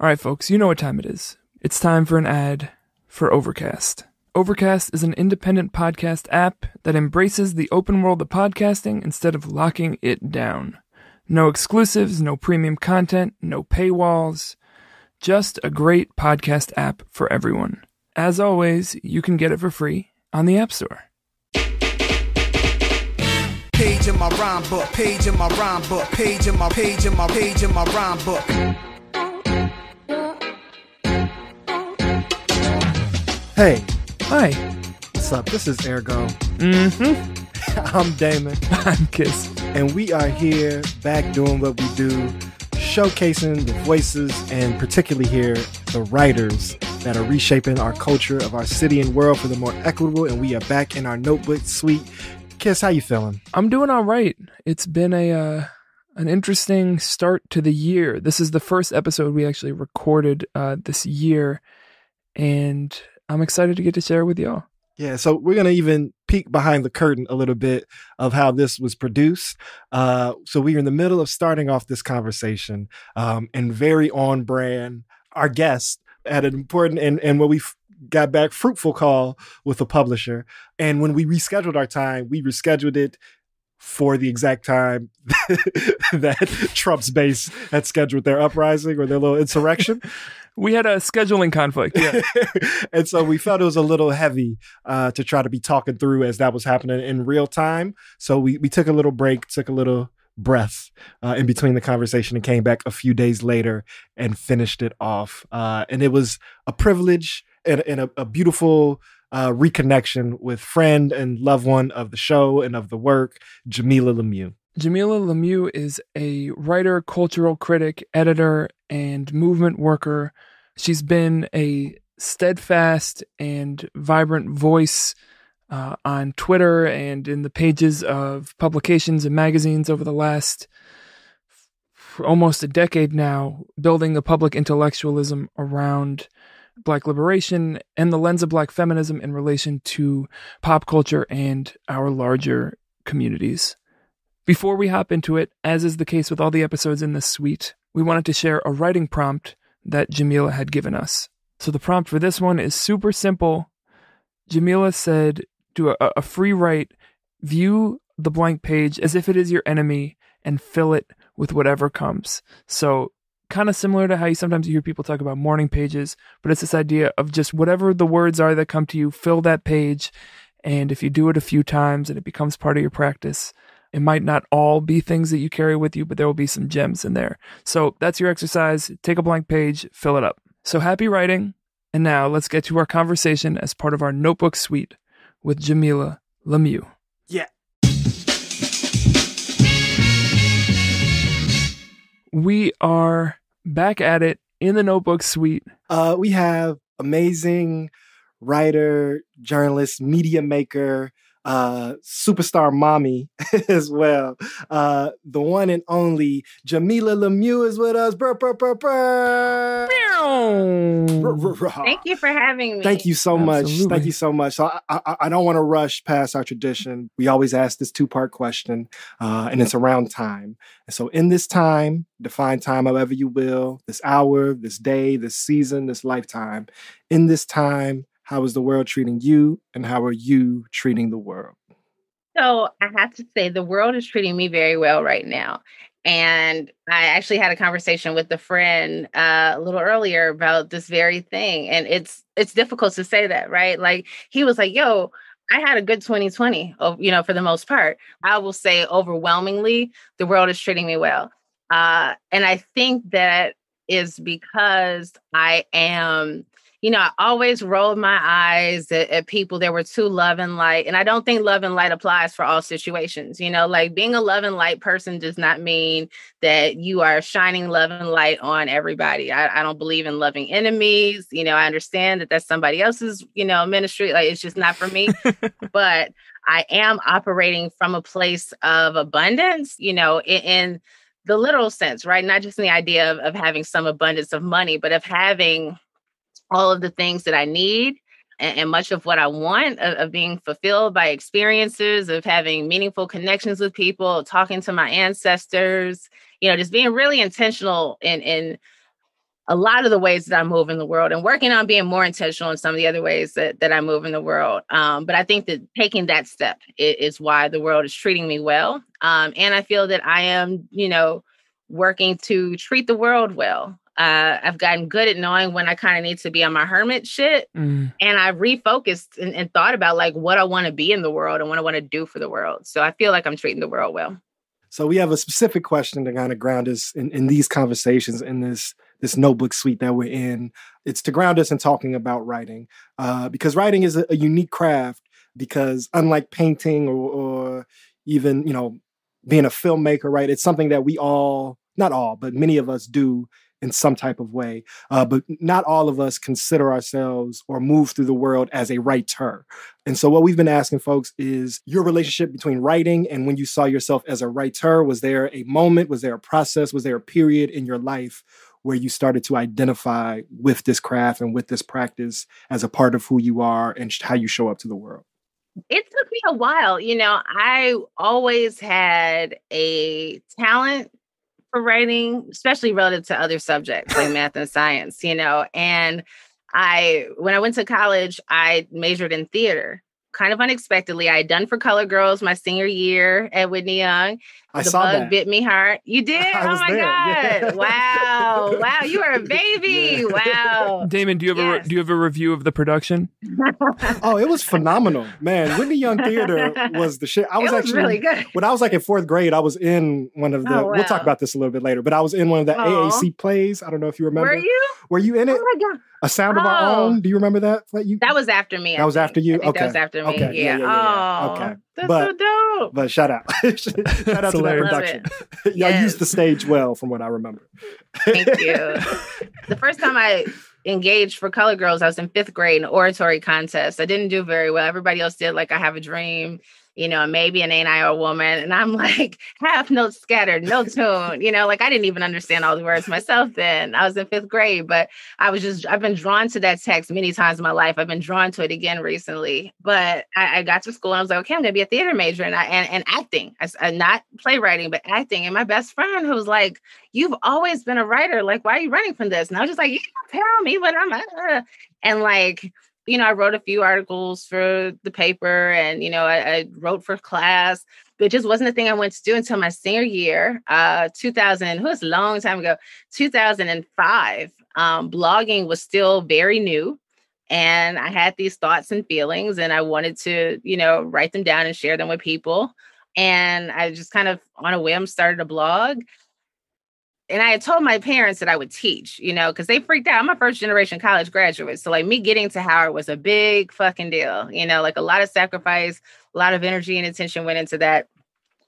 All right, folks, you know what time it is. It's time for an ad for Overcast. Overcast is an independent podcast app that embraces the open world of podcasting instead of locking it down. No exclusives, no premium content, no paywalls. Just a great podcast app for everyone. As always, you can get it for free on the App Store. Page in my rhyme book, page in my rhyme book, page in my page in my page in my rhyme book. Hey, Hi, what's up? This is AirGo. Mm-hmm. I'm Damon, I'm Kiss. and we are here back doing what we do, showcasing the voices and particularly here the writers that are reshaping our culture of our city and world for the more equitable. And we are back in our notebook suite. Kiss, how you feeling? I'm doing all right. It's been a uh, an interesting start to the year. This is the first episode we actually recorded uh, this year, and I'm excited to get to share with y'all. Yeah, so we're gonna even peek behind the curtain a little bit of how this was produced. Uh, so we are in the middle of starting off this conversation, um, and very on brand. Our guest had an important and and when we got back fruitful call with a publisher, and when we rescheduled our time, we rescheduled it for the exact time that Trump's base had scheduled their uprising or their little insurrection. We had a scheduling conflict. Yeah, and so we felt it was a little heavy uh, to try to be talking through as that was happening in real time. So we we took a little break, took a little breath uh, in between the conversation, and came back a few days later and finished it off. Uh, and it was a privilege and, and a, a beautiful. Uh, reconnection with friend and loved one of the show and of the work, Jamilah Lemieux. Jamilah Lemieux is a writer, cultural critic, editor, and movement worker. She's been a steadfast and vibrant voice uh, on Twitter and in the pages of publications and magazines over the last almost a decade now, building a public intellectualism around Black liberation and the lens of Black feminism in relation to pop culture and our larger communities. Before we hop into it, as is the case with all the episodes in this suite, we wanted to share a writing prompt that Jamilah had given us. So the prompt for this one is super simple. Jamilah said, do a, a free write, view the blank page as if it is your enemy and fill it with whatever comes. So kind of similar to how you sometimes hear people talk about morning pages, but it's this idea of just whatever the words are that come to you, fill that page. And if you do it a few times and it becomes part of your practice, it might not all be things that you carry with you, but there will be some gems in there. So that's your exercise. Take a blank page, fill it up. So happy writing. And now let's get to our conversation as part of our notebook suite with Jamilah Lemieux. Yeah. We are back at it in the notebook suite. Uh, we have amazing writer, journalist, media maker, uh, superstar mommy as well. Uh, the one and only Jamilah Lemieux is with us. Brr, brr, brr, brr. Thank you for having me. Thank you so much. Thank you so much. So I, I, I don't want to rush past our tradition. We always ask this two part question, uh, and it's around time. And so, in this time, define time however you will, this hour, this day, this season, this lifetime. In this time, how is the world treating you, and how are you treating the world? So I have to say, the world is treating me very well right now. And I actually had a conversation with a friend uh, a little earlier about this very thing, and it's it's difficult to say that, right? Like he was like, "Yo, I had a good 2020, oh, you know, for the most part. I will say overwhelmingly, the world is treating me well. Uh, and I think that is because I am, you know, I always rolled my eyes at, at people that were too love and light. And I don't think love and light applies for all situations. You know, like being a love and light person does not mean that you are shining love and light on everybody. I, I don't believe in loving enemies. You know, I understand that that's somebody else's, you know, ministry. Like it's just not for me. but I am operating from a place of abundance, you know, in, in the literal sense, right? Not just in the idea of, of having some abundance of money, but of having all of the things that I need and, much of what I want of, of being fulfilled by experiences, of having meaningful connections with people, talking to my ancestors, you know, just being really intentional in in a lot of the ways that I move in the world and working on being more intentional in some of the other ways that, that I move in the world. Um, but I think that taking that step is, is why the world is treating me well. Um, and I feel that I am, you know, working to treat the world well. Uh, I've gotten good at knowing when I kind of need to be on my hermit shit. Mm. And I refocused and, and thought about like what I want to be in the world and what I want to do for the world. So I feel like I'm treating the world well. So we have a specific question to kind of ground us in, in these conversations in this this notebook suite that we're in. It's to ground us in talking about writing, uh, because writing is a, a, unique craft. Because unlike painting or, or even you know being a filmmaker, right? It's something that we all, not all, but many of us do in some type of way. Uh, but not all of us consider ourselves or move through the world as a writer. And so, what we've been asking folks is your relationship between writing and when you saw yourself as a writer. Was there a moment? Was there a process? Was there a period in your life where you started to identify with this craft and with this practice as a part of who you are and how you show up to the world? It took me a while. You know, I always had a talent for writing, especially relative to other subjects like math and science, you know. And I, when I went to college, I majored in theater kind of unexpectedly. I had done for Colored Girls my senior year at Whitney Young. I the saw bug that. bit me hard. You did? I oh my there. god! Yeah. Wow! Wow! You are a baby! Yeah. Wow! Damon, do you have yes. a do you have a review of the production? oh, it was phenomenal, man! Whitney Young Theater was the shit. I was, was actually really good. when I was like in fourth grade. I was in one of the. Oh, wow. We'll talk about this a little bit later, but I was in one of the Aww. AAC plays. I don't know if you remember. Were you? Were you in it? Oh my god! A Sound of Our oh. Own. Do you remember that? That, you, that was after me. That was after you. okay, that was after me. Okay. Yeah. yeah, yeah, yeah oh, okay. That's but, so dope. But shout out, shout out to that production. Y'all yes. used the stage well, from what I remember. Thank you. the first time I engaged for Colored Girls, I was in fifth grade in oratory contest. I didn't do very well. Everybody else did. Like I have a dream you know, maybe an ain't I a woman. And I'm like, half notes scattered, no tune, you know, like I didn't even understand all the words myself then. I was in fifth grade, but I was just, I've been drawn to that text many times in my life. I've been drawn to it again recently. But I, I got to school and I was like, okay, I'm going to be a theater major and, I, and, and acting, I, not playwriting, but acting. And my best friend who was like, you've always been a writer. Like, why are you running from this? And I was just like, you don't tell me what I'm, uh. and like, you know, I wrote a few articles for the paper and, you know, I, I wrote for class, but it just wasn't a thing I went to do until my senior year, uh, 2000, who was a long time ago, 2005. Um, blogging was still very new. And I had these thoughts and feelings, and I wanted to, you know, write them down and share them with people. And I just kind of on a whim started a blog and I had told my parents that I would teach, you know, because they freaked out. I'm a first generation college graduate. So, like, me getting to Howard was a big fucking deal, you know, like a lot of sacrifice, a lot of energy and attention went into that.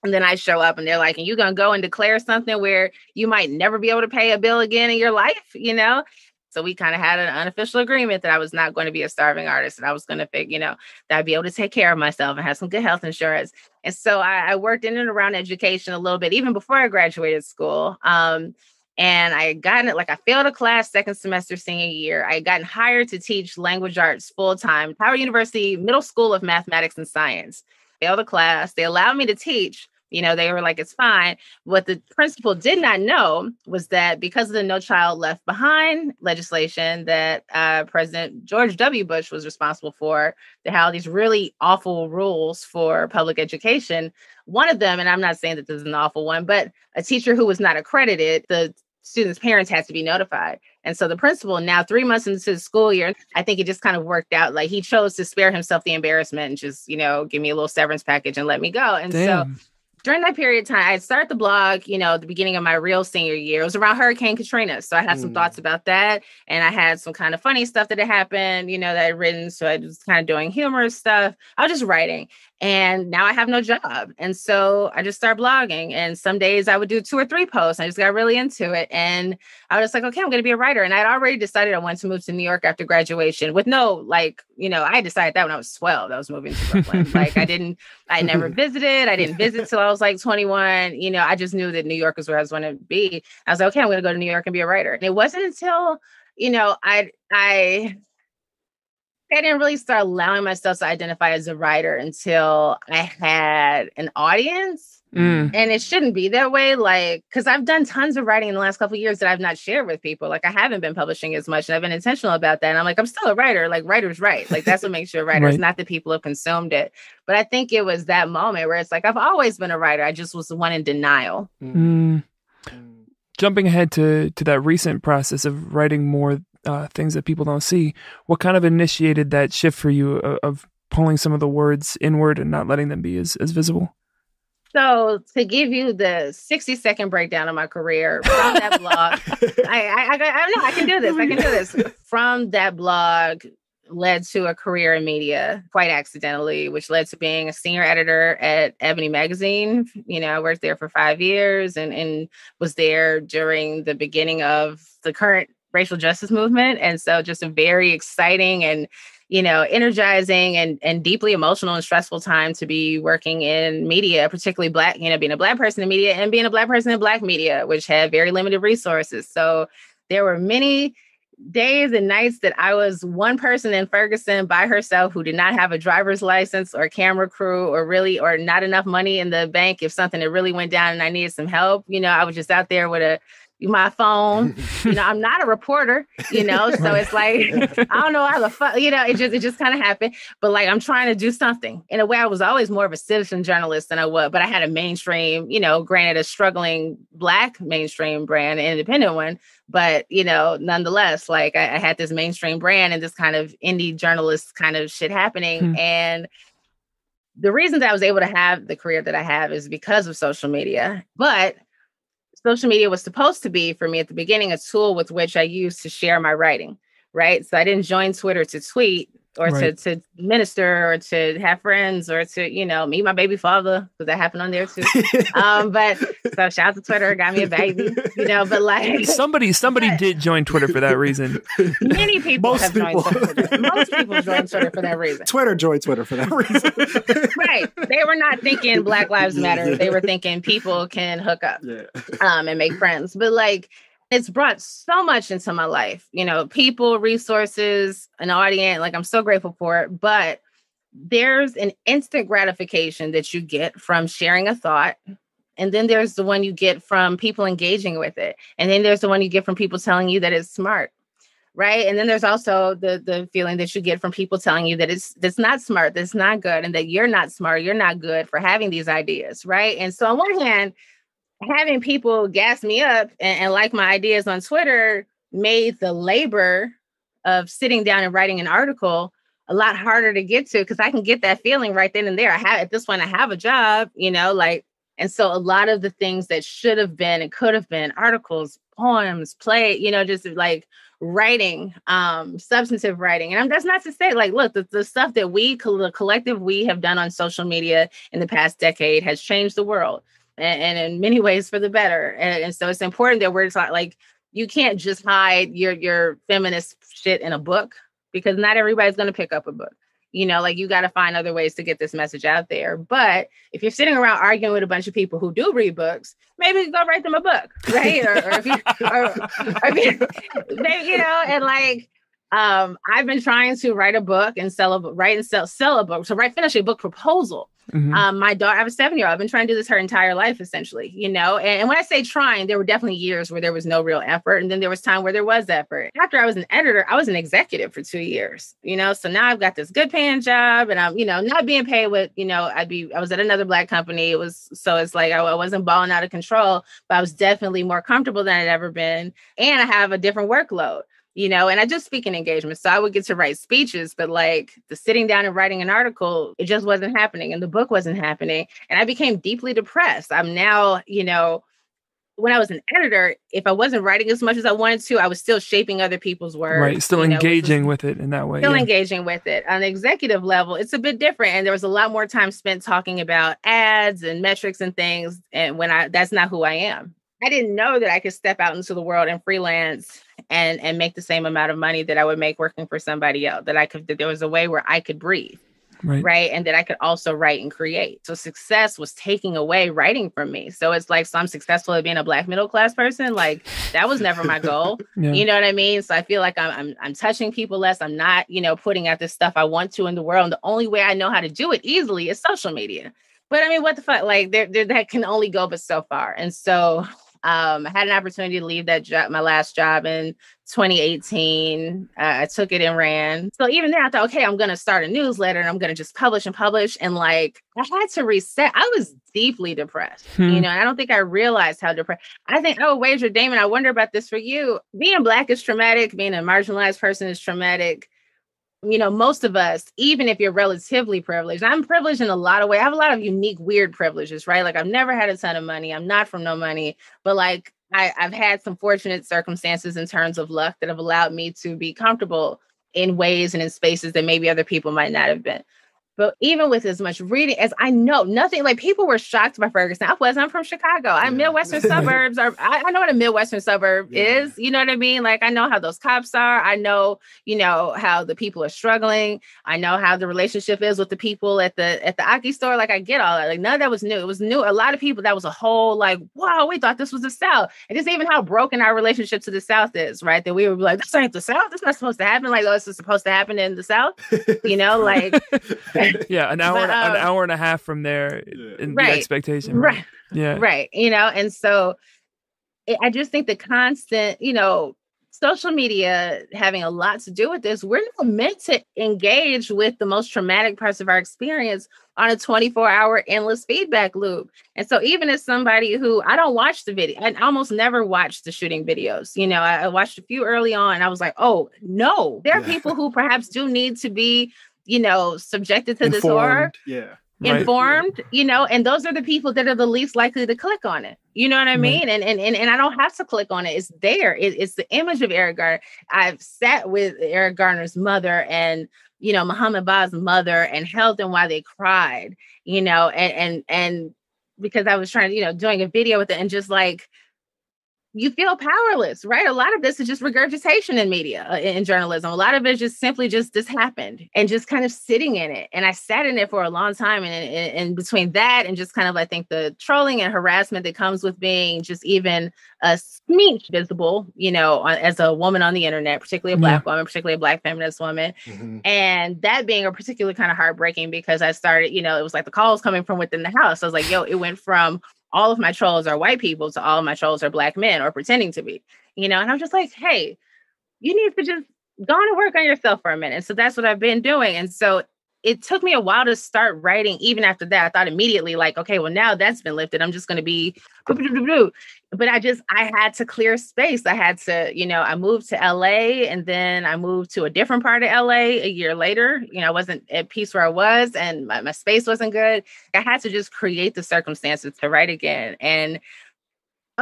And then I show up and they're like, and you gonna go and declare something where you might never be able to pay a bill again in your life, you know? So we kind of had an unofficial agreement that I was not going to be a starving artist and I was going to you know, that I'd be able to take care of myself and have some good health insurance. And so I, I worked in and around education a little bit, even before I graduated school. Um, and I had gotten it like I failed a class second semester senior year. I had gotten hired to teach language arts full time, Howard University Middle School of Mathematics and Science. Failed a class. They allowed me to teach, you know, they were like, it's fine. What the principal did not know was that because of the No Child Left Behind legislation that uh, President George W. Bush was responsible for, to have these really awful rules for public education. One of them, and I'm not saying that this is an awful one, but a teacher who was not accredited, the students' parents had to be notified. And so the principal, now three months into the school year, I think it just kind of worked out. Like he chose to spare himself the embarrassment and just, you know, give me a little severance package and let me go. And Damn. so during that period of time, I started the blog, you know, the beginning of my real senior year. It was around Hurricane Katrina. So I had mm. some thoughts about that. And I had some kind of funny stuff that had happened, you know, that I'd written. So I was kind of doing humorous stuff. I was just writing. And now I have no job. And so I just started blogging. And some days I would do two or three posts. I just got really into it. And I was like, okay, I'm going to be a writer. And I'd already decided I wanted to move to New York after graduation with no, like, you know, I decided that when I was 12, I was moving to Brooklyn. like, I didn't, I never visited. I didn't visit till I was like 21. You know, I just knew that New York was where I was going to be. I was like, okay, I'm going to go to New York and be a writer. And it wasn't until, you know, I, I, I didn't really start allowing myself to identify as a writer until I had an audience. Mm. And it shouldn't be that way. Like, because I've done tons of writing in the last couple years that I've not shared with people. Like, I haven't been publishing as much, and I've been intentional about that. And I'm like, I'm still a writer. Like, writers write. Like, that's what makes you a writer. Right. It's not that people have consumed it. But I think it was that moment where it's like I've always been a writer. I just was the one in denial. Mm. Jumping ahead to to that recent process of writing more uh, things that people don't see, what kind of initiated that shift for you of, of pulling some of the words inward and not letting them be as, as visible? So to give you the 60 second breakdown of my career from that blog, I, I, I, I know I can do this. I can do this. From that blog led to a career in media quite accidentally, which led to being a senior editor at Ebony Magazine. You know, I worked there for five years and, and was there during the beginning of the current racial justice movement. And so just a very exciting and you know, energizing and and deeply emotional and stressful time to be working in media, particularly black, you know, being a black person in media and being a black person in black media, which had very limited resources. So there were many days and nights that I was one person in Ferguson by herself who did not have a driver's license or camera crew or really or not enough money in the bank if something that really went down and I needed some help. You know, I was just out there with a my phone. you know, I'm not a reporter, you know, so it's like I don't know how the fuck, you know, it just it just kind of happened. But like I'm trying to do something. In a way, I was always more of a citizen journalist than I was, but I had a mainstream, you know, granted a struggling black mainstream brand, an independent one, but you know, nonetheless, like I, I had this mainstream brand and this kind of indie journalist kind of shit happening. Hmm. And the reasons I was able to have the career that I have is because of social media. But social media was supposed to be for me at the beginning a tool with which I used to share my writing, right? So I didn't join Twitter to tweet or Right. to to minister or to have friends or to you know meet my baby father because that happened on there too. um, but so shout out to Twitter, got me a baby, you know. But like Somebody somebody But- did join Twitter for that reason. many people Most have joined people. Twitter. Most people joined Twitter for that reason. Twitter joined Twitter for that reason. Right. They were not thinking Black Lives Matter. They were thinking people can hook up. yeah. um, and make friends. But like, it's brought so much into my life, you know, people, resources, an audience. Like, I'm so grateful for it. But there's an instant gratification that you get from sharing a thought. And then there's the one you get from people engaging with it. And then there's the one you get from people telling you that it's smart. Right. And then there's also the the feeling that you get from people telling you that it's that's not smart, that's not good, and that you're not smart, you're not good for having these ideas. Right. And so on one hand, having people gas me up and, and like my ideas on Twitter made the labor of sitting down and writing an article a lot harder to get to because I can get that feeling right then and there. I have at this point, I have a job, you know, like, and so a lot of the things that should have been and could have been articles, poems, play, you know, just like writing, um, substantive writing. And I'm, that's not to say like, look, the, the stuff that we, the collective we have done on social media in the past decade has changed the world and, and in many ways for the better. And, and so it's important that we're like you can't just hide your your feminist shit in a book because not everybody's going to pick up a book. You know, like you got to find other ways to get this message out there. But if you're sitting around arguing with a bunch of people who do read books, maybe go write them a book, right? or, or if you, or, or if you, maybe, you know, and like, um, I've been trying to write a book and sell a write and sell, sell a book, to write, finish a book proposal Mhm. um, my daughter, I have a seven year old. I've been trying to do this her entire life, essentially, you know. And, and when I say trying, there were definitely years where there was no real effort. And then there was time where there was effort. After I was an editor, I was an executive for two years, you know. So now I've got this good paying job and I'm, you know, not being paid with, you know, I'd be, I was at another black company. It was, so it's like I, I wasn't balling out of control, but I was definitely more comfortable than I'd ever been. And I have a different workload you know, and I just speak in engagement. So I would get to write speeches, but like the sitting down and writing an article, it just wasn't happening. And the book wasn't happening. And I became deeply depressed. I'm now, you know, when I was an editor, if I wasn't writing as much as I wanted to, I was still shaping other people's work. right. Still you know, engaging with it in that way. still yeah. engaging with it on the executive level it's a bit different and there was a lot more time spent talking about ads and metrics and things and when i that's not who i am i didn't know that i could step out into the world and freelance and and make the same amount of money that i would make working for somebody else that i could that there was a way where i could breathe Right. right? And that i could also write and create. So success was taking away writing from me. So it's like so i'm successful at being a black middle class person? Like that was never my goal. Yeah. you know what i mean? So i feel like I'm, I'm i'm touching people less. I'm not you know putting out this stuff i want to in the world. And the only way i know how to do it easily is social media. But i mean what the fuck? Like there, there that can only go but so far. And so um, I had an opportunity to leave that job, my last job in 2018. Uh, I took it and ran. So even then, I thought, okay, I'm going to start a newsletter and I'm going to just publish and publish. And like, I had to reset. I was deeply depressed, Hmm. you know, I don't think I realized how depressed. I think, oh, wager, Damon, I wonder about this for you. Being Black is traumatic, being a marginalized person is traumatic you know, most of us, even if you're relatively privileged, I'm privileged in a lot of ways. I have a lot of unique, weird privileges, right? Like I've never had a ton of money. I'm not from no money, but like I, I've had some fortunate circumstances in terms of luck that have allowed me to be comfortable in ways and in spaces that maybe other people might not have been. But even with as much reading as I know, nothing like people were shocked by Ferguson. I was. I'm from Chicago. I'm Yeah. Midwestern suburbs. Are I, I know what a Midwestern suburb Yeah. is. You know what I mean? Like I know how those cops are. I know you know how the people are struggling. I know how the relationship is with the people at the at the Aki store. Like I get all that. Like none of that was new. It was new. A lot of people that was a whole like, wow, we thought this was the South. And just even how broken our relationship to the South is, right? That we were like, this ain't the South. This not supposed to happen. Like, oh, this is supposed to happen in the South. You know, like yeah, an hour, But, an um, hour and a half from there Yeah. in Right. the expectation. right. Yeah. right you know and so it, i just think the constant you know social media having a lot to do with this we're not meant to engage with the most traumatic parts of our experience on a 24 hour endless feedback loop and so even as somebody who i don't watch the video i almost never watch the shooting videos you know i, I watched a few early on and i was like oh no there are Yeah. people who perhaps do need to be you know subjected to this horror Informed. Yeah. Right. informed, you know, and those are the people that are the least likely to click on it. You know what I Right. mean? And, and and and I don't have to click on it. It's there. It- it's the image of Eric Garner. I've sat with Eric Garner's mother and you know Mohamed Bah's mother and held them while they cried. You know, and and and because I was trying to you know doing a video with it and just like you feel powerless, right? A lot of this is just regurgitation in media, uh, in journalism. A lot of it is just simply just this happened and just kind of sitting in it. And I sat in it for a long time. And in between that and just kind of, I think, the trolling and harassment that comes with being just even a smeech visible, you know, on- as a woman on the internet, particularly a Black woman, particularly a Black feminist woman. Mhm. And that being a particularly kind of heartbreaking because I started, you know, it was like the calls coming from within the house. I was like, yo, it went from all of my trolls are white people to all of my trolls are black men or pretending to be, you know, and I'm just like, hey, you need to just go on and work on yourself for a minute. So that's what I've been doing. And so it took me a while to start writing. Even after that, I thought immediately, like, okay, well, now that's been lifted. I'm just going to be, but I just, I had to clear space. I had to, you know, I moved to LA and then I moved to a different part of LA a year later. You know, I wasn't at peace where I was and my, my space wasn't good. I had to just create the circumstances to write again. And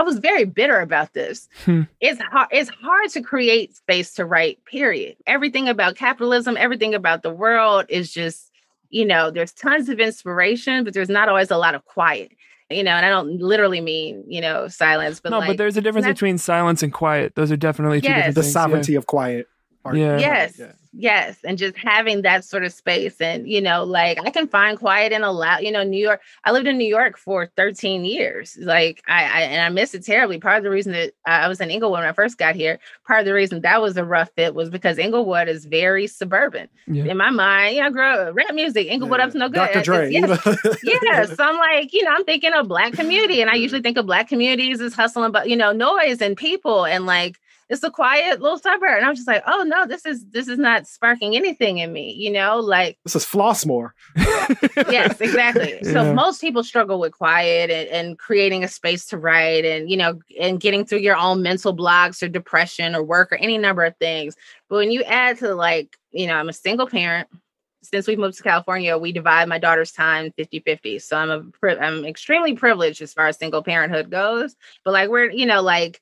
I was very bitter about this. Hmm. It's hard. It's hard to create space to write. Period. Everything about capitalism, everything about the world is just, you know, there's tons of inspiration, but there's not always a lot of quiet. You know, and I don't literally mean, you know, silence, but no, like, but there's a difference not- between silence and quiet. Those are definitely two Yes. different The things. sovereignty of quiet. Art. Yeah. yes Yeah. yes and just having that sort of space and you know like i can find quiet in a lot you know new york i lived in new york for 13 years like I, I and i miss it terribly part of the reason that i was in inglewood when i first got here part of the reason that was a rough fit was because inglewood is very suburban Yeah. in my mind you know girl rap music inglewood Yeah. up's no good Dr. Dre. yes, yeah. So I'm like, you know, I'm thinking of black community, and I usually think of black communities as hustling, but you know, noise and people, and like it's a quiet little suburb. And I'm just like, oh no, this is this is not sparking anything in me, you know, like This is Flossmoor. yes, exactly. So Yeah. most people struggle with quiet and, and creating a space to write and you know and getting through your own mental blocks or depression or work or any number of things. But when you add to like, you know, I'm a single parent. Since we moved to California, we divide my daughter's time 50-50. So I'm a pri- I'm extremely privileged as far as single parenthood goes. But like we're, you know, like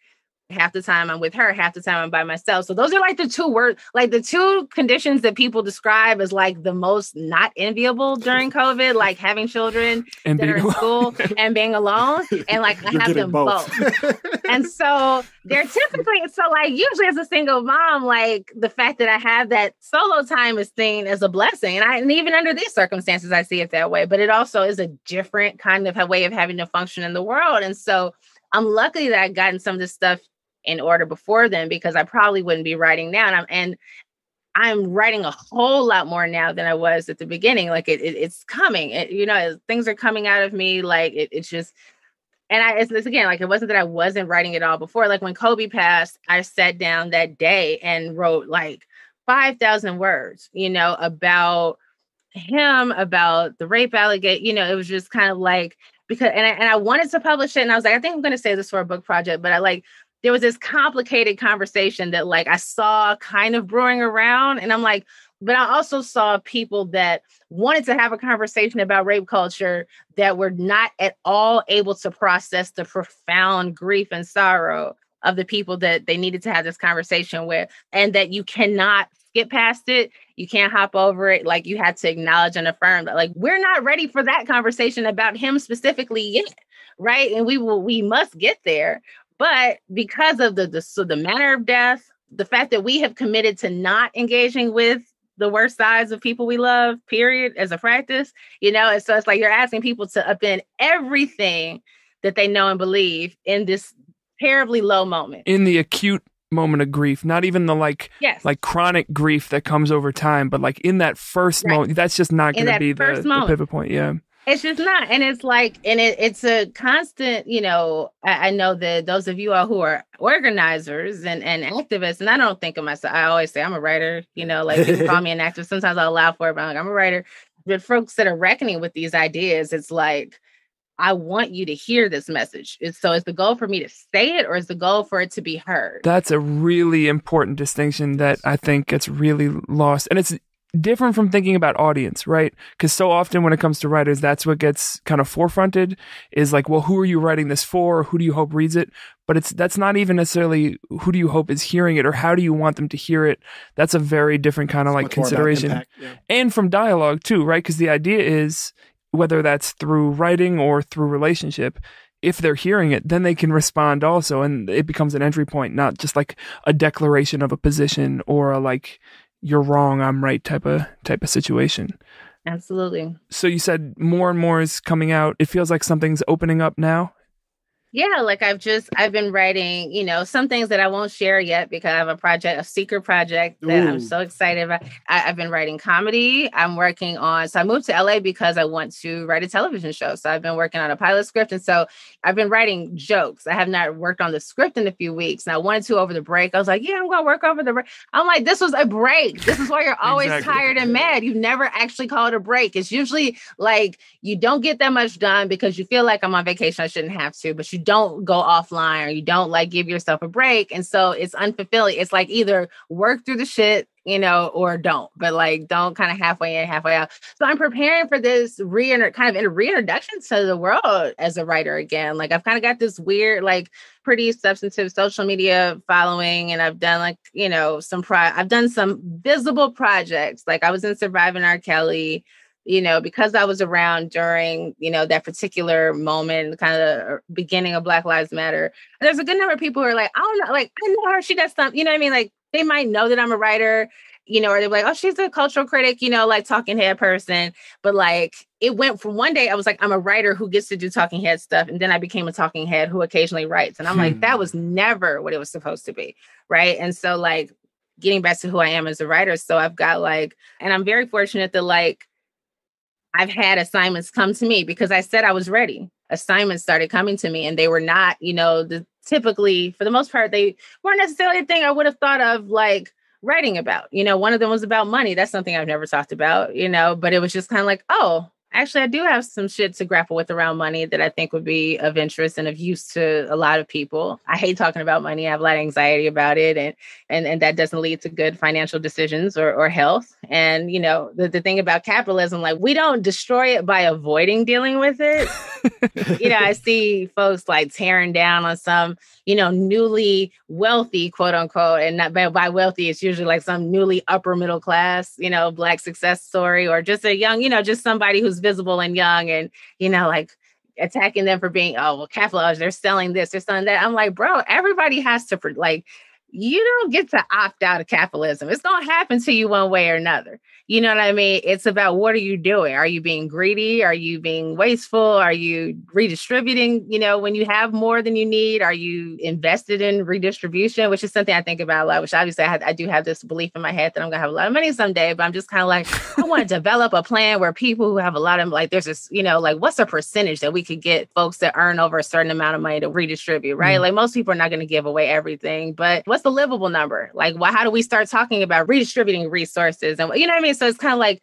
half the time I'm with her, half the time I'm by myself. So those are like the two words, like the two conditions that people describe as like the most not enviable during COVID, like having children and that being are in school and being alone. And like I You're have getting them both. and so they're typically so like usually as a single mom, like the fact that I have that solo time is seen as a blessing. And I and even under these circumstances, I see it that way. But it also is a different kind of a way of having to function in the world. And so I'm lucky that I've gotten some of this stuff in order before then because I probably wouldn't be writing now. And I'm and I'm writing a whole lot more now than I was at the beginning. Like it, it it's coming. It, you know, things are coming out of me. Like it, it's just and I it's, it's again like it wasn't that I wasn't writing it all before. Like when Kobe passed, I sat down that day and wrote like five thousand words, you know, about him, about the rape allegation. You know, it was just kind of like because and I, and I wanted to publish it, and I was like, I think I'm going to say this for a book project, but I like there was this complicated conversation that like I saw kind of brewing around, and I'm like, but I also saw people that wanted to have a conversation about rape culture that were not at all able to process the profound grief and sorrow of the people that they needed to have this conversation with, and that you cannot skip past it. You can't hop over it. Like you had to acknowledge and affirm that, like, we're not ready for that conversation about him specifically yet. Right. And we will, we must get there. But because of the, the so the manner of death, the fact that we have committed to not engaging with the worst sides of people we love, period, as a practice, you know, and so it's like you're asking people to upend everything that they know and believe in this terribly low moment. in the acute moment of grief, not even the like Yes. like chronic grief that comes over time, but like in that first Right. moment, that's just not going to be the, first the moment. pivot point. Yeah. It's just not. And it's like, and it, it's a constant, you know, I, I know that those of you all who are organizers and, and activists, and I don't think of myself, I always say I'm a writer, you know, like people call me an activist. Sometimes I'll allow for it, but I'm like, I'm a writer. But folks that are reckoning with these ideas, it's like, I want you to hear this message. So is the goal for me to say it or is the goal for it to be heard? That's a really important distinction that I think gets really lost. And it's different from thinking about audience, right? Because so often when it comes to writers, that's what gets kind of forefronted is like, well, who are you writing this for? Who do you hope reads it? But it's that's not even necessarily who do you hope is hearing it or how do you want them to hear it. That's a very different kind of like Much more about consideration. impact, yeah. and from dialogue too, right? Because the idea is whether that's through writing or through relationship, if they're hearing it, then they can respond also, and it becomes an entry point, not just like a declaration of a position or a like you're wrong, I'm right type of type of situation. Absolutely. So you said more and more is coming out. It feels like something's opening up now. Yeah, like I've just I've been writing, you know, some things that I won't share yet because I have a project, a secret project that I'm so excited about. I, I've been writing comedy. I'm working on so I moved to LA because I want to write a television show. So I've been working on a pilot script. And so I've been writing jokes. I have not worked on the script in a few weeks. And I wanted to over the break. I was like, yeah, I'm gonna work over the break. I'm like, this was a break. This is why you're always Exactly. tired and mad. You've never actually called a break. It's usually like you don't get that much done because you feel like I'm on vacation. I shouldn't have to, but you don't go offline or you don't like give yourself a break. And so it's unfulfilling. It's like either work through the shit, you know, or don't, but like don't kind of halfway in, halfway out. So I'm preparing for this re kind of in reintroduction to the world as a writer again. Like I've kind of got this weird, like pretty substantive social media following, and I've done like, you know, some pro I've done some visible projects. Like I was in Surviving R. Kelly you know, because I was around during, you know, that particular moment, kind of beginning of Black Lives Matter. There's a good number of people who are like, I don't know, like, I know her, she does something, you know what I mean? Like, they might know that I'm a writer, you know, or they're like, oh, she's a cultural critic, you know, like talking head person. But like, it went from one day, I was like, I'm a writer who gets to do talking head stuff. And then I became a talking head who occasionally writes. And I'm like, Hmm. that was never what it was supposed to be. Right. And so, like, getting back to who I am as a writer. So I've got like, and I'm very fortunate that like, I've had assignments come to me because I said I was ready. Assignments started coming to me and they were not, you know, the typically for the most part, they weren't necessarily a thing I would have thought of like writing about. You know, one of them was about money. That's something I've never talked about, you know, but it was just kind of like, oh, Actually, I do have some shit to grapple with around money that I think would be of interest and of use to a lot of people. I hate talking about money. I have a lot of anxiety about it and and, and that doesn't lead to good financial decisions or, or health. And you know, the, the thing about capitalism, like we don't destroy it by avoiding dealing with it. you know, I see folks like tearing down on some, you know, newly wealthy, quote unquote, and not by, by wealthy, it's usually like some newly upper middle class, you know, black success story, or just a young, you know, just somebody who's visible and young and, you know, like attacking them for being, oh, well, capitalists, they're selling this, they're selling that. I'm like, bro, everybody has to, like, you don't get to opt out of capitalism. It's going to happen to you one way or another. You know what I mean? It's about what are you doing? Are you being greedy? Are you being wasteful? Are you redistributing? You know, when you have more than you need, are you invested in redistribution? Which is something I think about a lot. Which obviously I, have, I do have this belief in my head that I'm gonna have a lot of money someday. But I'm just kind of like, I want to develop a plan where people who have a lot of like, there's this, you know, like what's a percentage that we could get folks that earn over a certain amount of money to redistribute, right? Mm-hmm. Like most people are not going to give away everything, but what's the livable number? Like, well, how do we start talking about redistributing resources and you know what I mean? So it's kind of like,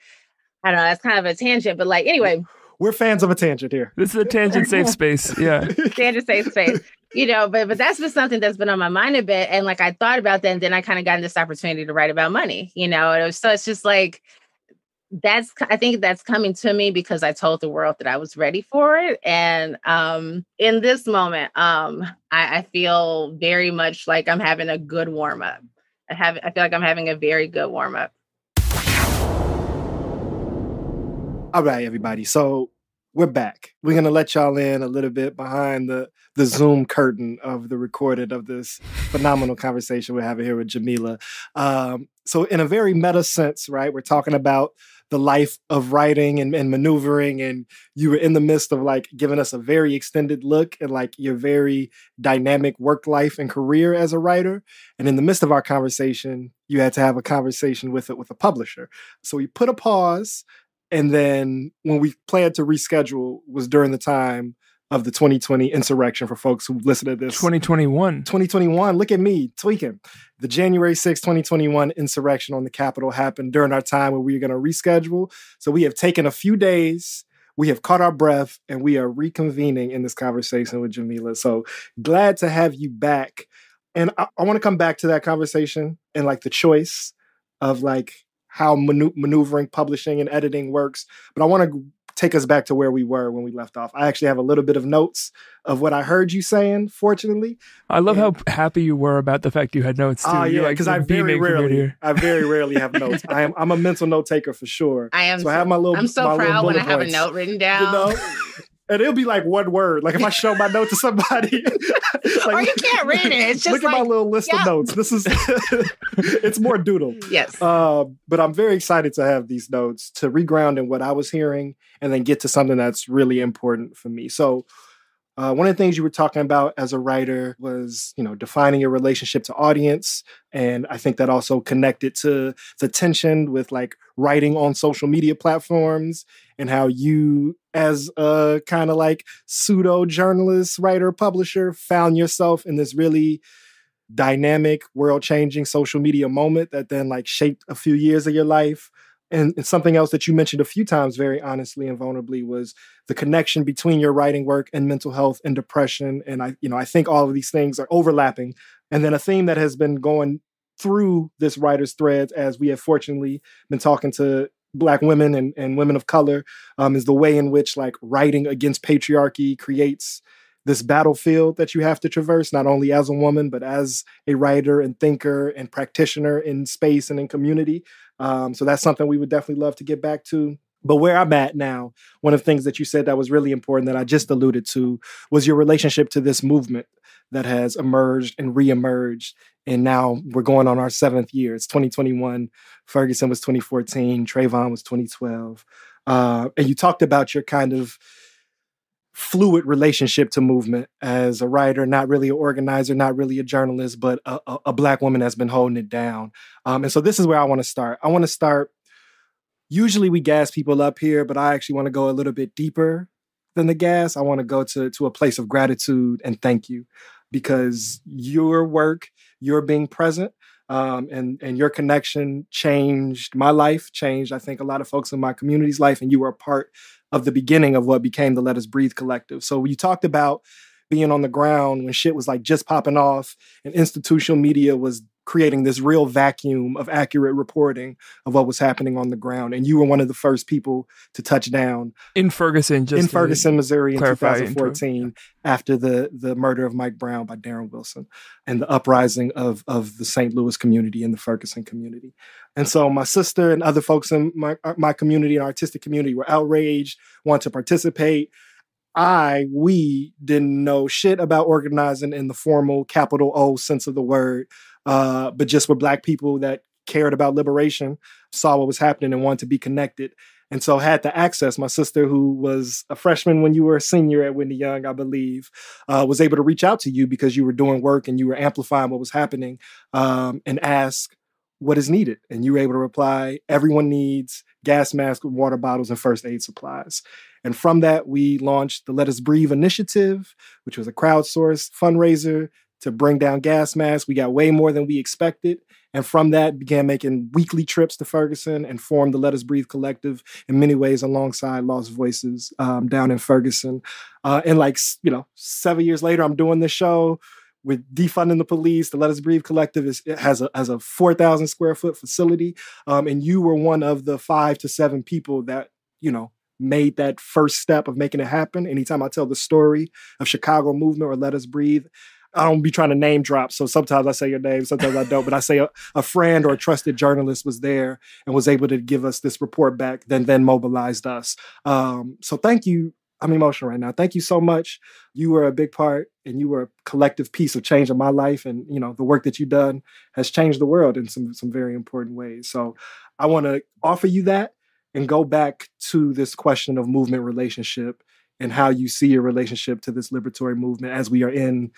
I don't know, that's kind of a tangent, but like, anyway. We're fans of a tangent here. This is a tangent safe space. Yeah. tangent safe space. You know, but but that's been something that's been on my mind a bit. And like I thought about that, and then I kind of got this opportunity to write about money, you know. It was, so it's just like that's I think that's coming to me because I told the world that I was ready for it. And um in this moment, um, I, I feel very much like I'm having a good warm up. I have I feel like I'm having a very good warm up. All right, everybody. So we're back. We're gonna let y'all in a little bit behind the the Zoom curtain of the recorded of this phenomenal conversation we're having here with Jamilah. Um, so, in a very meta sense, right, we're talking about the life of writing and, and maneuvering, and you were in the midst of like giving us a very extended look at like your very dynamic work life and career as a writer. And in the midst of our conversation, you had to have a conversation with it with a publisher. So we put a pause and then when we planned to reschedule was during the time of the 2020 insurrection for folks who listen to this. 2021. 2021. Look at me tweaking. The January 6, 2021 insurrection on the Capitol happened during our time where we were going to reschedule. So we have taken a few days. We have caught our breath and we are reconvening in this conversation with Jamilah. So glad to have you back. And I, I want to come back to that conversation and like the choice of like how maneuvering publishing and editing works. But I want to take us back to where we were when we left off. I actually have a little bit of notes of what I heard you saying, fortunately. I love and, how happy you were about the fact you had notes too. Oh, uh, yeah, because like I very rarely I very rarely have notes. I am I'm a mental note taker for sure. I am so, so I have my little I'm so proud when I have points. a note written down. You know? and it'll be like one word. Like if I show my note to somebody, like, or you can't read it. It's just look like, at my little list of notes. This is it's more doodle. Yes. Uh, but I'm very excited to have these notes to reground in what I was hearing, and then get to something that's really important for me. So. Uh, one of the things you were talking about as a writer was, you know, defining your relationship to audience, and I think that also connected to the tension with like writing on social media platforms and how you as a kind of like pseudo journalist, writer, publisher, found yourself in this really dynamic, world changing social media moment that then like shaped a few years of your life. And, and, something else that you mentioned a few times, very honestly and vulnerably, was the connection between your writing work and mental health and depression. And I, you know, I think all of these things are overlapping. And then a theme that has been going through this writer's threads as we have fortunately been talking to black women and, and women of color um, is the way in which like writing against patriarchy creates this battlefield that you have to traverse not only as a woman but as a writer and thinker and practitioner in space and in community. Um, so that's something we would definitely love to get back to but where i'm at now one of the things that you said that was really important that i just alluded to was your relationship to this movement that has emerged and reemerged and now we're going on our seventh year. It's 2021. Ferguson was 2014. Trayvon was 2012. Uh, and you talked about your kind of fluid relationship to movement as a writer, not really an organizer, not really a journalist, but a, a, a black woman that's been holding it down. Um, and so this is where I want to start. I want to start. Usually we gas people up here, but I actually want to go a little bit deeper than the gas. I want to go to to a place of gratitude and thank you because your work, your being present, um, and and your connection changed my life, changed I think a lot of folks in my community's life, and you were a part of the beginning of what became the Let Us Breathe Collective. So you talked about being on the ground when shit was like just popping off and institutional media was creating this real vacuum of accurate reporting of what was happening on the ground. And you were one of the first people to touch down in Ferguson, in Ferguson, Missouri in 2014 after the, the murder of Mike Brown by Darren Wilson and the uprising of, of the St. Louis community and the Ferguson community. And so my sister and other folks in my, uh, my community and artistic community were outraged, want to participate. I, we didn't know shit about organizing in the formal capital O sense of the word, uh, but just were black people that cared about liberation, saw what was happening and wanted to be connected. And so had to access my sister, who was a freshman when you were a senior at Whitney Young, I believe, uh, was able to reach out to you because you were doing work and you were amplifying what was happening um, and ask what is needed. And you were able to reply, everyone needs gas masks, water bottles, and first aid supplies. And from that, we launched the Let Us Breathe initiative, which was a crowdsourced fundraiser to bring down gas masks. We got way more than we expected. And from that, began making weekly trips to Ferguson and formed the Let Us Breathe Collective in many ways alongside Lost Voices um, down in Ferguson. Uh, and like, you know, seven years later, I'm doing this show with defunding the police. The Let Us Breathe Collective is, has a has a four thousand square foot facility, um, and you were one of the five to seven people that you know made that first step of making it happen. Anytime I tell the story of Chicago movement or Let Us Breathe, I don't be trying to name drop. So sometimes I say your name, sometimes I don't. But I say a, a, friend or a trusted journalist was there and was able to give us this report back, then then mobilized us. Um, so thank you. I'm emotional right now. Thank you so much. You were a big part and you were a collective piece of change in my life. And you know, the work that you've done has changed the world in some some very important ways. So I want to offer you that and go back to this question of movement relationship and how you see your relationship to this liberatory movement as we are in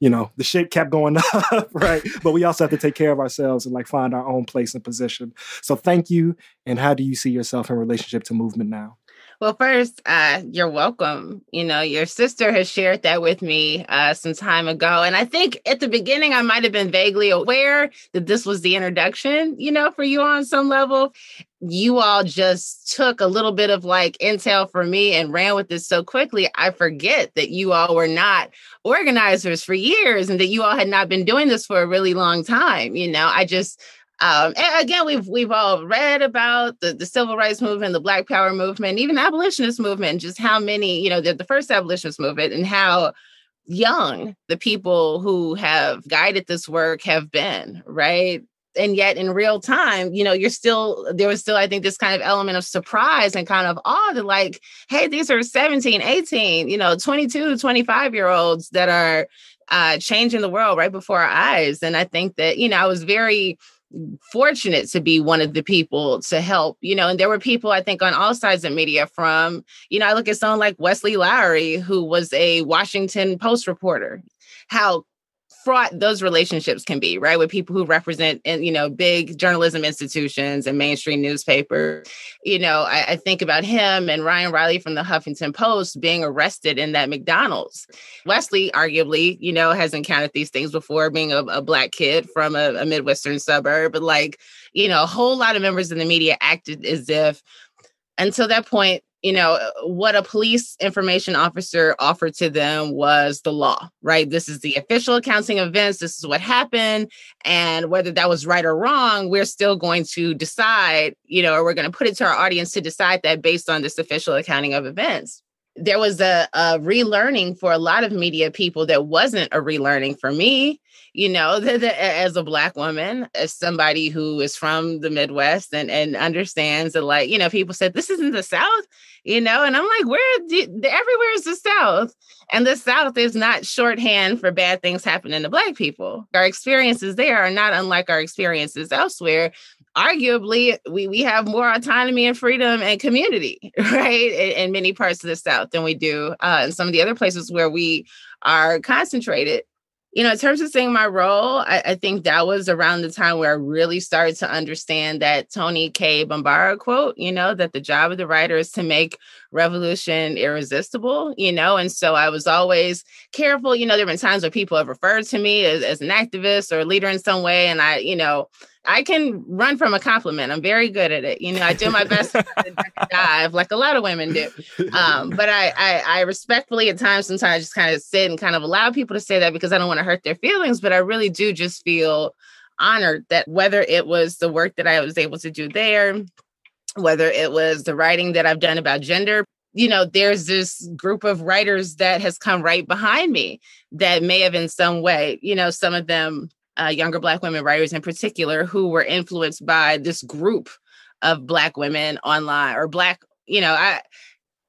you know the shit kept going up right? But we also have to take care of ourselves and like find our own place and position. So thank you and how do you see yourself in relationship to movement now well, first, uh, you're welcome. You know, your sister has shared that with me uh, some time ago. And I think at the beginning, I might have been vaguely aware that this was the introduction, you know, for you on some level. You all just took a little bit of like intel for me and ran with this so quickly. I forget that you all were not organizers for years and that you all had not been doing this for a really long time. You know, I just um, and again, we've we've all read about the, the civil rights movement, the Black Power movement, even abolitionist movement, just how many, you know, the, the first abolitionist movement and how young the people who have guided this work have been, right? And yet in real time, you know, you're still, there was still, I think, this kind of element of surprise and kind of awe that, like, hey, these are 17, 18, you know, 22, 25 year olds that are uh, changing the world right before our eyes. And I think that, you know, I was very, fortunate to be one of the people to help, you know, and there were people I think on all sides of media from, you know, I look at someone like Wesley Lowery, who was a Washington Post reporter, how fraught those relationships can be, right? With people who represent, you know, big journalism institutions and mainstream newspapers. You know, I, I, think about him and Ryan Reilly from the Huffington Post being arrested in that McDonald's. Wesley, arguably, you know, has encountered these things before, being a, a black kid from a, a midwestern suburb. But like, you know, a whole lot of members in the media acted as if until that point you know, what a police information officer offered to them was the law, right? This is the official accounting of events. This is what happened. And whether that was right or wrong, we're still going to decide, you know, or we're going to put it to our audience to decide that based on this official accounting of events there was a, a, relearning for a lot of media people that wasn't a relearning for me you know the, the, as a black woman as somebody who is from the midwest and and understands that like you know people said this isn't the south you know and i'm like where do, everywhere is the south and the south is not shorthand for bad things happening to black people. Our experiences there are not unlike our experiences elsewhere arguably we, we have more autonomy and freedom and community right in, in many parts of the south than we do uh, in some of the other places where we are concentrated you know in terms of saying my role I, I, think that was around the time where i really started to understand that Toni Cade Bambara quote you know that the job of the writer is to make revolution irresistible you know and so i was always careful you know there have been times where people have referred to me as, as an activist or a leader in some way and i you know I can run from a compliment. I'm very good at it. You know, I do my best to dive like a lot of women do. Um, but I, I, I respectfully at times sometimes just kind of sit and kind of allow people to say that because I don't want to hurt their feelings. But I really do just feel honored that whether it was the work that I was able to do there, whether it was the writing that I've done about gender, you know, there's this group of writers that has come right behind me that may have in some way, you know, some of them uh, younger Black women writers in particular who were influenced by this group of Black women online or Black, you know, I,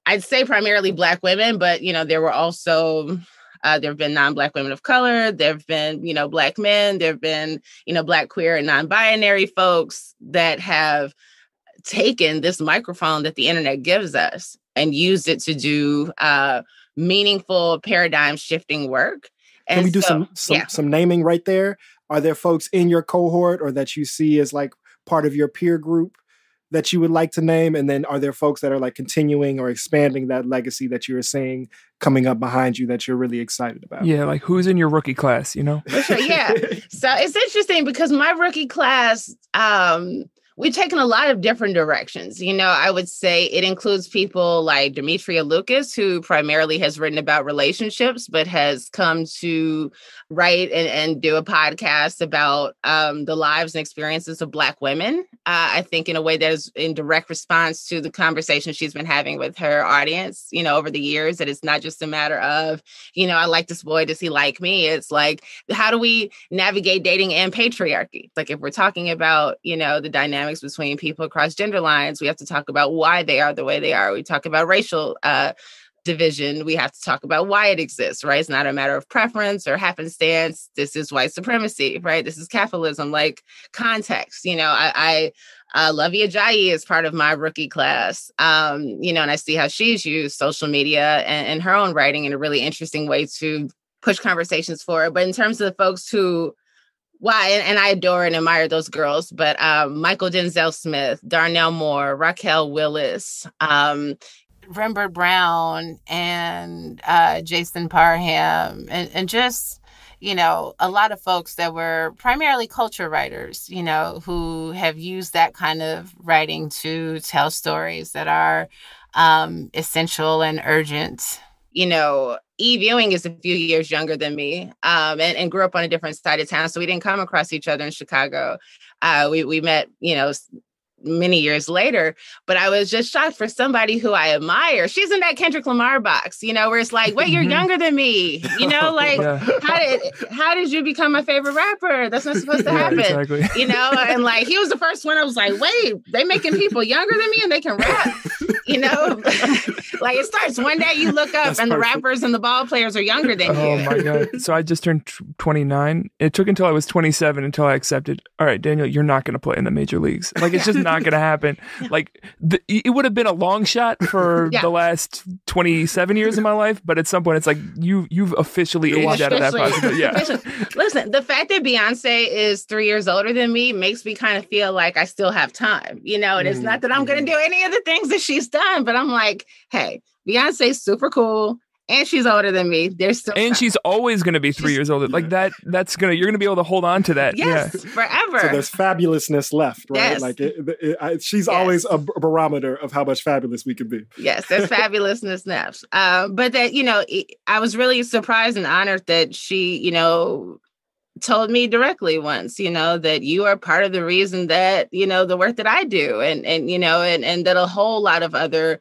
I'd say primarily Black women, but, you know, there were also uh, there have been non-black women of color. There have been, you know, black men. There have been, you know, black queer and non-binary folks that have taken this microphone that the internet gives us and used it to do uh, meaningful paradigm shifting work. And Can we do so, some some, yeah. some naming right there? Are there folks in your cohort or that you see as like part of your peer group that you would like to name? And then are there folks that are like continuing or expanding that legacy that you're seeing coming up behind you that you're really excited about? Yeah, like who's in your rookie class, you know? yeah. So it's interesting because my rookie class, um, we've taken a lot of different directions. You know, I would say it includes people like Demetria Lucas, who primarily has written about relationships, but has come to write and, and do a podcast about um, the lives and experiences of Black women. Uh, I think in a way that is in direct response to the conversation she's been having with her audience, you know, over the years, that it's not just a matter of, you know, I like this boy, does he like me? It's like, how do we navigate dating and patriarchy? Like, if we're talking about, you know, the dynamics between people across gender lines, we have to talk about why they are the way they are. We talk about racial uh, division, we have to talk about why it exists, right? It's not a matter of preference or happenstance. This is white supremacy, right? This is capitalism, like context. You know, I, I uh, Luvvie Ajayi is part of my rookie class, um, you know, and I see how she's used social media and, and her own writing in a really interesting way to push conversations forward. But in terms of the folks who why and, and, I adore and admire those girls, but um, Mychal Denzel Smith, Darnell Moore, Raquel Willis, um, Rembert Browne and uh, Jason Parham, and, and just you know, a lot of folks that were primarily culture writers, you know, who have used that kind of writing to tell stories that are um, essential and urgent. You know, Eve Ewing is a few years younger than me um, and, and grew up on a different side of town. So we didn't come across each other in Chicago. Uh, we, we met, you know, many years later, but I was just shocked for somebody who I admire. She's in that Kendrick Lamar box, you know, where it's like, wait, you're mm-hmm. younger than me. You know, like yeah. how did how did you become my favorite rapper? That's not supposed to happen. Yeah, exactly. You know, and like he was the first one I was like, wait, they making people younger than me and they can rap. you know, like it starts one day you look up That's and perfect. the rappers and the ball players are younger than oh, you. Oh my god. So I just turned 29. It took until I was 27 until I accepted, all right, Daniel, you're not going to play in the major leagues. Like it's just not going to happen. Like the, it would have been a long shot for yeah. the last 27 years of my life, but at some point it's like you you've officially you're aged out of that possibility. Yeah. Listen, the fact that Beyonce is 3 years older than me makes me kind of feel like I still have time, you know, and mm-hmm. it's not that I'm going to mm-hmm. do any of the things that she's done, but I'm like, hey, Beyonce's super cool and she's older than me. There's still and she's always going to be three she's, years older. Like that. That's gonna you're gonna be able to hold on to that. Yes, yeah. forever. So there's fabulousness left, right? Yes. Like it, it, it, she's yes. always a barometer of how much fabulous we can be. Yes, there's fabulousness left. Um, but that you know, I was really surprised and honored that she, you know, told me directly once you know that you are part of the reason that you know the work that i do. And and you know and and that a whole lot of other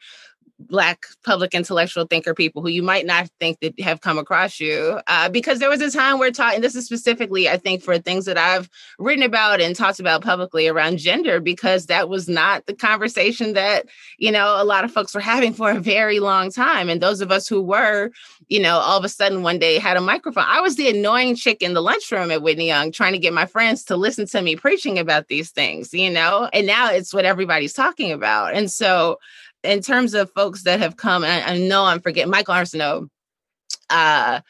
black public intellectual thinker people who you might not think that have come across you uh, because there was a time where talking and this is specifically i think for things that i've written about and talked about publicly around gender because that was not the conversation that you know a lot of folks were having for a very long time. And those of us who were you know all of a sudden one day had a microphone i was the annoying chick in the lunchroom at whitney young trying to get my friends to listen to me preaching about these things you know and now it's what everybody's talking about and so in terms of folks that have come, I, I know I'm forgetting Michael Arceneaux, uh,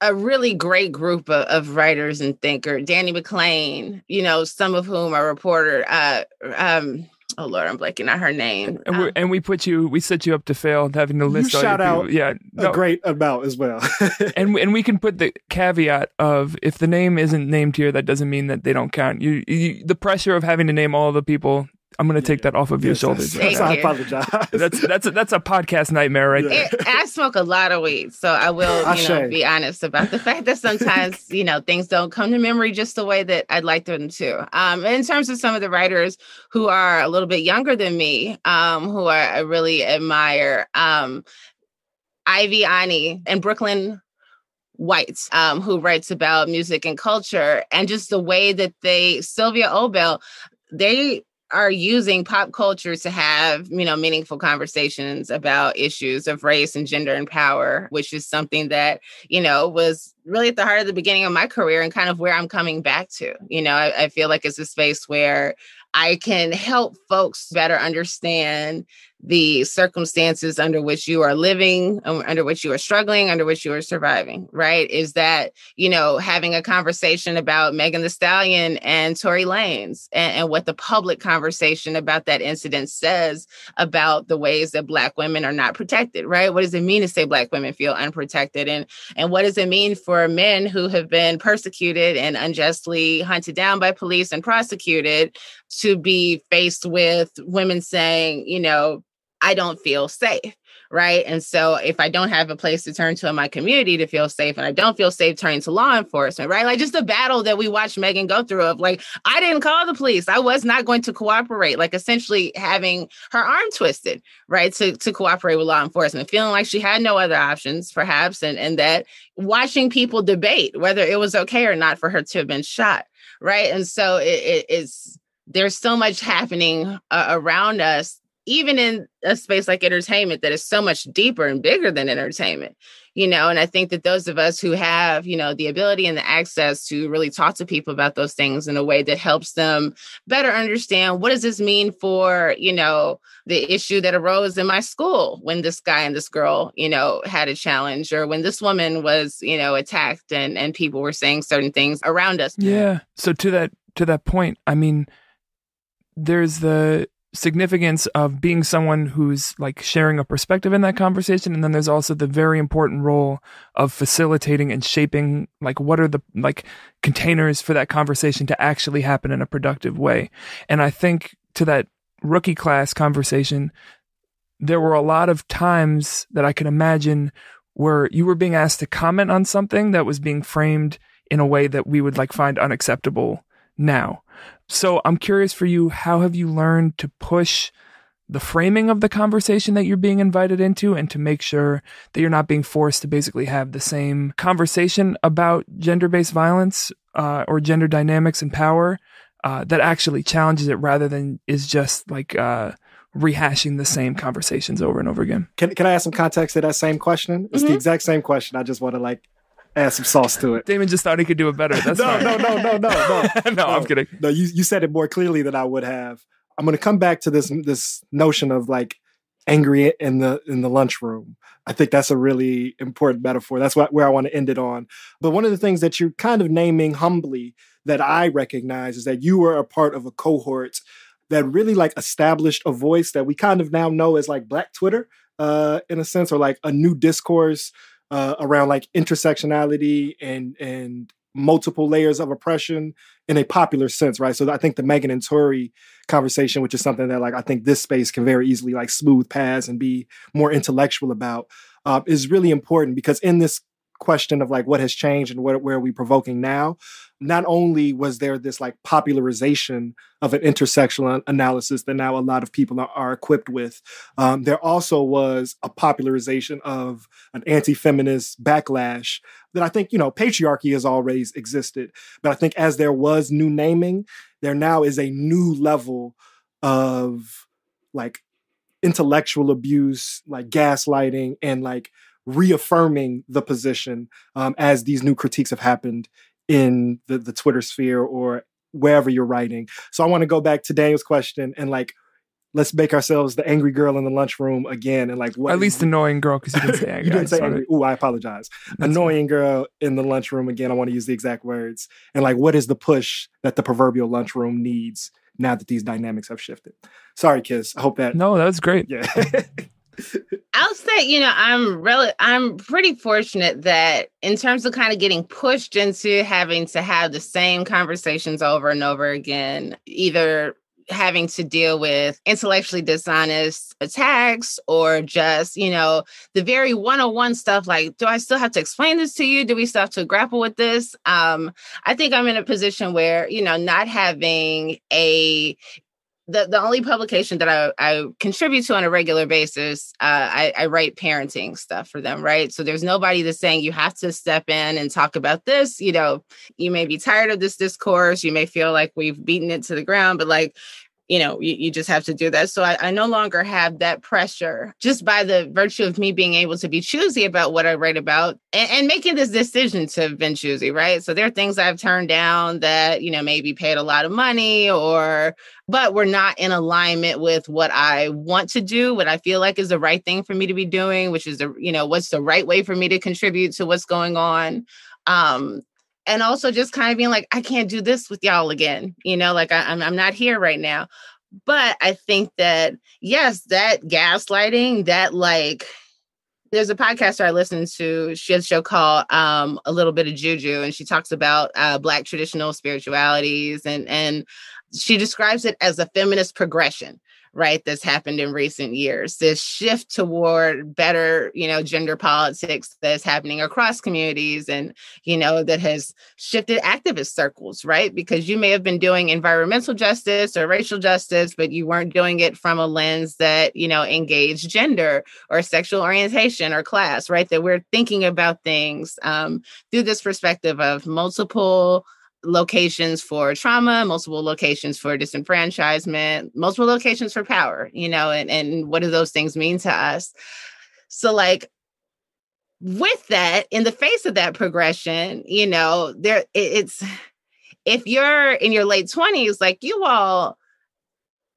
a really great group of, of writers and thinkers. Dani McClain, you know, some of whom are reporter. Uh, um, oh Lord, I'm blanking on her name. And, we Um, and we put you, we set you up to fail, having to list all shout out. Yeah, no, a great amount as well. and and we can put the caveat of if the name isn't named here, that doesn't mean that they don't count. You, you the pressure of having to name all the people. I'm going to take that off of your shoulders. yes, Thank I you. apologize. That's that's a, that's a podcast nightmare right Yeah. there. it, I smoke a lot of weed, so I will, you Ashe. know, be honest about the fact that sometimes, you know, things don't come to memory just the way that I'd like them to. Um, in terms of some of the writers who are a little bit younger than me, um, who I, I really admire, um, Ivie Ani and Brooklyn Whites, um, who writes about music and culture, and just the way that they, Sylvia Obell, they are using pop culture to have you know meaningful conversations about issues of race and gender and power which is something that you know was really at the heart of the beginning of my career and kind of where i'm coming back to. You know i, I feel like it's a space where i can help folks better understand the circumstances under which you are living um, under which you are struggling under which you are surviving right? Is that you know having a conversation about Megan Thee Stallion and tory lanez and, and what the public conversation about that incident says about the ways that black women are not protected right? What does it mean to say black women feel unprotected? And and what does it mean for men who have been persecuted and unjustly hunted down by police and prosecuted to be faced with women saying you know I don't feel safe. Right. And so if I don't have a place to turn to in my community to feel safe and I don't feel safe turning to law enforcement, right? Like just the battle that we watched Megan go through of like, I didn't call the police. I was not going to cooperate, like essentially having her arm twisted, right? To, to cooperate with law enforcement, feeling like she had no other options, perhaps, and, and that watching people debate whether it was okay or not for her to have been shot. Right. And so it, it is there's so much happening uh, around us even in a space like entertainment that is so much deeper and bigger than entertainment you know and i think that those of us who have you know the ability and the access to really talk to people about those things in a way that helps them better understand what does this mean for you know the issue that arose in my school when this guy and this girl you know had a challenge or when this woman was you know attacked and and people were saying certain things around us Yeah. So to that to that point, I mean, there's the significance of being someone who's like sharing a perspective in that conversation and then there's also the very important role of facilitating and shaping like what are the like containers for that conversation to actually happen in a productive way and i think to that rookie class conversation there were a lot of times that i can imagine where you were being asked to comment on something that was being framed in a way that we would like find unacceptable now. So I'm curious for you, how have you learned to push the framing of the conversation that you're being invited into and to make sure that you're not being forced to basically have the same conversation about gender-based violence uh, or gender dynamics and power uh, that actually challenges it rather than is just like uh, rehashing the same conversations over and over again. Can Can I add some context to that same question? It's the Mhm. exact same question. I just want to like add some sauce to it. Damon just thought he could do it better. That's no, fine. no, no, no, no, no, no, I'm kidding. No, you you said it more clearly than I would have. I'm going to come back to this this notion of like angry in the in the lunchroom. I think that's a really important metaphor. That's what, where I want to end it on. But one of the things that you're kind of naming humbly that I recognize is that you were a part of a cohort that really like established a voice that we kind of now know as like Black Twitter, uh, in a sense, or like a new discourse uh, around like intersectionality and and multiple layers of oppression in a popular sense, right? So I think the Megan and Tory conversation, which is something that like I think this space can very easily like smooth past and be more intellectual about, uh, is really important because in this question of like what has changed and what where are we provoking now, not only was there this like popularization of an intersectional analysis that now a lot of people are, are equipped with, um, there also was a popularization of an anti-feminist backlash that I think you know patriarchy has always existed, but I think as there was new naming, there now is a new level of like intellectual abuse, like gaslighting, and like reaffirming the position um, as these new critiques have happened in the, the Twitter sphere or wherever you're writing. So I want to go back to Daniel's question and like let's make ourselves the angry girl in the lunchroom again and like what At least annoying girl because you didn't say angry. you didn't say angry. Ooh, I apologize. That's Annoying girl in the lunchroom again. I want to use the exact words. And like, what is the push that the proverbial lunchroom needs now that these dynamics have shifted. Sorry, Kiss. I hope that. No, that was great. Yeah. I'll say, you know, I'm really, I'm pretty fortunate that in terms of kind of getting pushed into having to have the same conversations over and over again, either having to deal with intellectually dishonest attacks or just, you know, the very one-on-one stuff like, do I still have to explain this to you? Do we still have to grapple with this? Um, I think I'm in a position where, you know, not having a the, the only publication that I, I contribute to on a regular basis, uh, I, I write parenting stuff for them, right? So there's nobody that's saying you have to step in and talk about this. You know, you may be tired of this discourse. You may feel like we've beaten it to the ground, but like you know, you, you just have to do that. So I, I no longer have that pressure just by the virtue of me being able to be choosy about what I write about and, and making this decision to have been choosy, right? So there are things I've turned down that, you know, maybe paid a lot of money or, but we're not in alignment with what I want to do, what I feel like is the right thing for me to be doing, which is the, you know, what's the right way for me to contribute to what's going on. Um, and also just kind of being like, I can't do this with y'all again. You know, like I, I'm I'm not here right now. But I think that yes, that gaslighting, that like there's a podcaster I listen to. She has a show called um, A Little Bit of Juju, and she talks about uh, Black traditional spiritualities, and and she describes it as a feminist progression right that's happened in recent years. This shift toward better you know gender politics that's happening across communities and you know that has shifted activist circles right? Because you may have been doing environmental justice or racial justice but you weren't doing it from a lens that you know engaged gender or sexual orientation or class right? That we're thinking about things um, through this perspective of multiple locations for trauma, multiple locations for disenfranchisement, multiple locations for power, you know, and, and what do those things mean to us? So, like, with that, in the face of that progression, you know, there it's if you're in your late 20s, like you all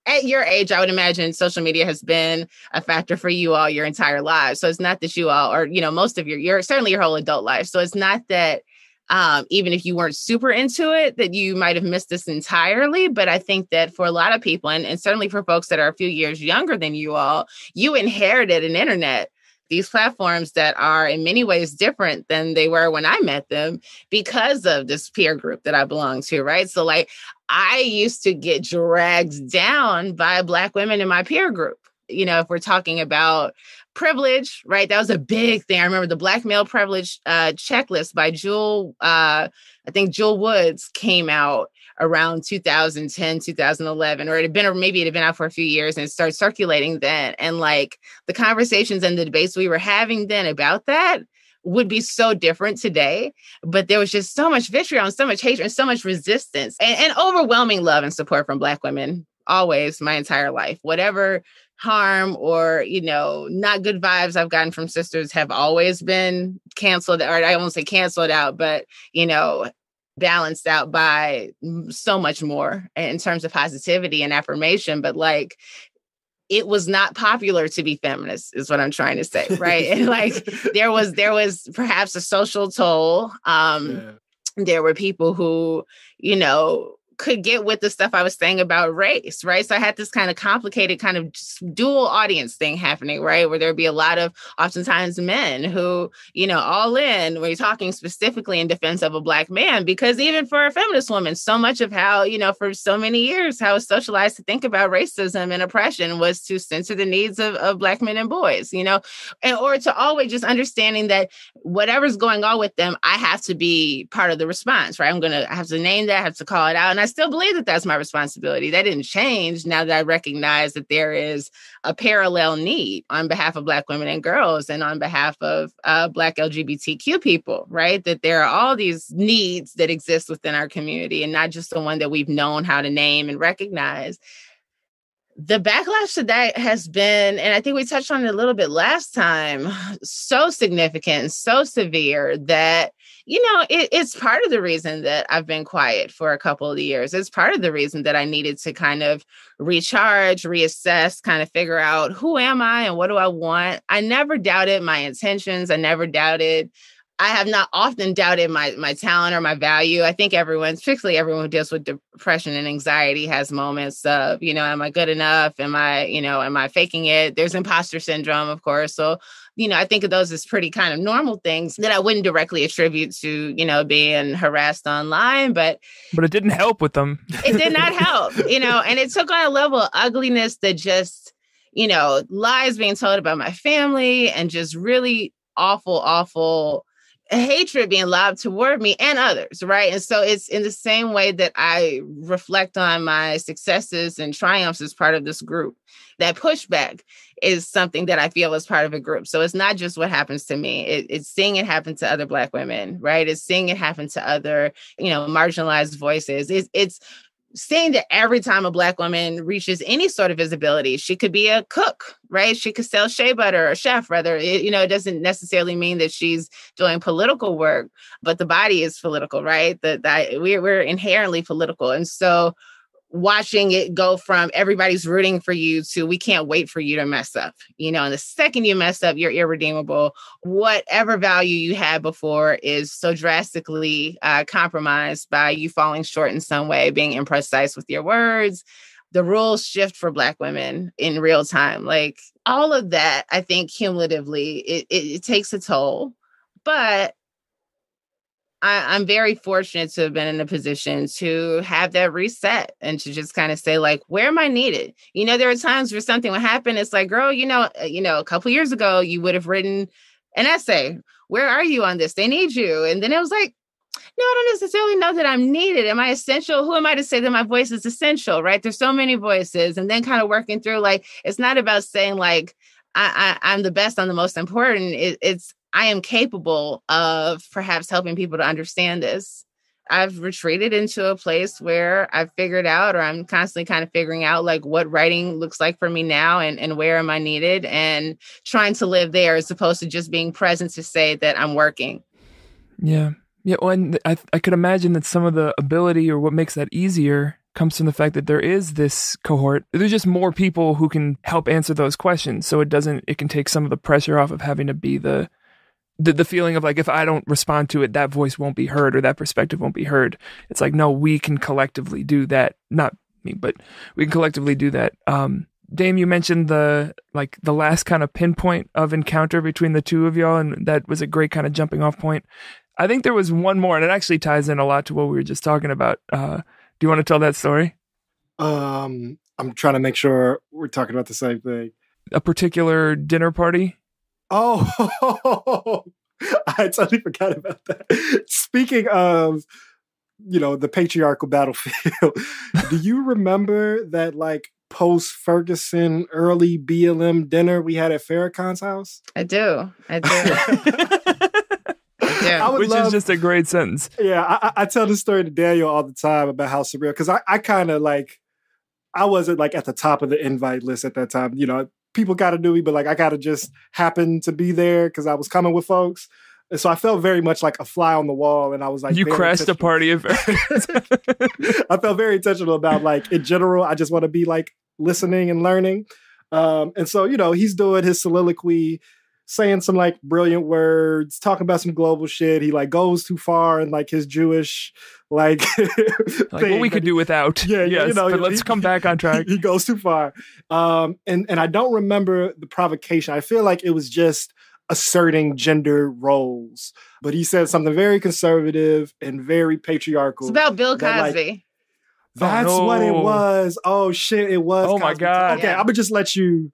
at your age, I would imagine social media has been a factor for you all your entire lives. So it's not that you all, or you know, most of your, your certainly your whole adult life. So it's not that um, even if you weren't super into it, that you might have missed this entirely. But I think that for a lot of people, and, and certainly for folks that are a few years younger than you all, you inherited an internet these platforms that are in many ways different than they were when I met them because of this peer group that I belong to, right? So, like, I used to get dragged down by Black women in my peer group. You know, if we're talking about privilege, right? That was a big thing. I remember the black male privilege uh, checklist by Jewel, uh, I think Jewel Woods came out around 2010, 2011, or it had been, or maybe it had been out for a few years and it started circulating then. And like the conversations and the debates we were having then about that would be so different today. But there was just so much vitriol, and so much hatred, and so much resistance, and, and overwhelming love and support from Black women always my entire life. Whatever harm or you know not good vibes i've gotten from sisters have always been canceled or i won't say canceled out but you know balanced out by so much more in terms of positivity and affirmation but like it was not popular to be feminist is what i'm trying to say right and like there was there was perhaps a social toll um yeah. there were people who you know could get with the stuff I was saying about race, right? So I had this kind of complicated kind of dual audience thing happening, right? Where there'd be a lot of oftentimes men who, you know, all in, we're talking specifically in defense of a black man, because even for a feminist woman, so much of how, you know, for so many years, how it's socialized to think about racism and oppression was to censor the needs of, of black men and boys, you know, and or to always just understanding that whatever's going on with them, I have to be part of the response, right? I'm gonna have to name that, I have to call it out. And I still believe that that's my responsibility. That didn't change now that I recognize that there is a parallel need on behalf of Black women and girls and on behalf of uh, Black LGBTQ people, right? That there are all these needs that exist within our community and not just the one that we've known how to name and recognize the backlash to that has been, and I think we touched on it a little bit last time, so significant, and so severe that, you know, it, it's part of the reason that I've been quiet for a couple of years. It's part of the reason that I needed to kind of recharge, reassess, kind of figure out who am I and what do I want. I never doubted my intentions. I never doubted I have not often doubted my my talent or my value. I think everyone, particularly everyone who deals with depression and anxiety, has moments of, you know, am I good enough? Am I, you know, am I faking it? There's imposter syndrome, of course. So, you know, I think of those as pretty kind of normal things that I wouldn't directly attribute to, you know, being harassed online, but but it didn't help with them. it did not help, you know, and it took on a level of ugliness that just, you know, lies being told about my family and just really awful, awful hatred being lobbed toward me and others, right? And so it's in the same way that I reflect on my successes and triumphs as part of this group. That pushback is something that I feel is part of a group. So it's not just what happens to me. It, it's seeing it happen to other Black women, right? It's seeing it happen to other, you know, marginalized voices. It's, it's saying that every time a black woman reaches any sort of visibility she could be a cook right? She could sell shea butter or chef rather it, you know it doesn't necessarily mean that she's doing political work but the body is political right? That we're, we're inherently political. And so watching it go from everybody's rooting for you to we can't wait for you to mess up. You know, and the second you mess up, you're irredeemable. Whatever value you had before is so drastically uh, compromised by you falling short in some way, being imprecise with your words. The rules shift for Black women in real time. Like all of that, I think cumulatively, it, it, it takes a toll. But I, am very fortunate to have been in a position to have that reset and to just kind of say, like, where am I needed? You know, there are times where something would happen. It's like, girl, you know, uh, you know, a couple years ago, you would have written an essay. Where are you on this? They need you. And then it was like, no, I don't necessarily know that I'm needed. Am I essential? Who am I to say that my voice is essential? Right? There's so many voices, and then kind of working through like it's not about saying like I, I am the best, I'm the most important. It, it's I am capable of perhaps helping people to understand this. I've retreated into a place where I've figured out, or I'm constantly kind of figuring out like what writing looks like for me now and, and where am I needed and trying to live there as opposed to just being present to say that I'm working. Yeah. Yeah. Well, and I, I could imagine that some of the ability or what makes that easier comes from the fact that there is this cohort. There's just more people who can help answer those questions. So it doesn't, it can take some of the pressure off of having to be the, the, the feeling of like if I don't respond to it, that voice won't be heard or that perspective won't be heard. It's like no, we can collectively do that. Not me, but we can collectively do that. Um, Dame, you mentioned the like the last kind of pinpoint of encounter between the two of y'all, and that was a great kind of jumping off point. I think there was one more, and it actually ties in a lot to what we were just talking about. Uh, do you want to tell that story? Um, I'm trying to make sure we're talking about the same thing. A particular dinner party. Oh, I totally forgot about that. Speaking of, you know, the patriarchal battlefield, do you remember that like post Ferguson early BLM dinner we had at Farrakhan's house? I do. I do. Yeah, which love, is just a great sentence. Yeah, I, I, tell this story to Daniel all the time about how surreal because I, I kind of like I wasn't like at the top of the invite list at that time. You know, people got to do me, but like I got to just happen to be there because I was coming with folks. And so I felt very much like a fly on the wall, and I was like, "You crashed a party." Of- I felt very intentional about like in general. I just want to be like listening and learning. Um, and so you know, he's doing his soliloquy saying some like brilliant words, talking about some global shit. He like goes too far and like his Jewish like, like what we could do without. Yeah, yes, you know, but let's he, come back on track. He goes too far. Um, and and I don't remember the provocation. I feel like it was just asserting gender roles. But he said something very conservative and very patriarchal. It's about Bill Cosby. That, like, that's oh, no. what it was. Oh shit, it was. Oh Cosby. my god. Okay, yeah. I'm gonna just let you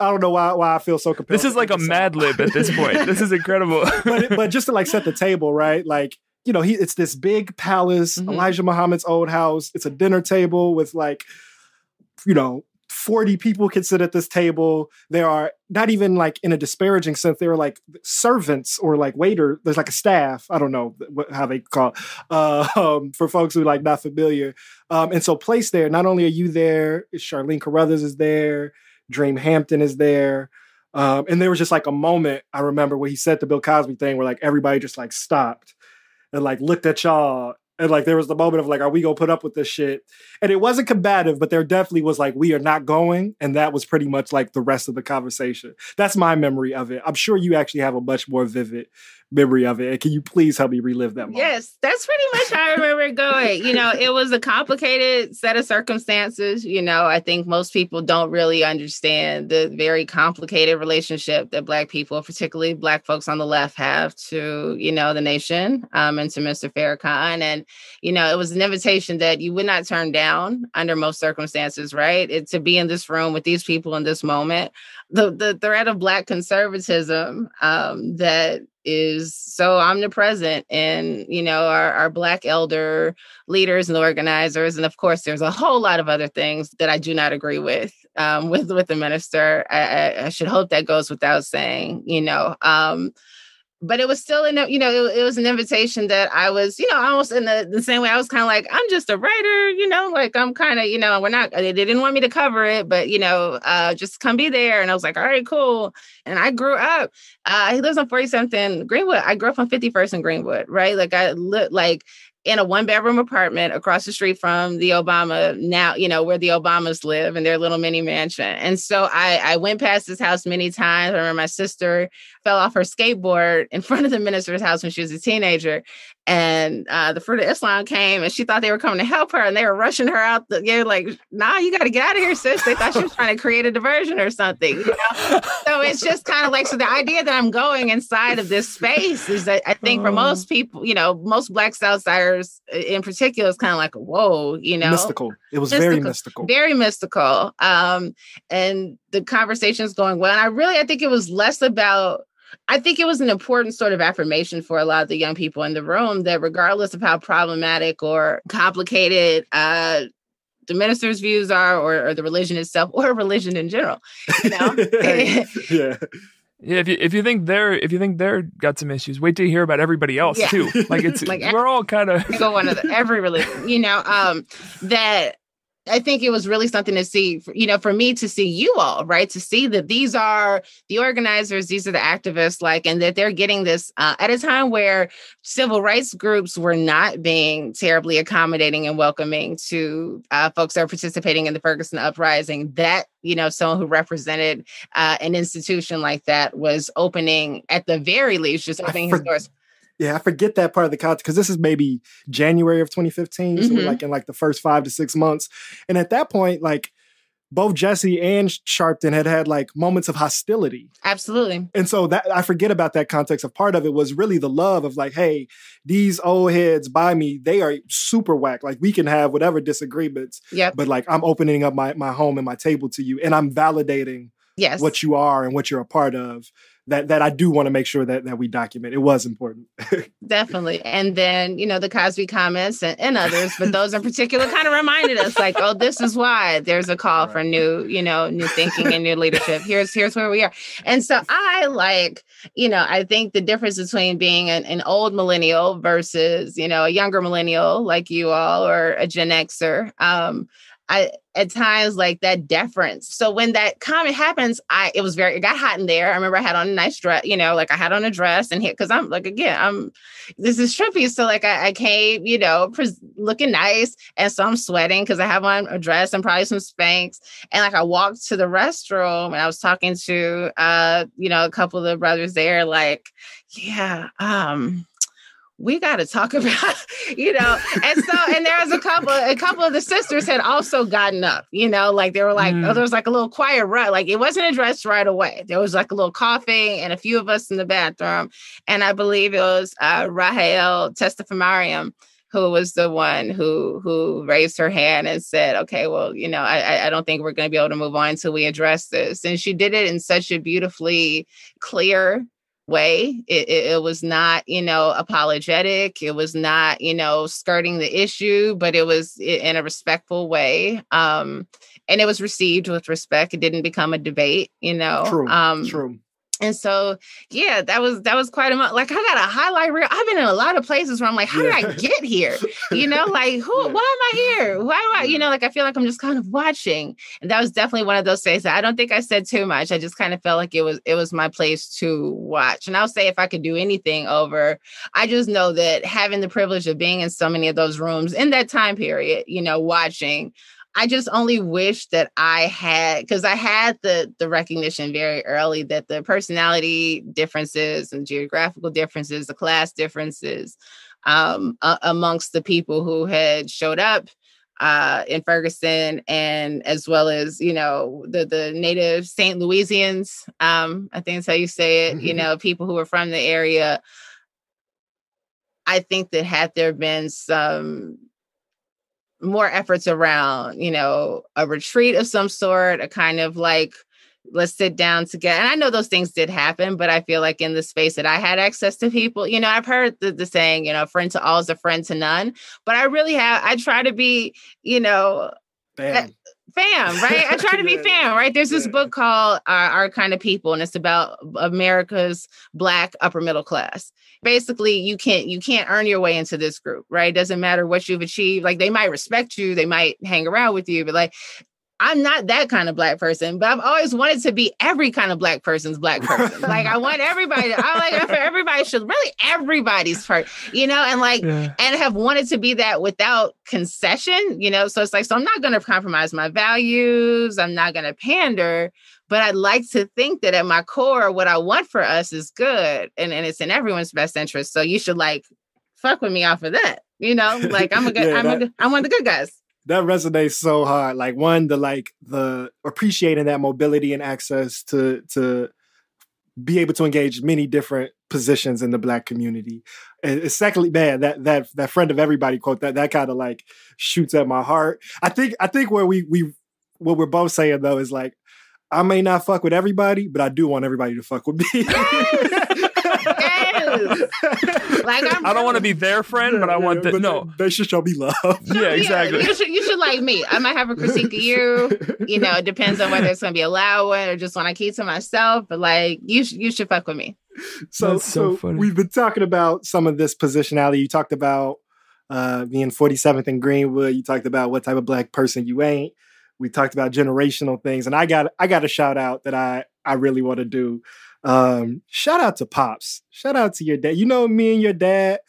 I don't know why why I feel so compelled. This is like a Mad Lib at this point. this is incredible. but but just to like set the table, right? Like you know, he it's this big palace, mm-hmm. Elijah Muhammad's old house. It's a dinner table with like, you know, 40 people can sit at this table. There are not even like in a disparaging sense, there are like servants or like waiter. There's like a staff. I don't know what, how they call it, uh, um, for folks who are like not familiar. Um, and so placed there, not only are you there, Charlene Carruthers is there, Dream Hampton is there. Um, and there was just like a moment I remember where he said the Bill Cosby thing where like everybody just like stopped and like looked at y'all And like there was the moment of like, are we gonna put up with this shit? And it wasn't combative, but there definitely was like, we are not going. And that was pretty much like the rest of the conversation. That's my memory of it. I'm sure you actually have a much more vivid memory of it. Can you please help me relive that moment? Yes, that's pretty much how I remember it going. You know, it was a complicated set of circumstances. You know, I think most people don't really understand the very complicated relationship that Black people, particularly Black folks on the left, have to, you know, the nation um, and to Mr. Farrakhan. And, you know, it was an invitation that you would not turn down under most circumstances, right? It, to be in this room with these people in this moment. The, the threat of Black conservatism um, that is so omnipresent in you know our, our black elder leaders and organizers and of course there's a whole lot of other things that i do not agree with um, with with the minister. I, I, I should hope that goes without saying you know um, but it was still in you know it, it, was an invitation that i was you know almost in the, the same way. I was kind of like i'm just a writer you know like i'm kind of you know we're not they didn't want me to cover it but you know uh just come be there. And i was like all right cool. And i grew up uh he lives on 47th greenwood. I grew up on 51st and greenwood right? Like i look like in a one bedroom apartment across the street from the Obama now, you know, where the Obamas live in their little mini mansion. And so I, I went past this house many times. I remember my sister fell off her skateboard in front of the minister's house when she was a teenager and uh, the fruit of Islam came, and she thought they were coming to help her, and they were rushing her out. The, they're like, "Nah, you got to get out of here, sis." They thought she was trying to create a diversion or something. You know? so it's just kind of like so. The idea that I'm going inside of this space is that I think for oh. most people, you know, most Black Southsiders in particular, is kind of like, "Whoa," you know, mystical. It was mystical, very mystical, very mystical. Um, and the conversation is going well. And I really, I think it was less about I think it was an important sort of affirmation for a lot of the young people in the room that regardless of how problematic or complicated uh, the minister's views are or, or, the religion itself or religion in general, you know? yeah. Yeah, if you if you think they're if you think they're got some issues, wait till you hear about everybody else yeah. too. Like it's like we're all kind of go one of the, every religion, you know. Um, that I think it was really something to see, you know, for me to see you all, right? To see that these are the organizers, these are the activists, like, and that they're getting this uh, at a time where civil rights groups were not being terribly accommodating and welcoming to uh, folks that are participating in the Ferguson uprising. That, you know, someone who represented uh, an institution like that was opening, at the very least, just opening his doors yeah, I forget that part of the context because this is maybe January of 2015. Mm-hmm. So we're like in like the first five to six months. And at that point, like both Jesse and Sharpton had had like moments of hostility. Absolutely. And so that I forget about that context of part of it was really the love of like, hey, these old heads by me, they are super whack. Like we can have whatever disagreements. Yeah. But like I'm opening up my my home and my table to you and I'm validating yes. what you are and what you're a part of that that I do want to make sure that that we document. It was important. Definitely. And then, you know, the Cosby comments and, and others, but those in particular kind of reminded us like, oh, this is why there's a call right. for new, you know, new thinking and new leadership. Here's here's where we are. And so I like, you know, I think the difference between being an, an old millennial versus, you know, a younger millennial like you all or a Gen Xer. Um, I at times like that deference. So when that comment happens, I it was very it got hot in there. I remember I had on a nice dress, you know, like I had on a dress and here because I'm like again, I'm this is trippy. So like I, I came, you know, pres- looking nice, and so I'm sweating because I have on a dress and probably some Spanx. And like I walked to the restroom and I was talking to uh, you know, a couple of the brothers there, like, yeah, um, we got to talk about, you know. And so, and there was a couple, a couple of the sisters had also gotten up, you know, like they were like, mm. oh, there was like a little quiet run, like it wasn't addressed right away. There was like a little coughing and a few of us in the bathroom, and I believe it was uh, Rahel Tesfamariam who was the one who who raised her hand and said, "Okay, well, you know, I I don't think we're going to be able to move on until we address this." And she did it in such a beautifully clear way. It, it, it, was not, you know, apologetic. It was not, you know, skirting the issue, but it was in a respectful way. Um, and it was received with respect. It didn't become a debate, you know. True. Um, true. And so, yeah, that was that was quite a month. Like I got a highlight reel. I've been in a lot of places where I'm like, how yeah. did I get here? You know, like who? Why am I here? Why do I? You know, like I feel like I'm just kind of watching. And that was definitely one of those days that I don't think I said too much. I just kind of felt like it was it was my place to watch. And I'll say if I could do anything over, I just know that having the privilege of being in so many of those rooms in that time period, you know, watching I just only wish that I had because I had the the recognition very early that the personality differences and geographical differences, the class differences um, amongst the people who had showed up uh, in Ferguson, and as well as you know the the native Saint Louisians. Um, I think that's how you say it. Mm-hmm. You know, people who were from the area. I think that had there been some more efforts around, you know, a retreat of some sort, a kind of like, let's sit down together. And I know those things did happen, but I feel like in the space that I had access to people, you know, I've heard the, the saying, you know, friend to all is a friend to none. But I really have, I try to be, you know, fam, right? I try to be fam, right? There's this yeah. book called uh, our, our, Kind of People, and it's about America's Black upper middle class. Basically, you can't you can't earn your way into this group, right? It doesn't matter what you've achieved. Like they might respect you, they might hang around with you, but like I'm not that kind of black person, but I've always wanted to be every kind of black person's black person. like I want everybody. I like for everybody should really everybody's part, you know, and like yeah. and have wanted to be that without concession, you know. So it's like so I'm not going to compromise my values. I'm not going to pander, but I'd like to think that at my core, what I want for us is good, and and it's in everyone's best interest. So you should like fuck with me off of that, you know. Like I'm a good. yeah, I'm that- a. I'm one of the good guys that resonates so hard. Like one, the like the appreciating that mobility and access to to be able to engage many different positions in the black community. And secondly, man, that that that friend of everybody quote that that kind of like shoots at my heart. I think I think where we we what we're both saying though is like I may not fuck with everybody, but I do want everybody to fuck with me. like I'm I don't want to be their friend, but I want the, no. They, they should show me love. Yeah, exactly. Yeah, you should you should like me. I might have a critique of you. You know, it depends on whether it's gonna be a loud one or just want to keep to myself. But like you sh- you should fuck with me. So so, so we've been talking about some of this positionality. You talked about uh, being 47th in Greenwood. You talked about what type of black person you ain't. We talked about generational things, and I got I got a shout out that I I really want to do. Um, shout out to Pops. Shout out to your dad. You know, me and your dad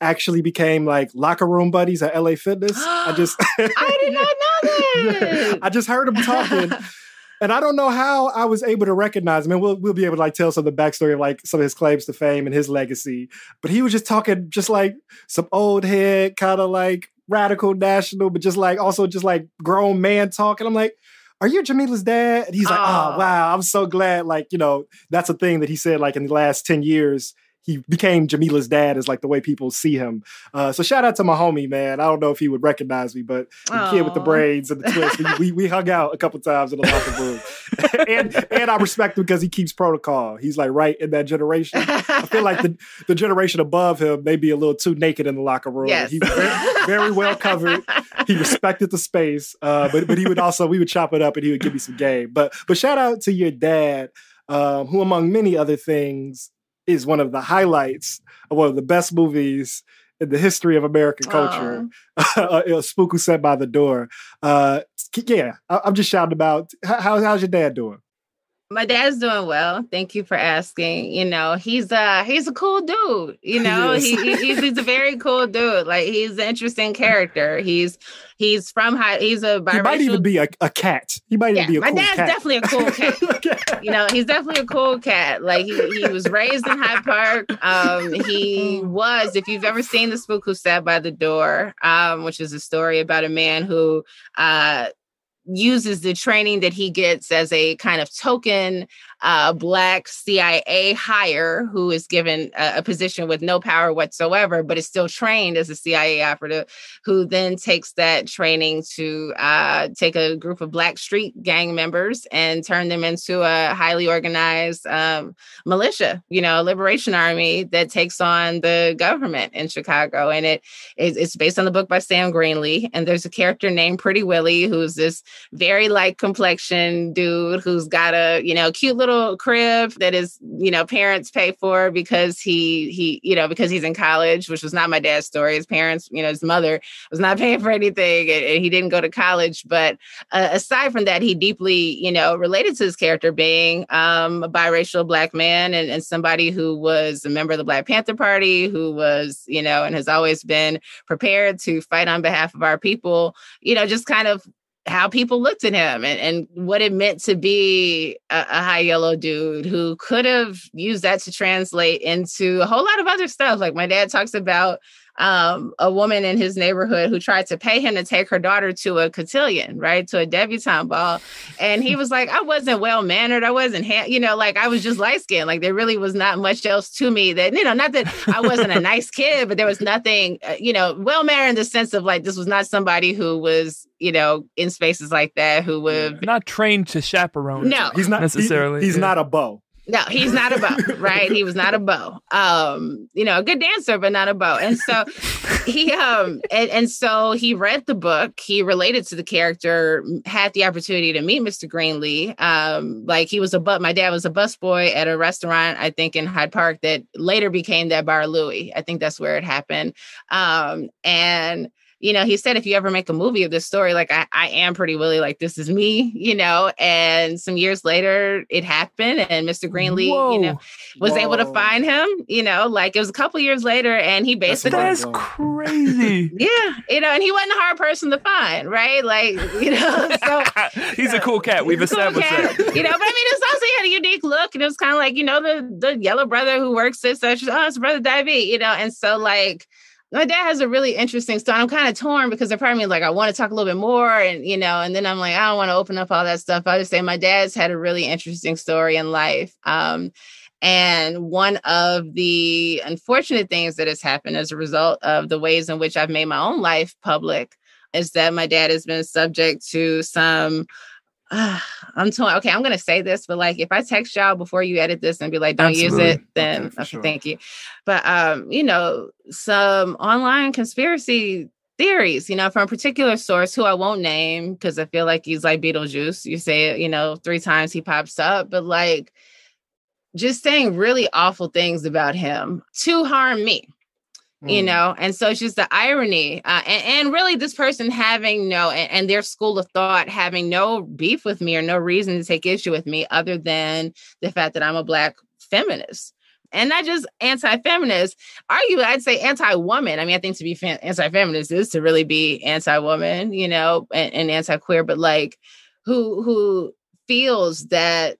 actually became like locker room buddies at LA Fitness. I just I did not know that. I just heard him talking. and I don't know how I was able to recognize him. And we'll we'll be able to like tell some of the backstory of like some of his claims to fame and his legacy. But he was just talking just like some old head, kind of like radical national, but just like also just like grown man talking. I'm like, are you Jamilah's dad? And he's like, oh, ah. wow, I'm so glad. Like, you know, that's a thing that he said like in the last 10 years he became Jamilah's dad is like the way people see him. Uh, so shout out to my homie, man. I don't know if he would recognize me, but the kid with the braids and the twist, we, we, we, hung out a couple times in the locker room. and and I respect him because he keeps protocol. He's like right in that generation. I feel like the, the generation above him may be a little too naked in the locker room. Yes. He's very, very, well covered. He respected the space, uh, but but he would also we would chop it up and he would give me some game. But but shout out to your dad. Um, who, among many other things, is one of the highlights of one of the best movies in the history of American culture. Uh, Spook Who Sat by the Door. Uh, yeah, I- am just shouting about how, how's your dad doing? My dad's doing well. Thank you for asking. You know, he's uh he's a cool dude. You know, he, he's he's a very cool dude. Like he's an interesting character. He's he's from high. He's a biracial. He might even be a, a cat. He might yeah, even be a my cool dad's cat. definitely a cool cat. you know, he's definitely a cool cat. Like he he was raised in Hyde Park. Um, he was. If you've ever seen the spook who sat by the door, um, which is a story about a man who uh uses the training that he gets as a kind of token uh, black CIA hire who is given a, a, position with no power whatsoever, but is still trained as a CIA operative, who then takes that training to uh, take a group of black street gang members and turn them into a highly organized um, militia, you know, liberation army that takes on the government in Chicago. And it it's based on the book by Sam Greenlee. And there's a character named Pretty Willie, who's this very light complexion dude who's got a, you know, cute little little crib that his, you know, parents pay for because he he, you know, because he's in college, which was not my dad's story. His parents, you know, his mother was not paying for anything and, and he didn't go to college. But uh, aside from that, he deeply, you know, related to his character being um, a biracial black man and, and somebody who was a member of the Black Panther Party, who was, you know, and has always been prepared to fight on behalf of our people, you know, just kind of how people looked at him and, and what it meant to be a, a, high yellow dude who could have used that to translate into a whole lot of other stuff. Like my dad talks about um, a woman in his neighborhood who tried to pay him to take her daughter to a cotillion, right, to a debutante ball, and he was like, "I wasn't well mannered. I wasn't, ha- you know, like I was just light skinned. Like there really was not much else to me that, you know, not that I wasn't a nice kid, but there was nothing, uh, you know, well mannered in the sense of like this was not somebody who was, you know, in spaces like that who would not trained to chaperone. No, he's not necessarily. He, he's yeah. not a beau. No, he's not a bow, right? He was not a bow. Um, you know, a good dancer, but not a bow. And so he um and, and so he read the book, he related to the character, had the opportunity to meet Mr. Greenlee. Um, like he was a but my dad was a busboy at a restaurant, I think in Hyde Park, that later became that bar Louie. I think that's where it happened. Um, and you know, he said, if you ever make a movie of this story, like I, I am pretty Willie, like this is me, you know. And some years later, it happened, and Mr. Greenlee, Whoa. you know, was Whoa. able to find him, you know, like it was a couple years later, and he basically, That's crazy. yeah, you know, and he wasn't a hard person to find, right? Like, you know, so He's a cool cat. We've Cool established cat, that. You know, but I mean, it's also he had a unique look, and it was kind of like, you know, the the yellow brother who works this, such, oh, it's brother Davey, you know, and so like my dad has a really interesting story. I'm kind of torn because they're probably like, I want to talk a little bit more. And, you know, and then I'm like, I don't want to open up all that stuff. I just say my dad's had a really interesting story in life. Um, and one of the unfortunate things that has happened as a result of the ways in which I've made my own life public is that my dad has been subject to some uh, I'm telling, Okay, I'm gonna say this, but like if I text y'all before you edit this and be like, don't use it, then Okay, okay, sure. thank you. But um, you know, some online conspiracy theories, you know, from a particular source who I won't name because I feel like he's like Beetlejuice. You say it, you know, three times he pops up, but like just saying really awful things about him to harm me you Mm. know? And so it's just the irony uh, and, and really this person having no and, and their school of thought having no beef with me or no reason to take issue with me other than the fact that i'm a black feminist. And not just anti-feminist argue i'd say anti-woman. I mean i think to be fan- anti-feminist is to really be anti-woman you know and, and anti-queer but like who who feels that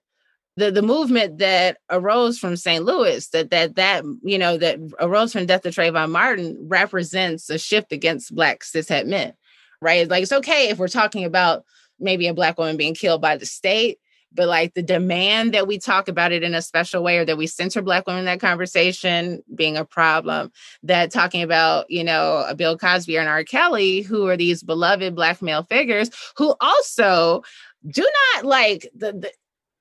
the the movement that arose from St. Louis, that that that you know that arose from death of Trayvon Martin, represents a shift against Black cishet men, right? Like it's okay if we're talking about maybe a Black woman being killed by the state, but like the demand that we talk about it in a special way, or that we center Black women in that conversation being a problem. That talking about you know a Bill Cosby or an R. Kelly, who are these beloved Black male figures, who also do not like the, the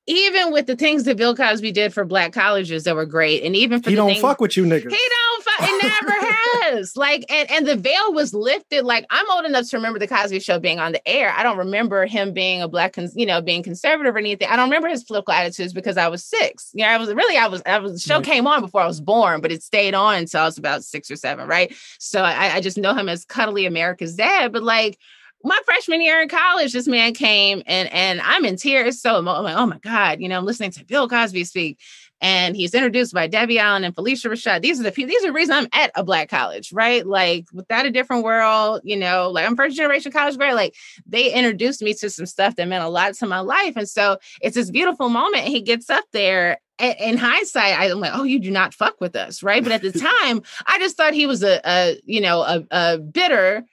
even with the things that Bill Cosby did for black colleges that were great, and even for He don't things, fuck with you niggas. he don't fuck. It never has. Like, and and the veil was lifted. Like, I'm old enough to remember the Cosby Show being on the air. I don't remember him being a black, cons- you know, being conservative or anything. I don't remember his political attitudes because I was six. Yeah, I was really, I was, I was. The show Right. came on before I was born, but it stayed on until I was about six or seven, right? So I, I just know him as cuddly America's dad. But like my freshman year in college, this man came and and I'm in tears. So I'm like, oh my God, you know, I'm listening to Bill Cosby speak. And he's introduced by Debbie Allen and Phylicia Rashad. These are the people, these are the reason I'm at a black college, right? Like without a different world, you know, like I'm first generation college grad. Like they introduced me to some stuff that meant a lot to my life. And so it's this beautiful moment. He gets up there in hindsight, I'm like, oh, you do not fuck with us, right? But at the time, I just thought he was a, a you know, a, a bitter,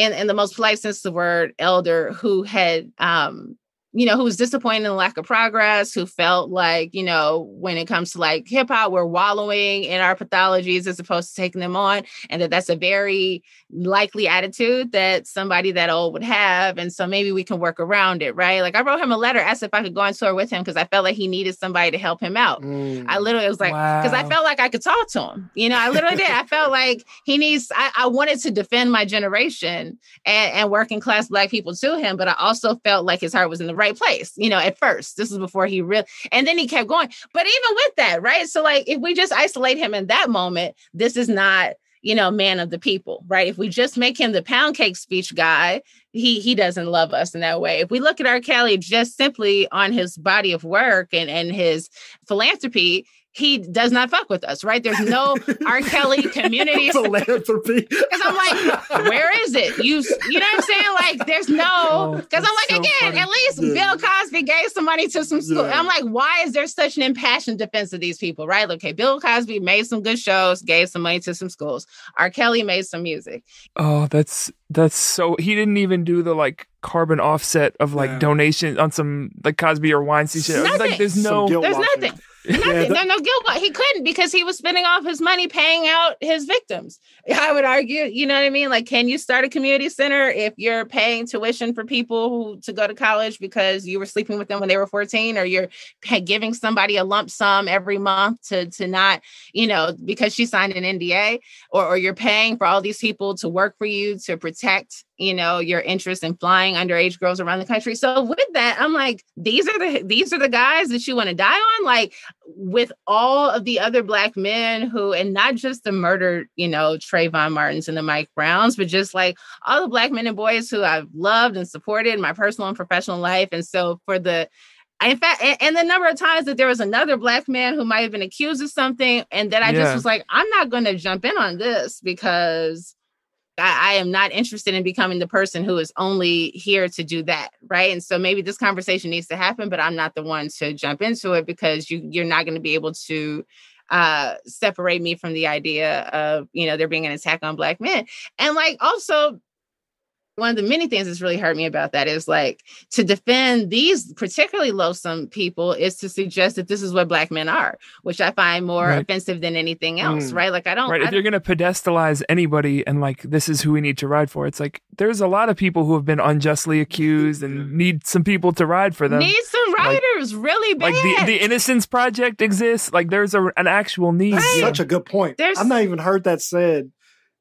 in, in the most polite sense of the word, elder who had, um, you know, who was disappointed in the lack of progress, who felt like, you know, when it comes to like hip hop, we're wallowing in our pathologies as opposed to taking them on, and that that's a very likely attitude that somebody that old would have, and so maybe we can work around it, right? Like I wrote him a letter, asked if I could go on tour with him because I felt like he needed somebody to help him out. Mm. I literally was like, because I felt like I could talk to him. You know, I literally did. I felt like he needs, I, I wanted to defend my generation and, and working class Black people to him, but I also felt like his heart was in the right place, you know, at first. This is before he really, and then he kept going. But even with that, right? So, like, if we just isolate him in that moment, this is not, you know, man of the people, right? If we just make him the pound cake speech guy, he he doesn't love us in that way. If we look at R. Kelly just simply on his body of work and and his philanthropy, he does not fuck with us, right? There's no R. Kelly community philanthropy. Because I'm like, where is it? You, you know what I'm saying? Like, there's no. Because oh, I'm like, so again, funny. at least yeah. Bill Cosby gave some money to some school. Yeah. I'm like, why is there such an impassioned defense of these people, right? Okay, Bill Cosby made some good shows, gave some money to some schools. R. Kelly made some music. Oh, that's that's so. He didn't even do the like carbon offset of like yeah. donation on some like Cosby or Weinstein shit. Nothing. Like, there's no, there's nothing. Nothing. Yeah, no, no guilt. He couldn't because he was spending off his money paying out his victims. I would argue, you know what I mean? Like, can you start a community center if you're paying tuition for people who to go to college because you were sleeping with them when they were 14, or you're giving somebody a lump sum every month to to not, you know, because she signed an NDA, or or you're paying for all these people to work for you to protect you know your interest in flying underage girls around the country. So with that i'm like these are the these are the guys that you want to die on? Like with all of the other black men who and not just the murdered you know trayvon martins and the mike browns but just like all the black men and boys who i've loved and supported in my personal and professional life. And so for the in fact, and, the number of times that there was another black man who might have been accused of something, and that I yeah. just was like, I'm not going to jump in on this because I, I, am not interested in becoming the person who is only here to do that, right? And so maybe this conversation needs to happen, but I'm not the one to jump into it because you you're not going to be able to uh separate me from the idea of you know there being an attack on black men and like also one of the many things that's really hurt me about that is like to defend these particularly loathsome people is to suggest that this is what black men are, which I find more right. offensive than anything else, mm. right? Like I don't. Right. I if you're going to pedestalize anybody and like this is who we need to ride for, it's like there's a lot of people who have been unjustly accused and need some people to ride for them. Need some riders, like, really bad. Like the, the Innocence Project exists. Like there's a, an actual need. Right. Such a good point. There's, I've not even heard that said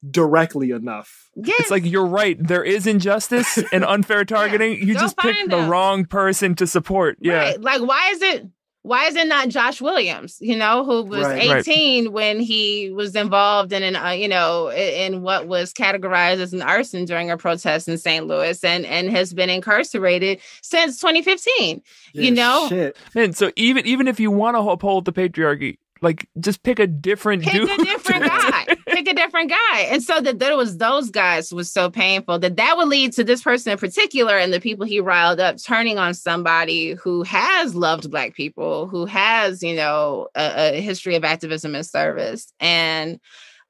directly enough. Yes. It's like you're right. There is injustice and unfair targeting. You just picked the wrong person to support. Yeah. Right. Like why is it why is it not Josh Williams, you know, who was right. 18 right. when he was involved in an, uh, you know, in what was categorized as an arson during a protest in St. Louis and and has been incarcerated since 2015. Yeah, you know, shit. and so even even if you want to uphold the patriarchy, like just pick a different pick dude. a different guy pick a different guy. And so that there was those guys was so painful that that would lead to this person in particular and the people he riled up turning on somebody who has loved black people who has you know a, a history of activism and service. And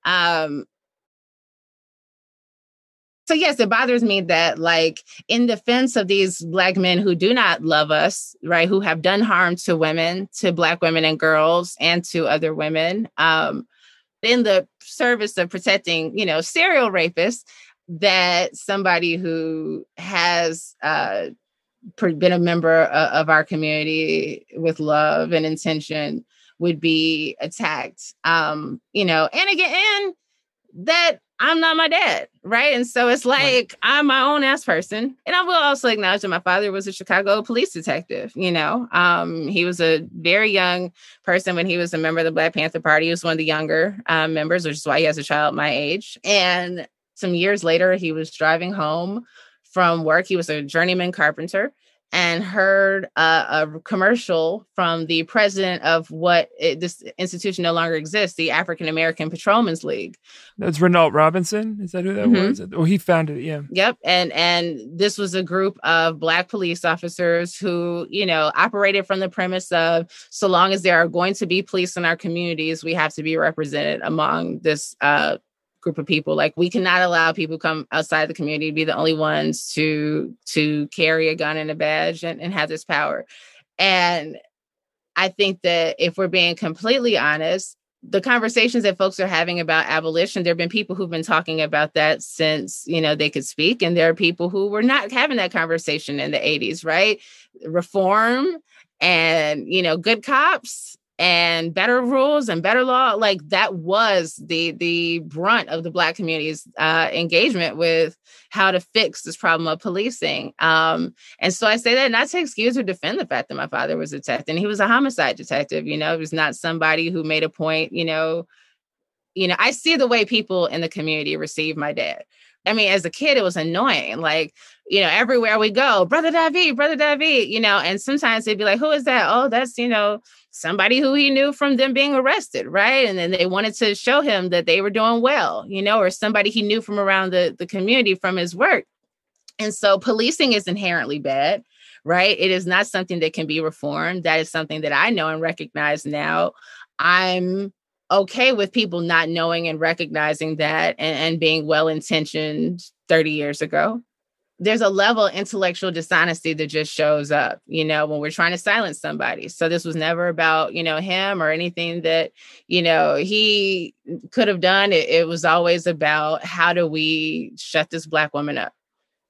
um so yes it bothers me that like in defense of these black men who do not love us right who have done harm to women to black women and girls and to other women um in the service of protecting you know serial rapists that somebody who has uh been a member of our community with love and intention would be attacked. Um you know and again and that I'm not my dad, right? And so it's like right. I'm my own ass person. And I will also acknowledge that my father was a Chicago police detective, you know. Um, he was a very young person when he was a member of the Black Panther Party. He was one of the younger um, members, which is why he has a child my age. And some years later, he was driving home from work. He was a journeyman carpenter and heard a commercial from the president of what it, this institution no longer exists, the African American Patrolmen's League. That's Renault Robinson. Is that who that mm-hmm. was? Oh, he founded it. Yeah. Yep. And and this was a group of black police officers who, you know, operated from the premise of so long as there are going to be police in our communities, we have to be represented among this uh, group of people. Like we cannot allow people come outside the community to be the only ones to to carry a gun and a badge and, and have this power. And i think that if we're being completely honest the conversations that folks are having about abolition there have been people who've been talking about that since you know they could speak. And there are people who were not having that conversation in the 80s right? Reform and you know good cops and better rules and better law like that was the the brunt of the black community's uh, engagement with how to fix this problem of policing um, and so i say that not to excuse or defend the fact that my father was a detective and he was a homicide detective you know he was not somebody who made a point you know you know i see the way people in the community receive my dad I mean, as a kid, it was annoying. Like, you know, everywhere we go, brother David, brother David, you know, and sometimes they'd be like, who is that? Oh, that's, you know, somebody who he knew from them being arrested, right? And then they wanted to show him that they were doing well, you know, or somebody he knew from around the, the community from his work. And so policing is inherently bad, right? It is not something that can be reformed. That is something that I know and recognize now. I'm okay with people not knowing and recognizing that and, and being well intentioned 30 years ago there's a level of intellectual dishonesty that just shows up, you know, when we're trying to silence somebody. So this was never about, you know, him or anything that, you know, he could have done. It, it was always about how do we shut this black woman up?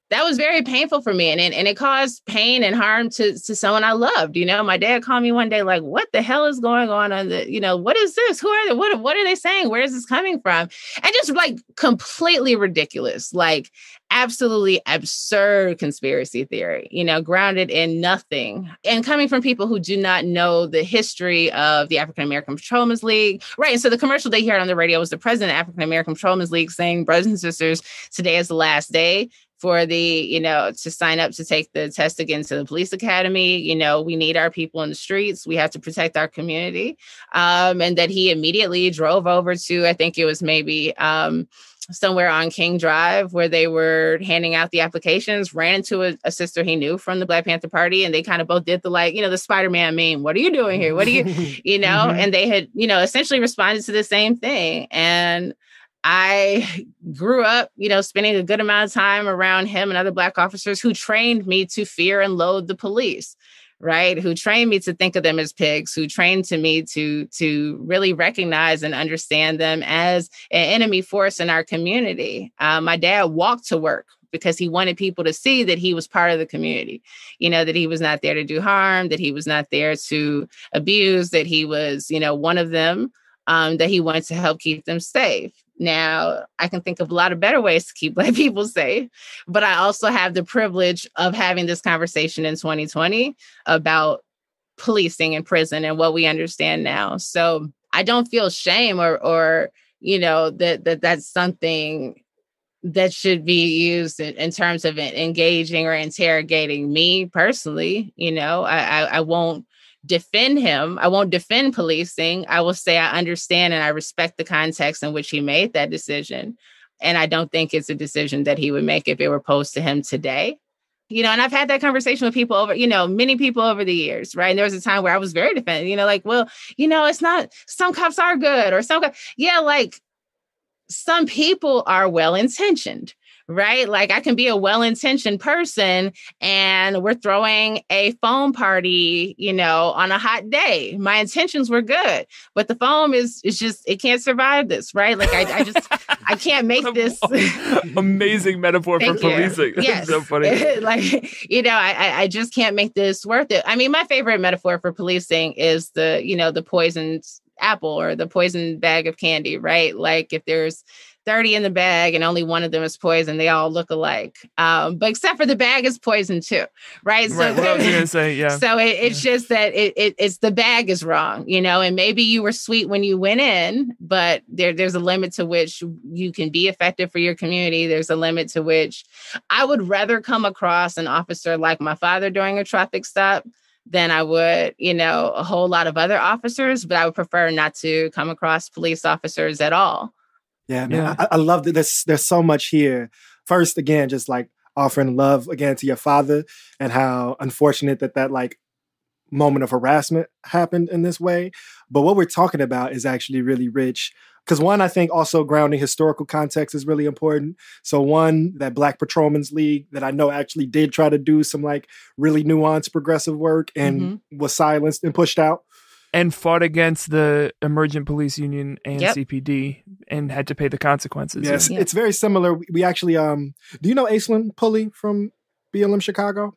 that was very painful for me and, and, and it caused pain and harm to, to someone I loved. You know, my dad called me one day, like, what the hell is going on on the, you know, what is this? Who are they? What, what are they saying? Where is this coming from? And just like completely ridiculous, like absolutely absurd conspiracy theory, you know, grounded in nothing and coming from people who do not know the history of the African American Patrolmen's League. Right. And so the commercial they heard on the radio was the president of African American Patrolmen's League saying, brothers and sisters, today is the last day for the you know to sign up to take the test again to the police academy you know we need our people in the streets we have to protect our community um, and that he immediately drove over to i think it was maybe um, somewhere on king drive where they were handing out the applications ran into a, a, sister he knew from the black panther party and they kind of both did the like you know the spider-man meme what are you doing here? What are you you know? Mm-hmm. and they had you know essentially responded to the same thing. And I grew up, you know, spending a good amount of time around him and other Black officers who trained me to fear and loathe the police, right? Who trained me to think of them as pigs, who trained to me to to really recognize and understand them as an enemy force in our community. Uh, my dad walked to work because he wanted people to see that he was part of the community, you know, that he was not there to do harm, that he was not there to abuse, that he was, you know, one of them. Um, that he wanted to help keep them safe. Now, I can think of a lot of better ways to keep Black people safe, but I also have the privilege of having this conversation in 2020 about policing in prison and what we understand now. So I don't feel shame or, or you know, that, that that's something that should be used in, in terms of engaging or interrogating me personally. You know, I, I, I won't defend him. I won't defend policing. I will say I understand and I respect the context in which he made that decision. And I don't think it's a decision that he would make if it were posed to him today. You know, and I've had that conversation with people over, you know, many people over the years, right? And there was a time where I was very defensive, you know, like, well, you know, it's not, some cops are good or some, yeah, like some people are well intentioned, right? Like I can be a well intentioned person and we're throwing a foam party, you know, on a hot day. My intentions were good, but the foam is is just it can't survive this, right? Like I, I just I can't make this amazing metaphor for policing. Yes. so funny. like, you know, I I just can't make this worth it. I mean, my favorite metaphor for policing is the, you know, the poisoned apple or the poison bag of candy, right? Like if there's 30 in the bag and only one of them is poison. They all look alike. Um, but except for the bag is poison too, right? So, right. What I was gonna say, yeah. So it, it's yeah. just that it, it, it's the bag is wrong, you know, and maybe you were sweet when you went in, but there, there's a limit to which you can be effective for your community. There's a limit to which I would rather come across an officer like my father during a traffic stop than I would, you know, a whole lot of other officers, but I would prefer not to come across police officers at all. Yeah, man. Yeah. I, I love that there's there's so much here. First, again, just like offering love again to your father and how unfortunate that that like moment of harassment happened in this way. But what we're talking about is actually really rich. Because one, I think also grounding historical context is really important. So one, that Black Patrolmen's League that I know actually did try to do some like really nuanced progressive work and mm-hmm. was silenced and pushed out and fought against the emergent police union and yep. CPD and had to pay the consequences. Yes, yeah. it's very similar. We actually, um, do you know Aislinn Pulley from BLM Chicago?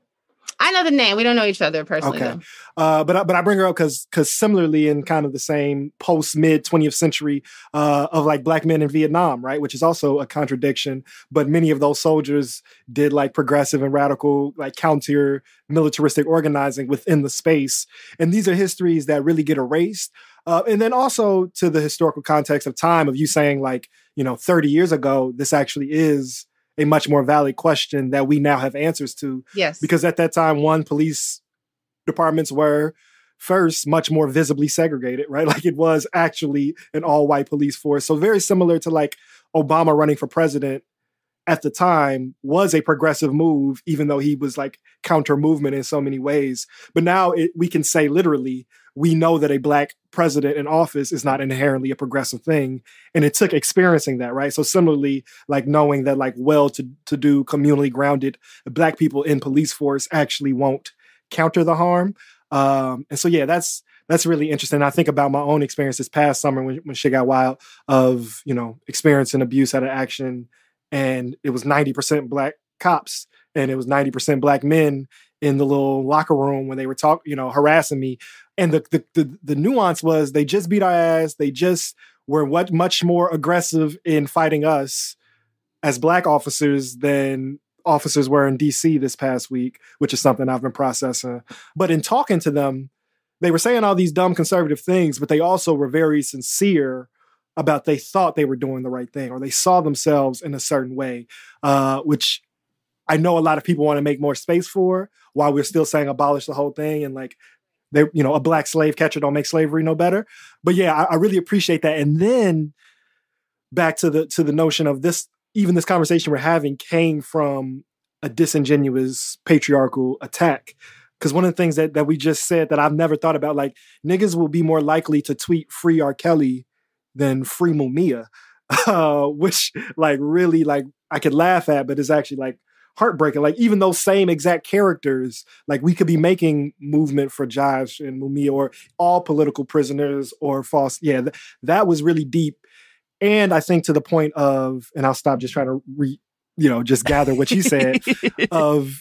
I know the name. We don't know each other personally. Okay. Uh, but I- but I bring her up because because similarly in kind of the same post mid 20th century uh, of like black men in Vietnam, right, which is also a contradiction. But many of those soldiers did like progressive and radical like counter militaristic organizing within the space, and these are histories that really get erased. Uh, and then also to the historical context of time of you saying like you know 30 years ago this actually is a much more valid question that we now have answers to. Yes. because at that time one police departments were first much more visibly segregated right? Like it was actually an all white police force. So very similar to like obama running for president at the time was a progressive move even though he was like counter movement in so many ways. But now it, we can say literally we know that a black president in office is not inherently a progressive thing and it took experiencing that right? So similarly like knowing that like well to, to do communally grounded black people in police force actually won't counter the harm. Um and so yeah that's that's really interesting. I think about my own experience this past summer when, when shit got wild of you know experiencing abuse at an action and it was 90% black cops and it was 90% black men in the little locker room when they were talking you know harassing me and the, the the the nuance was they just beat our ass they just were what much more aggressive in fighting us as black officers than officers were in DC this past week, which is something I've been processing. But in talking to them, they were saying all these dumb conservative things, but they also were very sincere about they thought they were doing the right thing or they saw themselves in a certain way, uh, which I know a lot of people want to make more space for while we're still saying abolish the whole thing and like they, you know, a black slave catcher don't make slavery no better. But yeah, I, I really appreciate that. And then back to the to the notion of this even this conversation we're having came from a disingenuous patriarchal attack. Because one of the things that, that we just said that I've never thought about, like niggas will be more likely to tweet free R. Kelly than free Mumia, uh, which like really like I could laugh at, but it's actually like heartbreaking. Like even those same exact characters, like we could be making movement for Josh and Mumia or all political prisoners or false. Yeah, th- that was really deep. And I think to the point of, and I'll stop just trying to re, you know, just gather what you said of,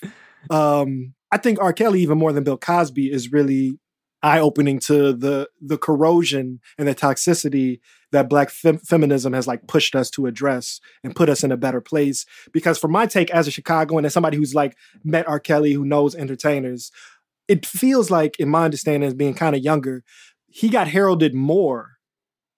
um, I think R. Kelly even more than Bill Cosby is really eye opening to the the corrosion and the toxicity that black fem- feminism has like pushed us to address and put us in a better place. Because for my take as a Chicagoan and somebody who's like met R. Kelly, who knows entertainers, it feels like, in my understanding, as being kind of younger, he got heralded more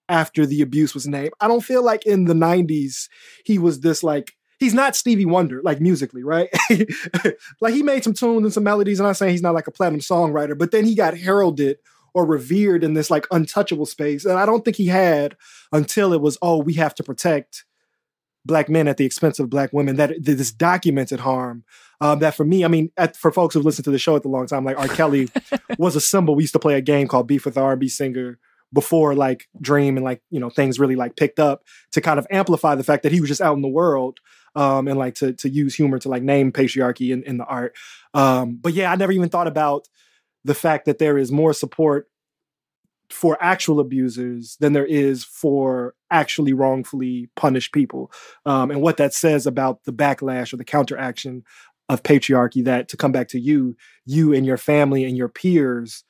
after the abuse was named. I don't feel like in the 90s he was this like he's not Stevie Wonder, like musically, right? like he made some tunes and some melodies, and I'm saying he's not like a platinum songwriter, but then he got heralded or revered in this like untouchable space. And I don't think he had until it was, oh, we have to protect black men at the expense of black women, that this documented harm. Um, that for me, I mean, at, for folks who've listened to the show at the long time, like R. Kelly was a symbol. We used to play a game called Beef with the R&B Singer before like Dream and like, you know, things really like picked up to kind of amplify the fact that he was just out in the world um, and like to to use humor to like name patriarchy in, in the art. Um, but yeah, I never even thought about the fact that there is more support for actual abusers than there is for actually wrongfully punished people, um, and what that says about the backlash or the counteraction of patriarchy. That to come back to you, you and your family and your peers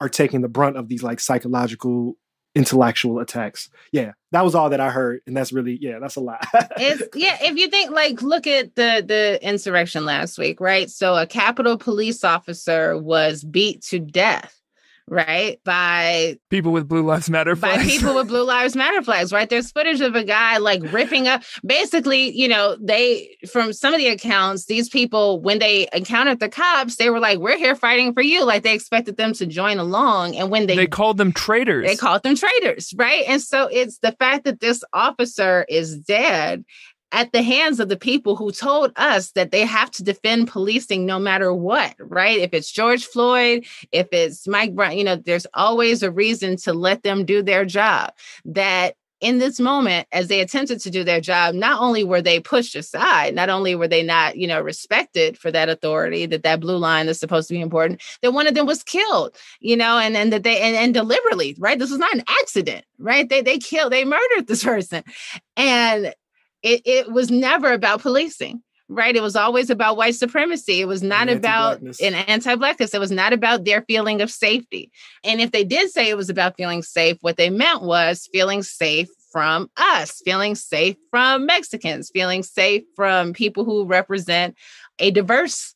are taking the brunt of these like psychological intellectual attacks. Yeah, that was all that I heard, and that's really yeah, that's a lot. it's yeah if you think like look at the the insurrection last week right so a capitol police officer was beat to death right by people with blue lives matter by flags. people with blue lives matter flags right there's footage of a guy like ripping up basically you know they from some of the accounts these people when they encountered the cops they were like we're here fighting for you like they expected them to join along and when they they called them traitors. they called them traitors, right? And so it's the fact that this officer is dead at the hands of the people who told us that they have to defend policing no matter what, right? If it's George Floyd, if it's Mike Brown, you know, there's always a reason to let them do their job. That in this moment, as they attempted to do their job, not only were they pushed aside, not only were they not, you know, respected for that authority, that that blue line is supposed to be important, that one of them was killed, you know, and and that they and, and deliberately, right? This was not an accident, right? They they killed, they murdered this person, and it it was never about policing right? It was always about white supremacy. It was not And about an anti-blackness. It was not about their feeling of safety. And if they did say it was about feeling safe, what they meant was feeling safe from us, feeling safe from Mexicans, feeling safe from people who represent a diverse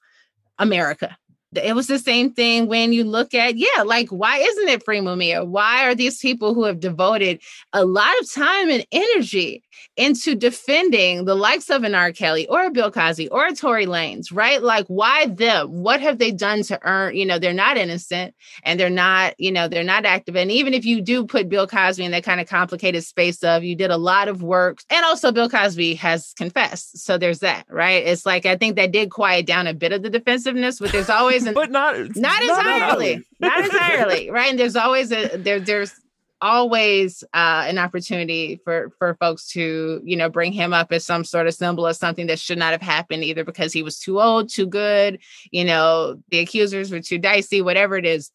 America. It was the same thing when you look at, yeah, like why isn't it free Mumia? Why are these people who have devoted a lot of time and energy into defending the likes of an R. Kelly or Bill Cosby or Tory Lanez, right? Like, why them? What have they done to earn? You know, they're not innocent and they're not, you know, they're not active. And even if you do put Bill Cosby in that kind of complicated space of you did a lot of work, and also Bill Cosby has confessed. So there's that, right? It's like I think that did quiet down a bit of the defensiveness, but there's always an but not not entirely not entirely right and there's always a there there's always uh, an opportunity for for folks to you know bring him up as some sort of symbol of something that should not have happened either because he was too old too good you know the accusers were too dicey whatever it is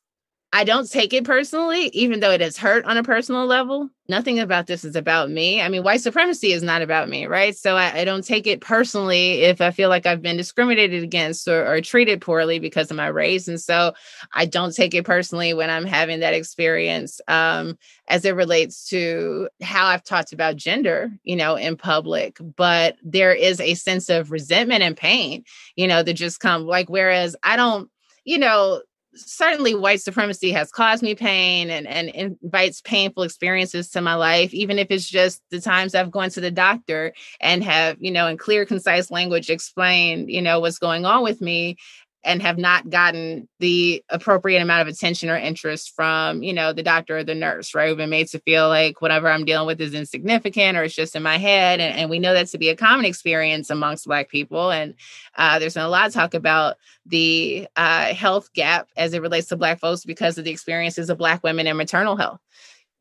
i don't take it personally even though it has hurt on a personal level. Nothing about this is about me. I mean white supremacy is not about me right? So i, I don't take it personally if i feel like i've been discriminated against or, or treated poorly because of my race. And so I don't take it personally when I'm having that experience um, as it relates to how I've talked about gender, you know, in public. But there is a sense of resentment and pain, you know, that just come. Like, whereas I don't, you know, certainly white supremacy has caused me pain and, and invites painful experiences to my life, even if it's just the times I've gone to the doctor and have, you know, in clear, concise language explained, you know, what's going on with me and have not gotten the appropriate amount of attention or interest from you know the doctor or the nurse right? We've been made to feel like whatever i'm dealing with is insignificant or it's just in my head and, and we know that to be a common experience amongst black people and uh, there's been a lot of talk about the uh, health gap as it relates to black folks because of the experiences of black women in maternal health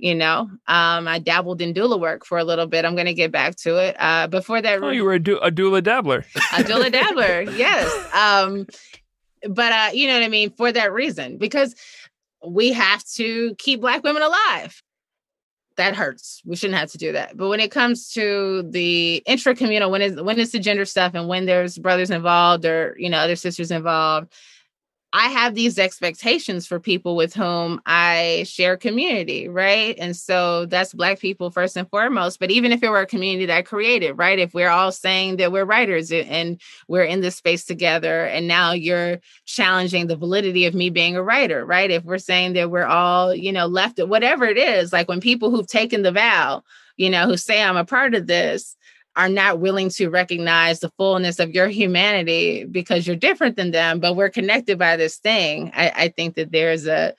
you know? Um, i dabbled in doula work for a little bit. I'm going to get back to it. Uh, before that Oh, you were a, a doula dabbler. a doula dabbler yes. Um but uh you know what i mean for that reason because we have to keep black women alive. That hurts. We shouldn't have to do that. But when it comes to the intracommunal when it's when it's the gender stuff and when there's brothers involved or you know other sisters involved I have these expectations for people with whom I share community, right? And so that's Black people first and foremost. But even if it were a community that I created, right? If we're all saying that we're writers and we're in this space together, and now you're challenging the validity of me being a writer, right? If we're saying that we're all, you know, left, whatever it is, like when people who've taken the vow, you know, who say I'm a part of this, are not willing to recognize the fullness of your humanity because you're different than them, but we're connected by this thing. I, I think that there's a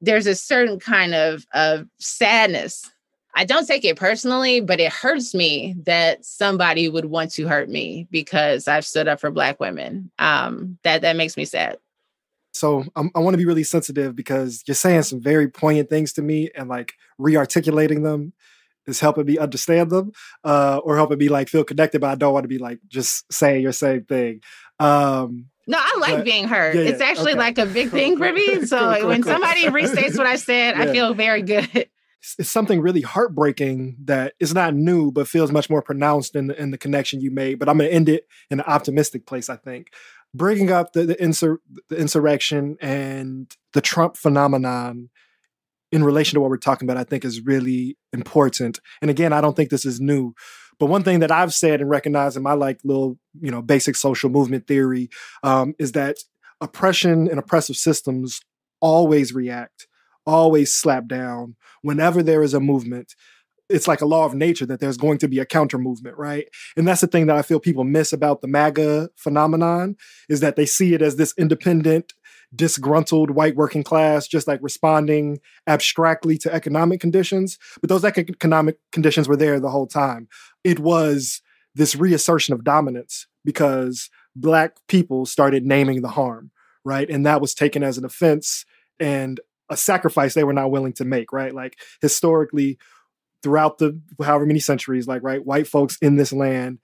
there's a certain kind of of sadness. I don't take it personally, but it hurts me that somebody would want to hurt me because I've stood up for Black women. Um, that that makes me sad. So I'm, I want to be really sensitive because you're saying some very poignant things to me, and like re-articulating them is helping me understand them, uh, or helping me like feel connected. But I don't want to be like just saying your same thing. Um, No, I like But- being heard. yeah, it's actually okay. like a big thing for me. So Cool, cool, when cool. somebody restates what I said, I feel very good. it's, it's something really heartbreaking that is not new, but feels much more pronounced in the, in the connection you made. But I'm going to end it in an optimistic place. I think bringing up the the, insur- the insurrection and the Trump phenomenon in relation to what we're talking about, I think is really important. And again, I don't think this is new. But one thing that I've said and recognized in my like little, you know, basic social movement theory um, is that oppression and oppressive systems always react, always slap down whenever there is a movement. It's like a law of nature that there's going to be a counter movement, right? And that's the thing that I feel people miss about the MAGA phenomenon is that they see it as this independent, disgruntled white working class just like responding abstractly to economic conditions. But those economic conditions were there the whole time. It was this reassertion of dominance because black people started naming the harm, right? And that was taken as an offense and a sacrifice they were not willing to make, right? Like historically, throughout the however many centuries, like right, white folks in this land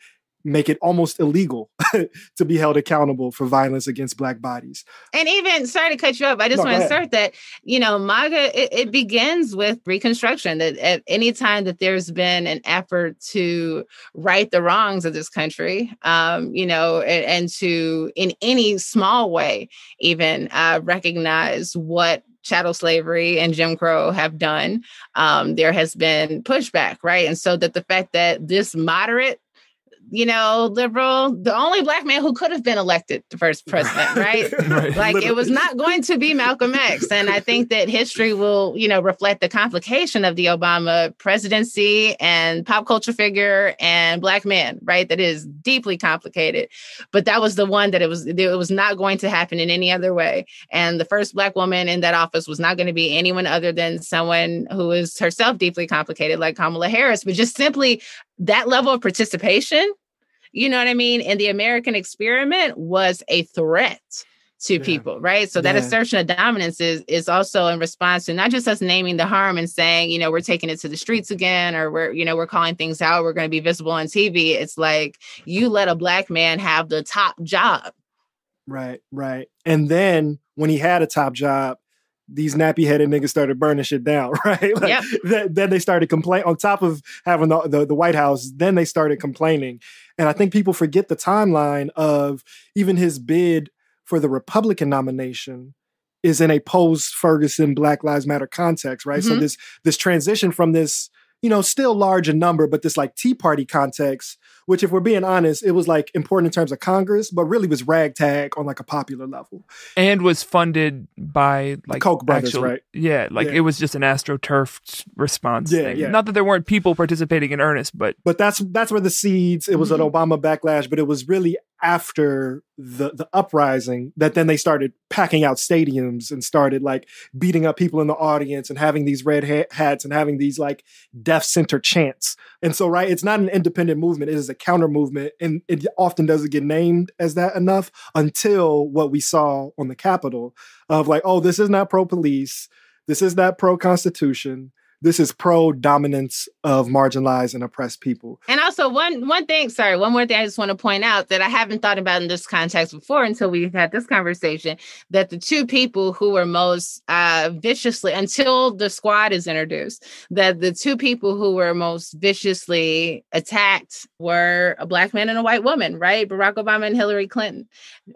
make it almost illegal to be held accountable for violence against black bodies. And even sorry to cut you up, I just No, want to assert that you know MAGA it, it begins with Reconstruction. That at any time that there's been an effort to right the wrongs of this country, um, you know, and, and to in any small way even uh, recognize what chattel slavery and Jim Crow have done, um, there has been pushback, right? And so that the fact that this moderate you know, liberal, the only black man who could have been elected the first president, right? Right. like it was not going to be Malcolm X. And I think that history will, you know, reflect the complication of the Obama presidency and pop culture figure and black man, right? That is deeply complicated. But that was the one that it was it was not going to happen in any other way. And the first black woman in that office was not going to be anyone other than someone who is herself deeply complicated, like Kamala Harris, but just simply that level of participation, you know what I mean, And the American experiment was a threat to Yeah. people, right? So that Yeah. assertion of dominance is is also in response to not just us naming the harm and saying, you know, we're taking it to the streets again, or we're, you know, we're calling things out, we're going to be visible on TV. It's like you let a black man have the top job. Right, right. And then when he had a top job, these nappy headed niggas started burning shit down, right? Like, Yep. th- then they started complaining on top of having the, the, the White House, then they started complaining. And I think people forget the timeline of even his bid for the Republican nomination is in a post Ferguson Black Lives Matter context, right? So Mhm. this this transition from this, you know, still large in number, but this like Tea Party context, which if we're being honest, it was like important in terms of Congress, but really was ragtag on like a popular level. and was funded by like Koch brothers, actual- right? Yeah, like Yeah. it was just an astroturf response Yeah, thing. yeah. Not that there weren't people participating in earnest, but But that's that's where the seeds. It was an mm-hmm. Obama backlash, but it was really after the the uprising that then they started packing out stadiums and started like beating up people in the audience and having these red ha- hats and having these like death center chants. And so, right, it's not an independent movement; it is a counter movement, and it often doesn't get named as that enough until what we saw on the Capitol of like, oh, this is not pro police, this is not pro constitution. This is pro dominance of marginalized and oppressed people. And also one one thing, sorry, one more thing I just want to point out that I haven't thought about in this context before until we've had this conversation, that the two people who were most uh viciously until the squad is introduced, that the two people who were most viciously attacked were a black man and a white woman, right? Barack Obama and Hillary Clinton,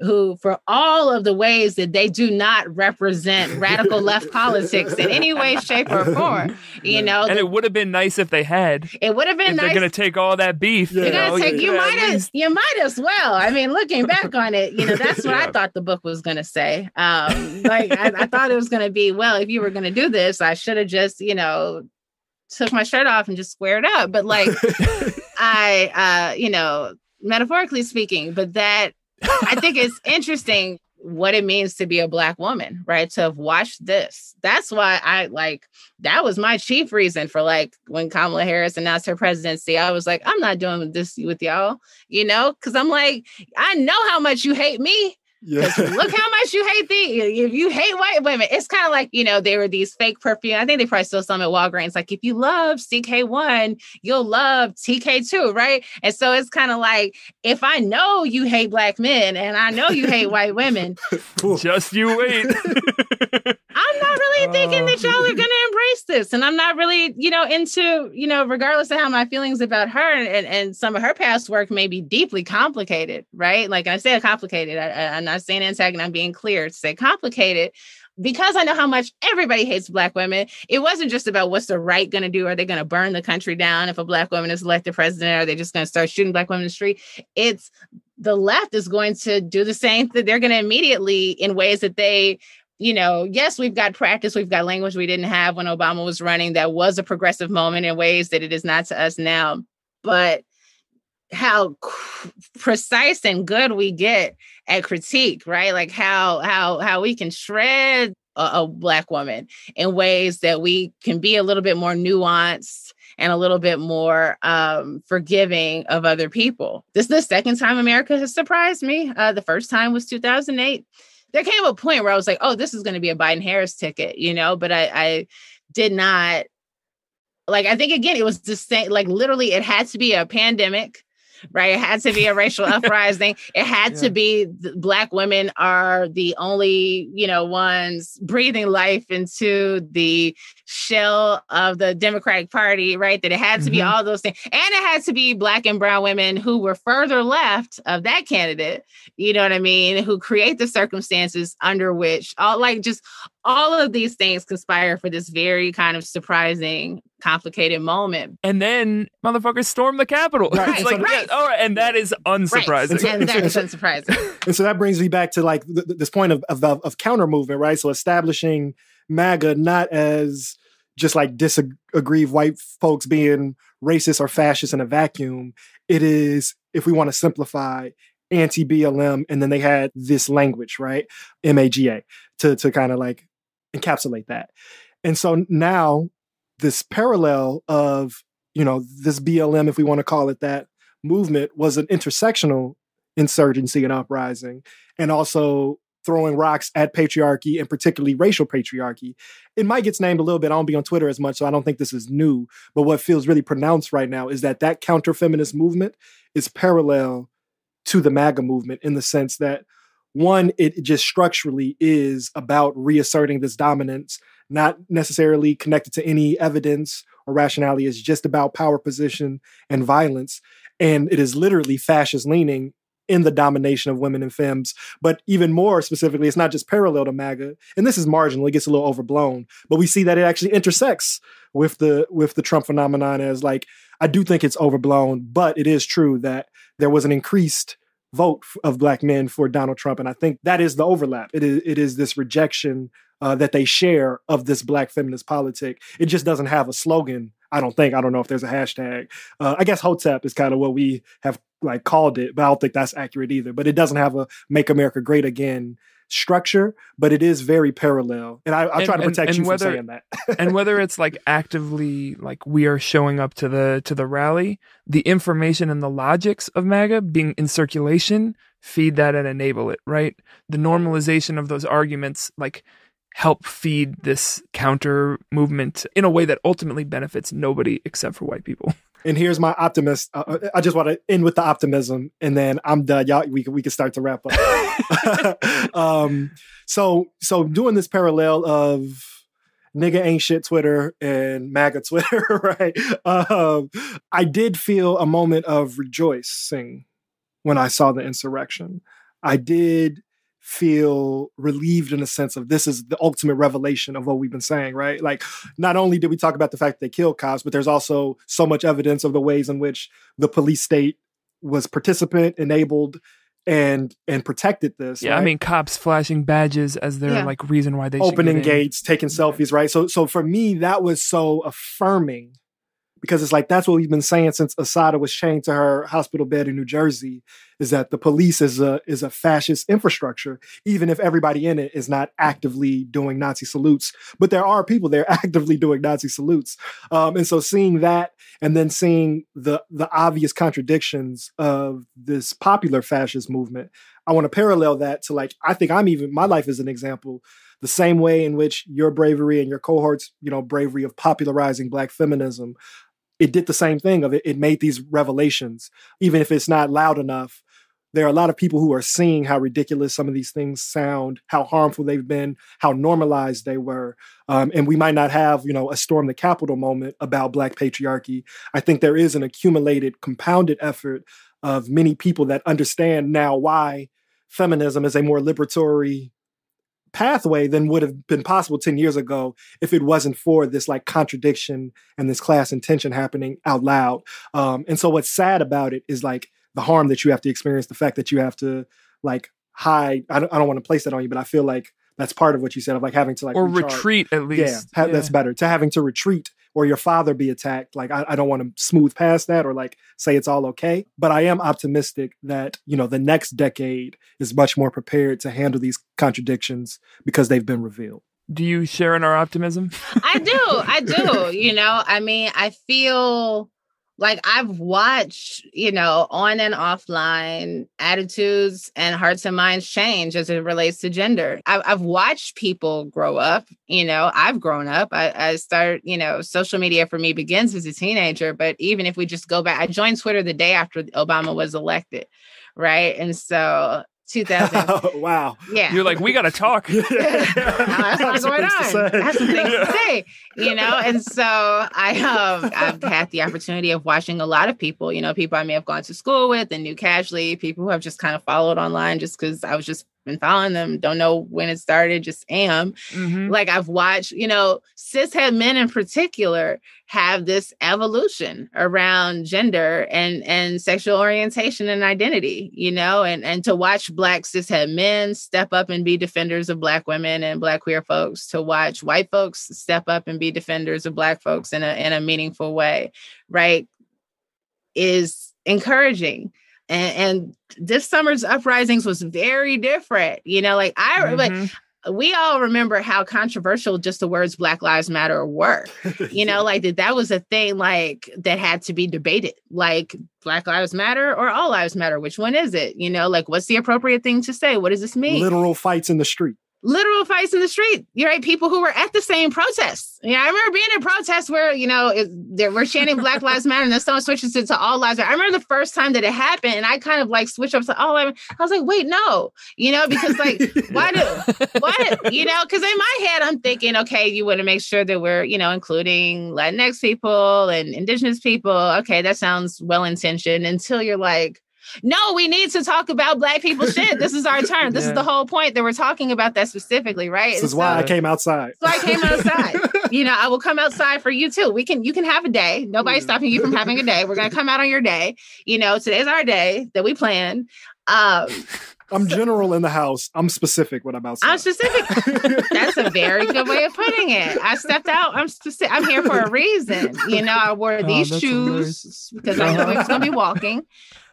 who for all of the ways that they do not represent radical left politics in any way, shape, or form. You know, and the- it would have been nice if they had. it would have been If they're gonna take all that beef, Yeah. you you know, gotta take. could You at might have. least- You might as well. I mean, looking back on it, you know, that's what I thought the book was gonna say. Um, like I, I thought it was gonna be. Well, if you were gonna do this, I should have just, you know, took my shirt off and just squared up. But like, I, uh, you know, metaphorically speaking, but that I think it's interesting what it means to be a black woman, right? To have watched this. That's why I like that was my chief reason for like when Kamala Harris announced her presidency. I was like, I'm not doing this with y'all, you know, because I'm like, I know how much you hate me. Yeah. 'Cause look how much you hate the if you hate white women. It's kind of like you know there were these fake perfume. I think they probably still sell some at Walgreens. Like if you love CK one, you'll love TK two, right? And so it's kind of like if I know you hate black men and I know you hate white women, just you wait. I'm not really thinking that y'all are gonna embrace this. And I'm not really, you know, into, you know, regardless of how my feelings about her and, and some of her past work may be deeply complicated, right? Like I said complicated. I, I, I'm saying antagonist, I'm being clear to say complicated. Because I know how much everybody hates black women, it wasn't just about what's the right going to do. Are they going to burn the country down if a black woman is elected president? Are they just going to start shooting black women in the street? It's the left is going to do the same thing. They're going to immediately, in ways that they you know, yes, we've got practice, we've got language we didn't have when Obama was running. That was a progressive moment in ways that it is not to us now. But how precise and good we get at critique, right? Like how how how we can shred a, a black woman in ways that we can be a little bit more nuanced and a little bit more um, forgiving of other people. This is the second time America has surprised me. Uh, the first time was 2008 there came a point where I was like, oh, this is going to be a Biden Harris ticket, you know, but I, I did not like, I think again, it was the same, like literally it had to be a pandemic right? It had to be a racial uprising. It had yeah. to be black women are the only, you know, ones breathing life into the shell of the Democratic Party, right? That it had to mm-hmm. be all those things. And it had to be black and brown women who were further left of that candidate, you know what I mean, who create the circumstances under which all like just all of these things conspire for this very kind of surprising, complicated moment. And then motherfuckers storm the Capitol. Right. it's like, right. Yeah, all right, and that is unsurprising. Right. And, so, and that is unsurprising. And so that brings me back to like th- this point of, of, of counter movement, right? So establishing MAGA not as just like disaggrieved white folks being racist or fascist in a vacuum. It is, if we want to simplify, anti BLM, and then they had this language, right? MAGA, to to kind of like encapsulate that. And so now this parallel of, you know, this BLM, if we want to call it that, movement was an intersectional insurgency and uprising, and also throwing rocks at patriarchy and particularly racial patriarchy. It might get named a little bit. I don't be on Twitter as much, so I don't think this is new. But what feels really pronounced right now is that that counter feminist movement is parallel to the MAGA movement in the sense that one, it just structurally is about reasserting this dominance, not necessarily connected to any evidence or rationality. It's just about power position and violence. And it is literally fascist leaning in the domination of women and femmes. But even more specifically, it's not just parallel to MAGA, and this is marginal, it gets a little overblown, but we see that it actually intersects with the with the Trump phenomenon as like, I do think it's overblown, but it is true that there was an increased vote of black men for Donald Trump. And I think that is the overlap. It is, it is this rejection uh, that they share of this black feminist politic. It just doesn't have a slogan. I don't think. I don't know if there's a hashtag. Uh, I guess Hotep is kind of what we have like called it, but I don't think that's accurate either. But it doesn't have a "Make America Great Again" structure, but it is very parallel. And I, will try to protect and, and you whether, from saying that. and whether it's like actively like we are showing up to the to the rally, the information and the logics of MAGA being in circulation feed that and enable it, right? The normalization of those arguments like help feed this counter movement in a way that ultimately benefits nobody except for white people. And here's my optimist. Uh, uh I just want to end with the optimism, and then I'm done. Y'all, we can we can start to wrap up. um, so so doing this parallel of nigga ain't shit Twitter and MAGA Twitter, right? Um, I did feel a moment of rejoicing when I saw the insurrection. I did feel relieved in a sense of this is the ultimate revelation of what we've been saying, right? Like, not only did we talk about the fact that they killed cops, but there's also so much evidence of the ways in which the police state was participant, enabled, and and protected this. Yeah, right? I mean, cops flashing badges as their yeah. like reason why they opening gates, taking selfies, right? So, so for me, that was so affirming because it's like that's what we've been saying since Assata was chained to her hospital bed in New Jersey is that the police is a is a fascist infrastructure even if everybody in it is not actively doing Nazi salutes but there are people there actively doing Nazi salutes. Um, and so seeing that and then seeing the the obvious contradictions of this popular fascist movement I want to parallel that to like I think I'm even my life is an example the same way in which your bravery and your cohorts, you know, bravery of popularizing black feminism it did the same thing of it. It made these revelations, even if it's not loud enough. There are a lot of people who are seeing how ridiculous some of these things sound, how harmful they've been, how normalized they were, um, and we might not have, you know, a storm the Capitol moment about Black patriarchy. I think there is an accumulated, compounded effort of many people that understand now why feminism is a more liberatory pathway than would have been possible 10 years ago if it wasn't for this like contradiction and this class intention happening out loud. Um, and so what's sad about it is like the harm that you have to experience, the fact that you have to like hide. I don't, I don't want to place that on you, but I feel like that's part of what you said of like having to like or recharge. retreat at least. Yeah, ha- yeah, that's better to having to retreat or your father be attacked. Like I, I don't want to smooth past that or like say it's all okay. But I am optimistic that, you know, the next decade is much more prepared to handle these contradictions because they've been revealed. Do you share in our optimism? I do. I do. you know, I mean, I feel like I've watched, you know, on and offline attitudes and hearts and minds change as it relates to gender. I've, I've watched people grow up. You know, I've grown up. I, I start, you know, social media for me begins as a teenager. But even if we just go back, I joined Twitter the day after Obama was elected, right? And so 2000. wow. Yeah. You're like, we got to talk. That's what's going on. That's some things to say, you know. And so I um I've had the opportunity of watching a lot of people, you know, people I may have gone to school with and knew casually, people who have just kind of followed online just because I was just been following them, don't know when it started, just am. Mhm. Like I've watched, you know, cishet men in particular have this evolution around gender and and sexual orientation and identity, you know, and and to watch black cishet men step up and be defenders of black women and black queer folks, to watch white folks step up and be defenders of black folks in a in a meaningful way, right? Is encouraging. And, and this summer's uprisings was very different. You know, like I like Mhm. We all remember how controversial just the words Black Lives Matter were. You know, like that that was a thing like that had to be debated. Like Black Lives Matter or All Lives Matter, which one is it? You know, like what's the appropriate thing to say? What does this mean? literal fights in the street. Literal fights in the street. You're right. People who were at the same protests. Yeah, I remember being in protests where you know it, they we're chanting Black Lives Matter, and then someone switches it to All Lives Matter. I remember the first time that it happened, and I kind of like switched up to All Lives. I was like, wait, no, you know, because like why do what you know? Because in my head, I'm thinking, okay, you want to make sure that we're you know including Latinx people and Indigenous people. Okay, that sounds well intentioned until you're like. No, we need to talk about black people shit. This is our turn. This is the whole point that we're talking about that specifically, right? This And is why I came outside. so I came outside. you know, I will come outside for you too. We can you can have a day. Nobody's Yeah. stopping you from having a day. We're gonna come out on your day. You know, today's our day that we planned. Um, I'm general in the house. I'm specific when I'm outside. I'm specific. That's a very good way of putting it. I stepped out. I'm specific. I'm here for a reason. You know, I wore Oh, these that's shoes because I knew we was gonna be walking.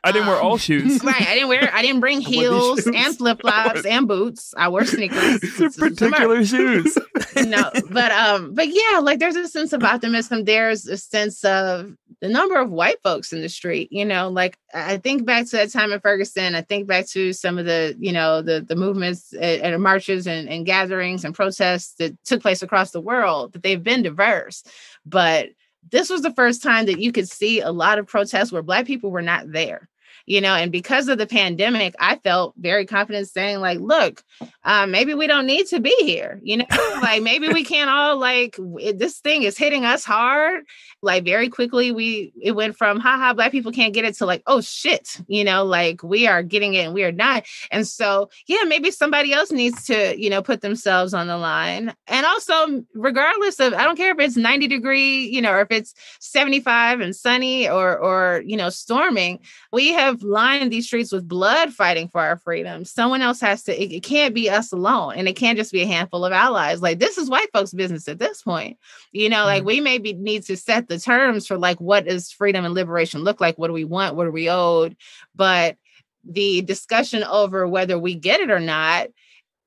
I didn't wear Um, all shoes. Right. I didn't wear. I didn't bring I wore these heels and flip flops and boots. I wore sneakers. These are Some- some are- particular shoes. no, but um, but yeah, like there's a sense of optimism. There's a sense of the number of white folks in the street. You know, like I think back to that time in Ferguson. I think back to some of the you know the the movements and, and marches and, and gatherings and protests that took place across the world. That they've been diverse, but this was the first time that you could see a lot of protests where black people were not there you know and because of the pandemic i felt very confident saying like look um, maybe we don't need to be here you know like maybe we can't all like w- this thing is hitting us hard. Like very quickly we it went from haha black people can't get it to like oh shit you know like we are getting it and we are not. And so yeah maybe somebody else needs to you know put themselves on the line. And also regardless of i don't care if it's 90 degree you know or if it's 75 and sunny or or you know storming we have lined these streets with blood fighting for our freedom. Someone else has to, it, it can't be us alone. And it can't just be a handful of allies. Like this is white folks' business at this point. You know, like mm. we maybe need to set the terms for like what does freedom and liberation look like? What do we want? What are we owed? But the discussion over whether we get it or not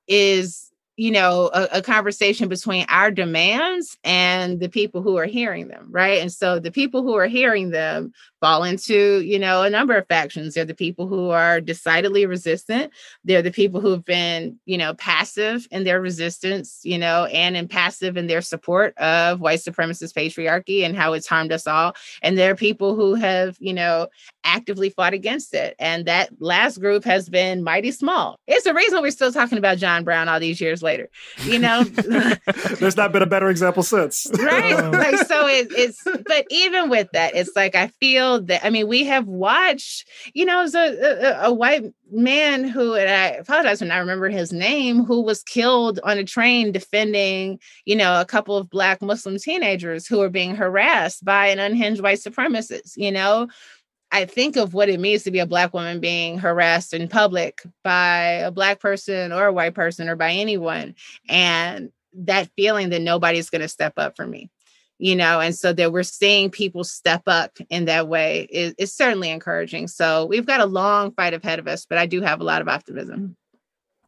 is you know a, a conversation between our demands and the people who are hearing them right? And so the people who are hearing them fall into you know a number of factions. They're the people who are decidedly resistant. They're the people who've been you know passive in their resistance you know and in passive in their support of white supremacist patriarchy and how it's harmed us all. And there are people who have you know actively fought against it. And that last group has been mighty small. It's the reason we're still talking about john brown all these years later you know? There's not been a better example since. right. Like so it, it's but even with that it's like i feel that i mean we have watched you know as a, a, a white man who and i apologize when i remember his name who was killed on a train defending you know a couple of black muslim teenagers who were being harassed by an unhinged white supremacist you know I think of what it means to be a black woman being harassed in public by a black person or a white person or by anyone. And that feeling that nobody's going to step up for me, you know, and so that we're seeing people step up in that way is, is certainly encouraging. So we've got a long fight ahead of us, but I do have a lot of optimism.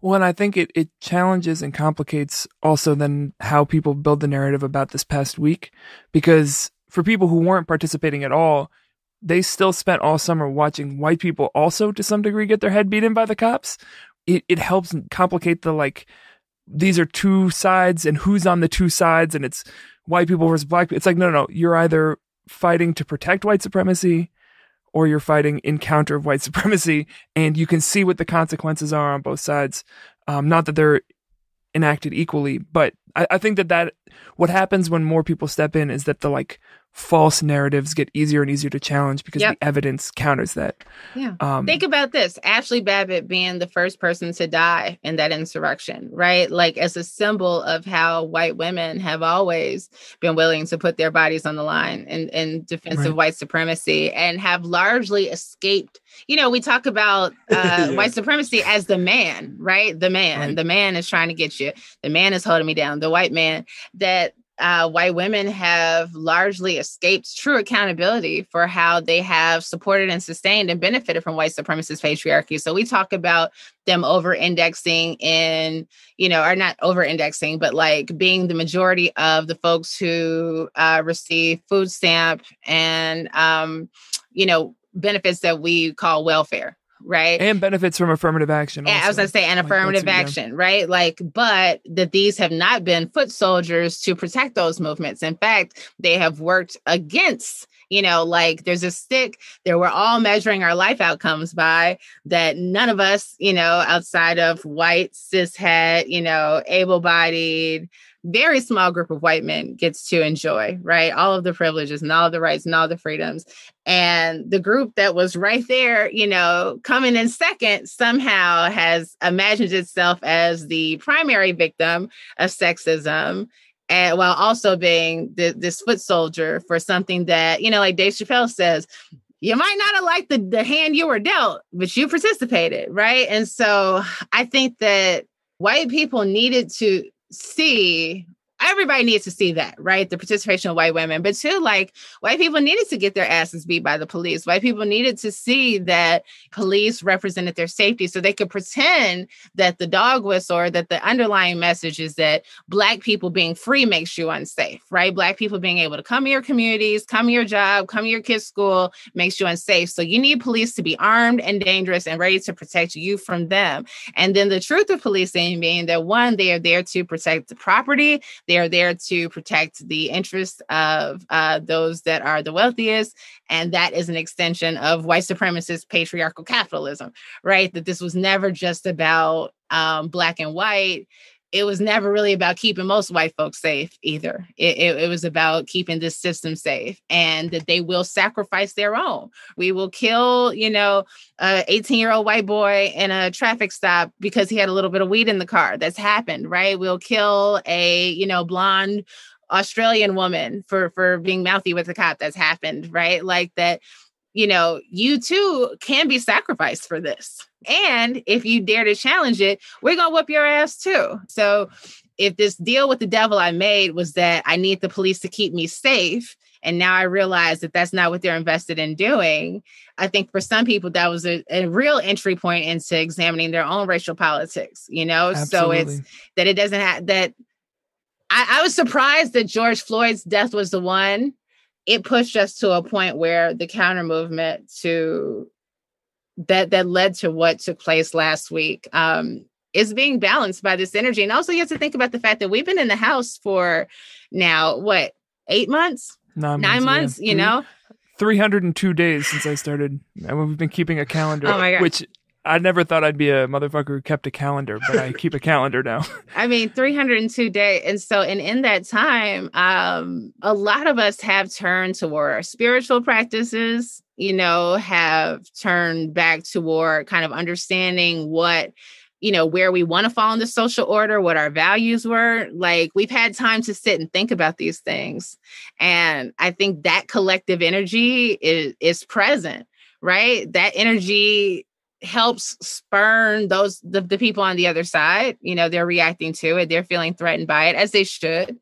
Well, and I think it, it challenges and complicates also then how people build the narrative about this past week. Because for people who weren't participating at all, they still spent all summer watching white people also to some degree get their head beaten by the cops. It it helps complicate the like these are two sides and who's on the two sides and it's white people versus black people. It's like no no, no. you're either fighting to protect white supremacy or you're fighting in counter of white supremacy and you can see what the consequences are on both sides. Um, not that they're enacted equally, but I, I think that that what happens when more people step in is that the like false narratives get easier and easier to challenge because yep. the evidence counters that. Yeah. Um, Think about this Ashli Babbitt being the first person to die in that insurrection, right? Like, as a symbol of how white women have always been willing to put their bodies on the line in, in defense right. of white supremacy and have largely escaped. You know, we talk about uh, white supremacy as the man, right? The man. Right. The man is trying to get you. The man is holding me down. The white man that uh, white women have largely escaped true accountability for how they have supported and sustained and benefited from white supremacist patriarchy. So we talk about them over indexing in, you know, are not over indexing, but like being the majority of the folks who uh, receive food stamp and, um, you know, benefits that we call welfare right? And benefits from affirmative action. Also. I was gonna say an affirmative like action, right? Like, but that these have not been foot soldiers to protect those movements. In fact, they have worked against you know like there's a stick that we're all measuring our life outcomes by that none of us you know outside of white cis cishet you know able-bodied very small group of white men gets to enjoy, right? All of the privileges and all of the rights and all the freedoms. And the group that was right there, you know, coming in second somehow has imagined itself as the primary victim of sexism and while also being the, this foot soldier for something that, you know, like Dave Chappelle says, you might not have liked the, the hand you were dealt, but you participated, right? And so I think that white people needed to see everybody needs to see that, right? The participation of white women, but too, like white people needed to get their asses beat by the police. White people needed to see that police represented their safety so they could pretend that the dog whistle or that the underlying message is that black people being free makes you unsafe, right? Black people being able to come to your communities, come to your job, come to your kids' school makes you unsafe. So you need police to be armed and dangerous and ready to protect you from them. And then the truth of policing being that one, they are there to protect the property they are there to protect the interests of uh, those that are the wealthiest. And that is an extension of white supremacist patriarchal capitalism, right? That this was never just about um, black and white it was never really about keeping most white folks safe either. It, it, it, was about keeping this system safe and that they will sacrifice their own. We will kill, you know, a 18 year old white boy in a traffic stop because he had a little bit of weed in the car. That's happened, right? We'll kill a, you know, blonde Australian woman for for being mouthy with the cop. That's happened, right? Like that you know, you too can be sacrificed for this. And if you dare to challenge it, we're going to whoop your ass too. So if this deal with the devil I made was that I need the police to keep me safe, and now I realize that that's not what they're invested in doing. I think for some people, that was a, a real entry point into examining their own racial politics, you know? Absolutely. So it's that it doesn't have that. I, I was surprised that George Floyd's death was the one it pushed us to a point where the counter movement to that that led to what took place last week um, is being balanced by this energy. And also, you have to think about the fact that we've been in the house for now what eight months, nine, nine months. months yeah. You know, 302 days since I started. And we've been keeping a calendar, oh which I never thought I'd be a motherfucker who kept a calendar, but I keep a calendar now. I mean, 302 days. And so, and in that time, um, a lot of us have turned toward our spiritual practices, you know, have turned back toward kind of understanding what, you know, where we want to fall in the social order, what our values were. Like we've had time to sit and think about these things. And I think that collective energy is, is present right? That energy helps spurn those the, the people on the other side you know they're reacting to it they're feeling threatened by it as they should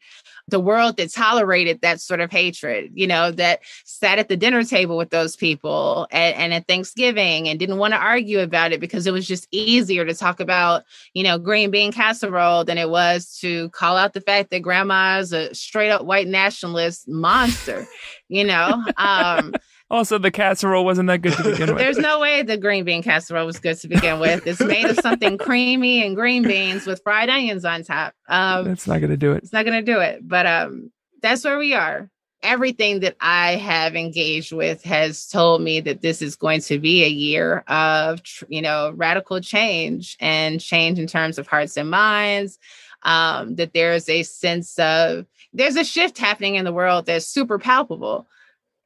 the world that tolerated that sort of hatred, you know, that sat at the dinner table with those people and, and, at Thanksgiving and didn't want to argue about it because it was just easier to talk about, you know, green bean casserole than it was to call out the fact that grandma's a straight up white nationalist monster, you know. Um, Also, the casserole wasn't that good to begin with. There's no way the green bean casserole was good to begin with. It's made of something creamy and green beans with fried onions on top. Um, That's not going to do it. it's not going to do it. But um, that's where we are. Everything that I have engaged with has told me that this is going to be a year of, you know, radical change and change in terms of hearts and minds. Um, that there's a sense of there's a shift happening in the world that's super palpable.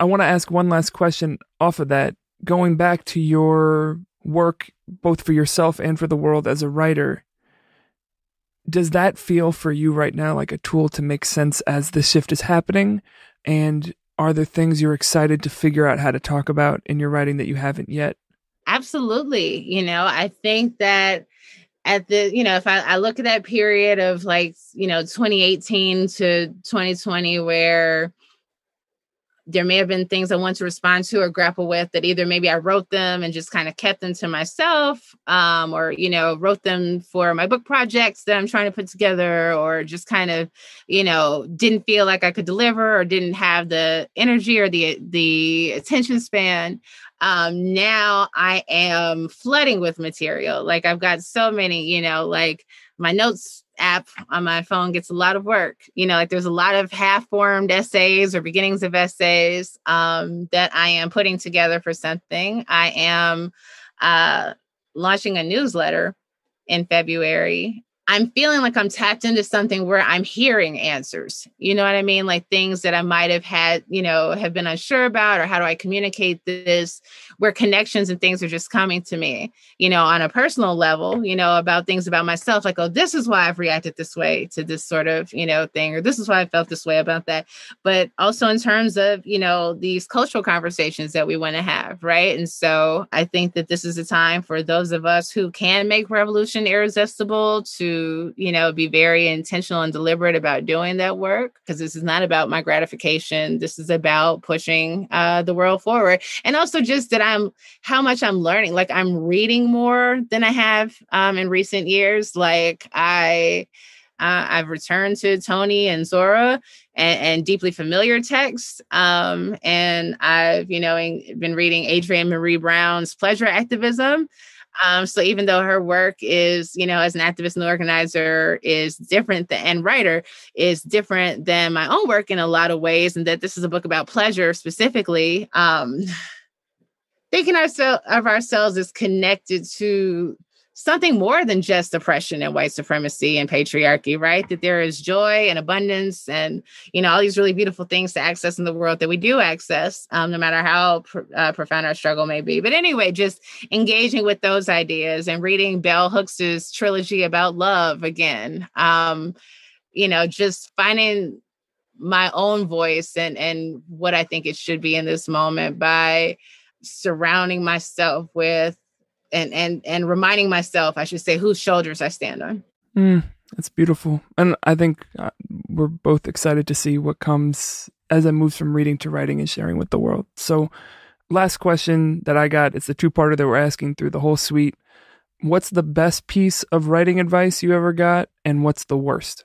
I want to ask one last question off of that. Going back to your work, both for yourself and for the world as a writer, does that feel for you right now like a tool to make sense as the shift is happening? And are there things you're excited to figure out how to talk about in your writing that you haven't yet? Absolutely. You know, I think that at the, you know, if I, I look at that period of like, you know, 2018 to 2020, where there may have been things I want to respond to or grapple with that either maybe I wrote them and just kind of kept them to myself, um, or you know, wrote them for my book projects that I'm trying to put together, or just kind of, you know, didn't feel like I could deliver or didn't have the energy or the the attention span. Um, now I am flooding with material. Like I've got so many, you know, like my notes app on my phone gets a lot of work. You know, like there's a lot of half formed essays or beginnings of essays um, that I am putting together for something. I am uh, launching a newsletter in February. I'm feeling like I'm tapped into something where I'm hearing answers. You know what I mean? Like things that I might have had, you know, have been unsure about, or how do I communicate this? Where connections and things are just coming to me, you know, on a personal level, you know, about things about myself, like, oh, this is why I've reacted this way to this sort of, you know, thing, or this is why I felt this way about that. But also in terms of, you know, these cultural conversations that we want to have, right? And so I think that this is a time for those of us who can make revolution irresistible to you know be very intentional and deliberate about doing that work because this is not about my gratification this is about pushing uh, the world forward and also just that i'm how much i'm learning like i'm reading more than i have um, in recent years like i uh, I've returned to Toni and Zora and, and deeply familiar texts. Um, and I've, you know, been reading Adrienne Maree Brown's Pleasure Activism. Um, so even though her work is, you know, as an activist and organizer is different than, and writer is different than my own work in a lot of ways, and that this is a book about pleasure specifically, um, thinking ourselves of ourselves as connected to something more than just oppression and white supremacy and patriarchy, right? That there is joy and abundance and, you know, all these really beautiful things to access in the world that we do access, um, no matter how pr- uh, profound our struggle may be. But anyway, just engaging with those ideas and reading Bell Hooks's trilogy about love again. Um, you know, just finding my own voice and and what I think it should be in this moment by surrounding myself with and and and reminding myself, I should say, whose shoulders I stand on. Mm, that's beautiful, and I think uh, we're both excited to see what comes as i move from reading to writing and sharing with the world. So, last question that I got, it's the two-parter that we're asking through the whole suite. What's the best piece of writing advice you ever got, and what's the worst?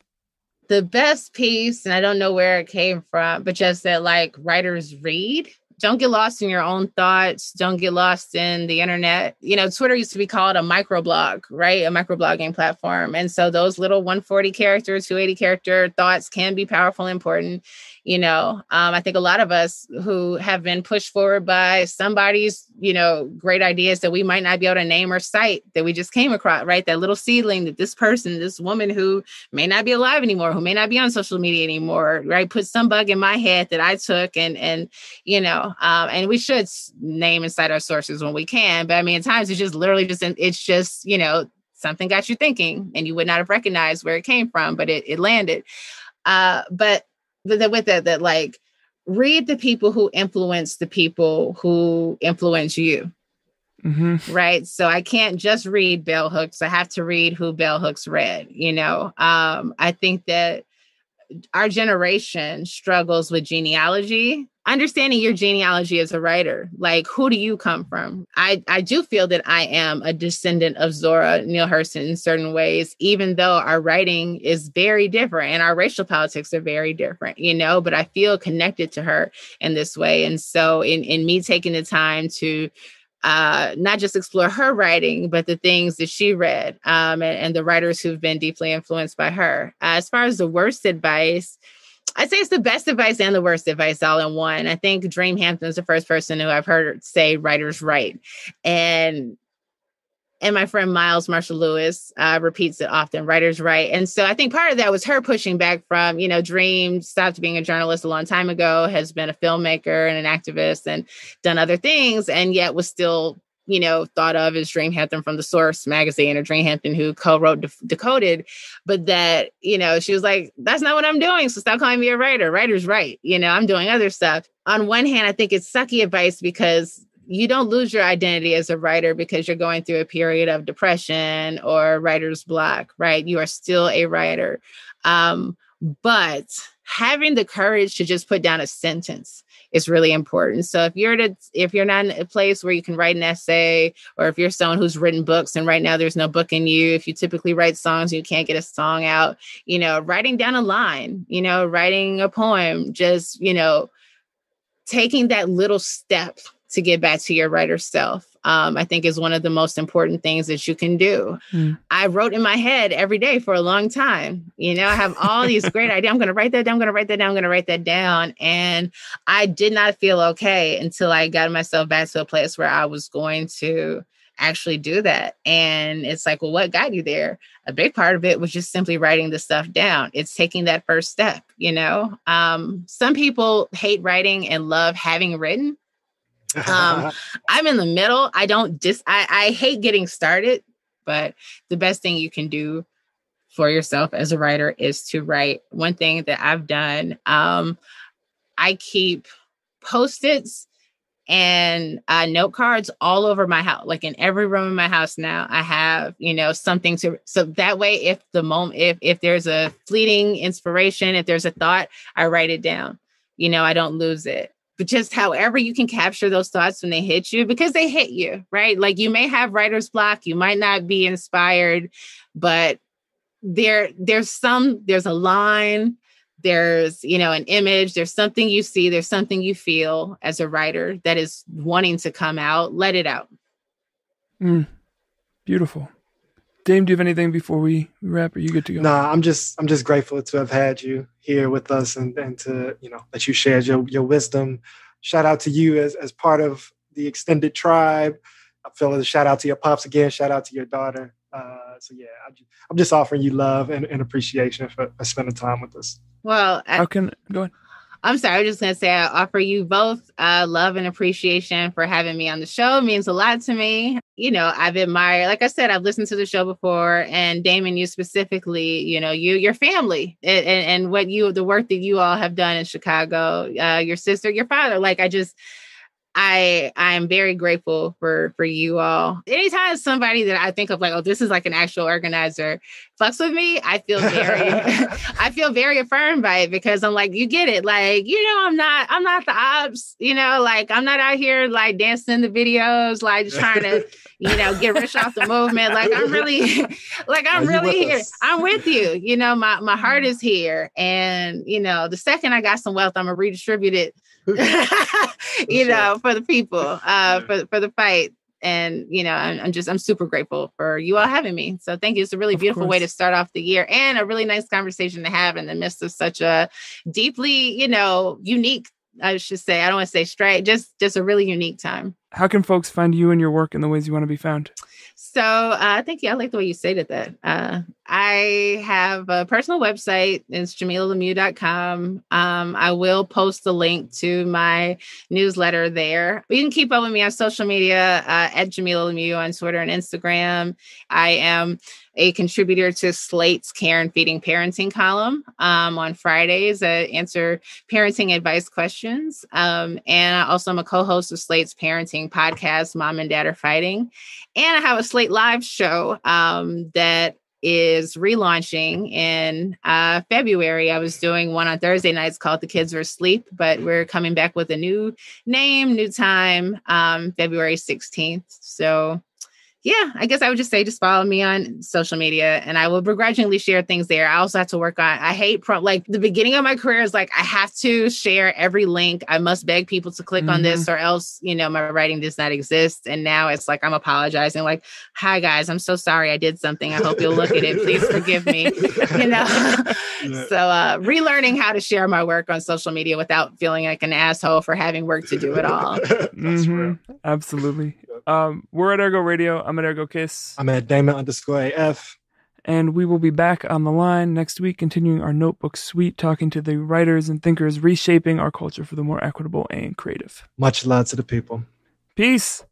The best piece, and I don't know where it came from, but just that like writers read don't get lost in your own thoughts. Don't get lost in the internet. You know, Twitter used to be called a microblog, right? A microblogging platform. And so those little 140 characters, 280 character thoughts can be powerful and important you know um, i think a lot of us who have been pushed forward by somebody's you know great ideas that we might not be able to name or cite that we just came across right? That little seedling that this person this woman who may not be alive anymore who may not be on social media anymore right? Put some bug in my head that i took and and you know um, and we should name and cite our sources when we can. But i mean at times it's just literally just it's just you know something got you thinking and you would not have recognized where it came from but it, it landed. Uh, but that with that that like read the people who influence the people who influence you. Mm-hmm. Right. So I can't just read bell hooks. I have to read who bell hooks read, you know. Um, I think that our generation struggles with genealogy. Understanding your genealogy as a writer like who do you come from? I i do feel that i am a descendant of zora neale hurston in certain ways even though our writing is very different and our racial politics are very different you know but i feel connected to her in this way. And so in in me taking the time to uh, not just explore her writing, but the things that she read um, and, and, the writers who've been deeply influenced by her. Uh, as far as the worst advice, I'd say it's the best advice and the worst advice all in one. I think Dream Hampton is the first person who I've heard say writers write. And and my friend Miles Marshall Lewis uh, repeats it often writers write. and so i think part of that was her pushing back from you know dream stopped being a journalist a long time ago has been a filmmaker and an activist and done other things and yet was still you know, thought of as Dream Hampton from the Source magazine or Dream Hampton who co-wrote De- Decoded, but that, you know, she was like, that's not what I'm doing. So stop calling me a writer. Writer's write. You know, I'm doing other stuff. On one hand, I think it's sucky advice because you don't lose your identity as a writer because you're going through a period of depression or writer's block, right? You are still a writer. Um, but having the courage to just put down a sentence is really important. So if you're to, if you're not in a place where you can write an essay, or if you're someone who's written books and right now there's no book in you, if you typically write songs, you can't get a song out, you know, writing down a line, you know, writing a poem, just, you know, taking that little step to get back to your writer self um, I think is one of the most important things that you can do. Mm. I wrote in my head every day for a long time. You know, I have all these great ideas. I'm going to write that down. I'm going to write that down. I'm going to write that down. And I did not feel okay until I got myself back to a place where I was going to actually do that. And it's like, well, what got you there? A big part of it was just simply writing the stuff down. It's taking that first step, you know? Um, some people hate writing and love having written um, I'm in the middle. I don't dis I, I hate getting started, but the best thing you can do for yourself as a writer is to write. One thing that I've done, um, I keep post-its and uh, note cards all over my house like in every room in my house now i have you know something to so that way if the moment if if there's a fleeting inspiration if there's a thought i write it down you know i don't lose it but just however you can capture those thoughts when they hit you because they hit you right? Like you may have writer's block you might not be inspired but there there's some there's a line there's you know an image there's something you see there's something you feel as a writer that is wanting to come out let it out. Mm, beautiful Dame, do you have anything before we wrap? Are you good to go? Nah, I'm just I'm just grateful to have had you here with us and, and to you know that you shared your your wisdom. Shout out to you as as part of the extended tribe. I feel a shout out to your pops again. Shout out to your daughter. Uh, so yeah, I'm just, I'm just offering you love and, and appreciation for, for, spending time with us. Well, I, how can go ahead? I'm sorry. I was just going to say I offer you both uh, love and appreciation for having me on the show. It means a lot to me. You know, I've admired, like I said, I've listened to the show before, and Damon, you specifically, you know, you, your family, and, and, what you, the work that you all have done in Chicago, uh, your sister, your father. Like, I just, I I'm very grateful for for you all. Anytime somebody that I think of like, oh, this is like an actual organizer fucks with me, I feel very I feel very affirmed by it because I'm like, you get it. Like, you know, I'm not I'm not the ops, you know, like I'm not out here like dancing in the videos, like just trying to, you know, get rich off the movement. Like I'm really like I'm really here. Us? I'm with you. You know, my my heart is here. And, you know, the second I got some wealth, I'm gonna redistribute it you know, for the people, uh, for for the fight. And you know, I'm, I'm, just I'm super grateful for you all having me. So thank you. It's a really of beautiful course. way to start off the year and a really nice conversation to have in the midst of such a deeply, you know, unique. I should say I don't want to say straight, just just a really unique time. How can folks find you and your work in the ways you want to be found? So uh, think yeah, I like the way you stated that. Uh, I have a personal website. It's jamilahlemieux.com. Um, I will post the link to my newsletter there. You can keep up with me on social media uh, at Jamilah Lemieux on Twitter and Instagram. I am a contributor to Slate's Care and Feeding Parenting column um, on Fridays. I answer parenting advice questions. Um, and I also am a co host of Slate's parenting podcast, Mom and Dad Are Fighting. And I have a Slate Live show um, that is relaunching in uh, February. I was doing one on Thursday nights called The Kids Were Asleep, but we're coming back with a new name, new time, um, February 16th. So yeah, I guess I would just say just follow me on social media and I will begrudgingly share things there. I also have to work on I hate pro like the beginning of my career is like I have to share every link. I must beg people to click mm-hmm. on this or else, you know, my writing does not exist. And now it's like I'm apologizing, like, hi guys, I'm so sorry I did something. I hope you'll look at it. Please forgive me. you know. So uh relearning how to share my work on social media without feeling like an asshole for having work to do at all. mm-hmm. Absolutely. Um, we're at AirGo Radio. I'm at Ergo Kiss. I'm at Damon underscore AF. And we will be back on the line next week, continuing our notebook suite, talking to the writers and thinkers reshaping our culture for the more equitable and creative. Much love to the people. Peace.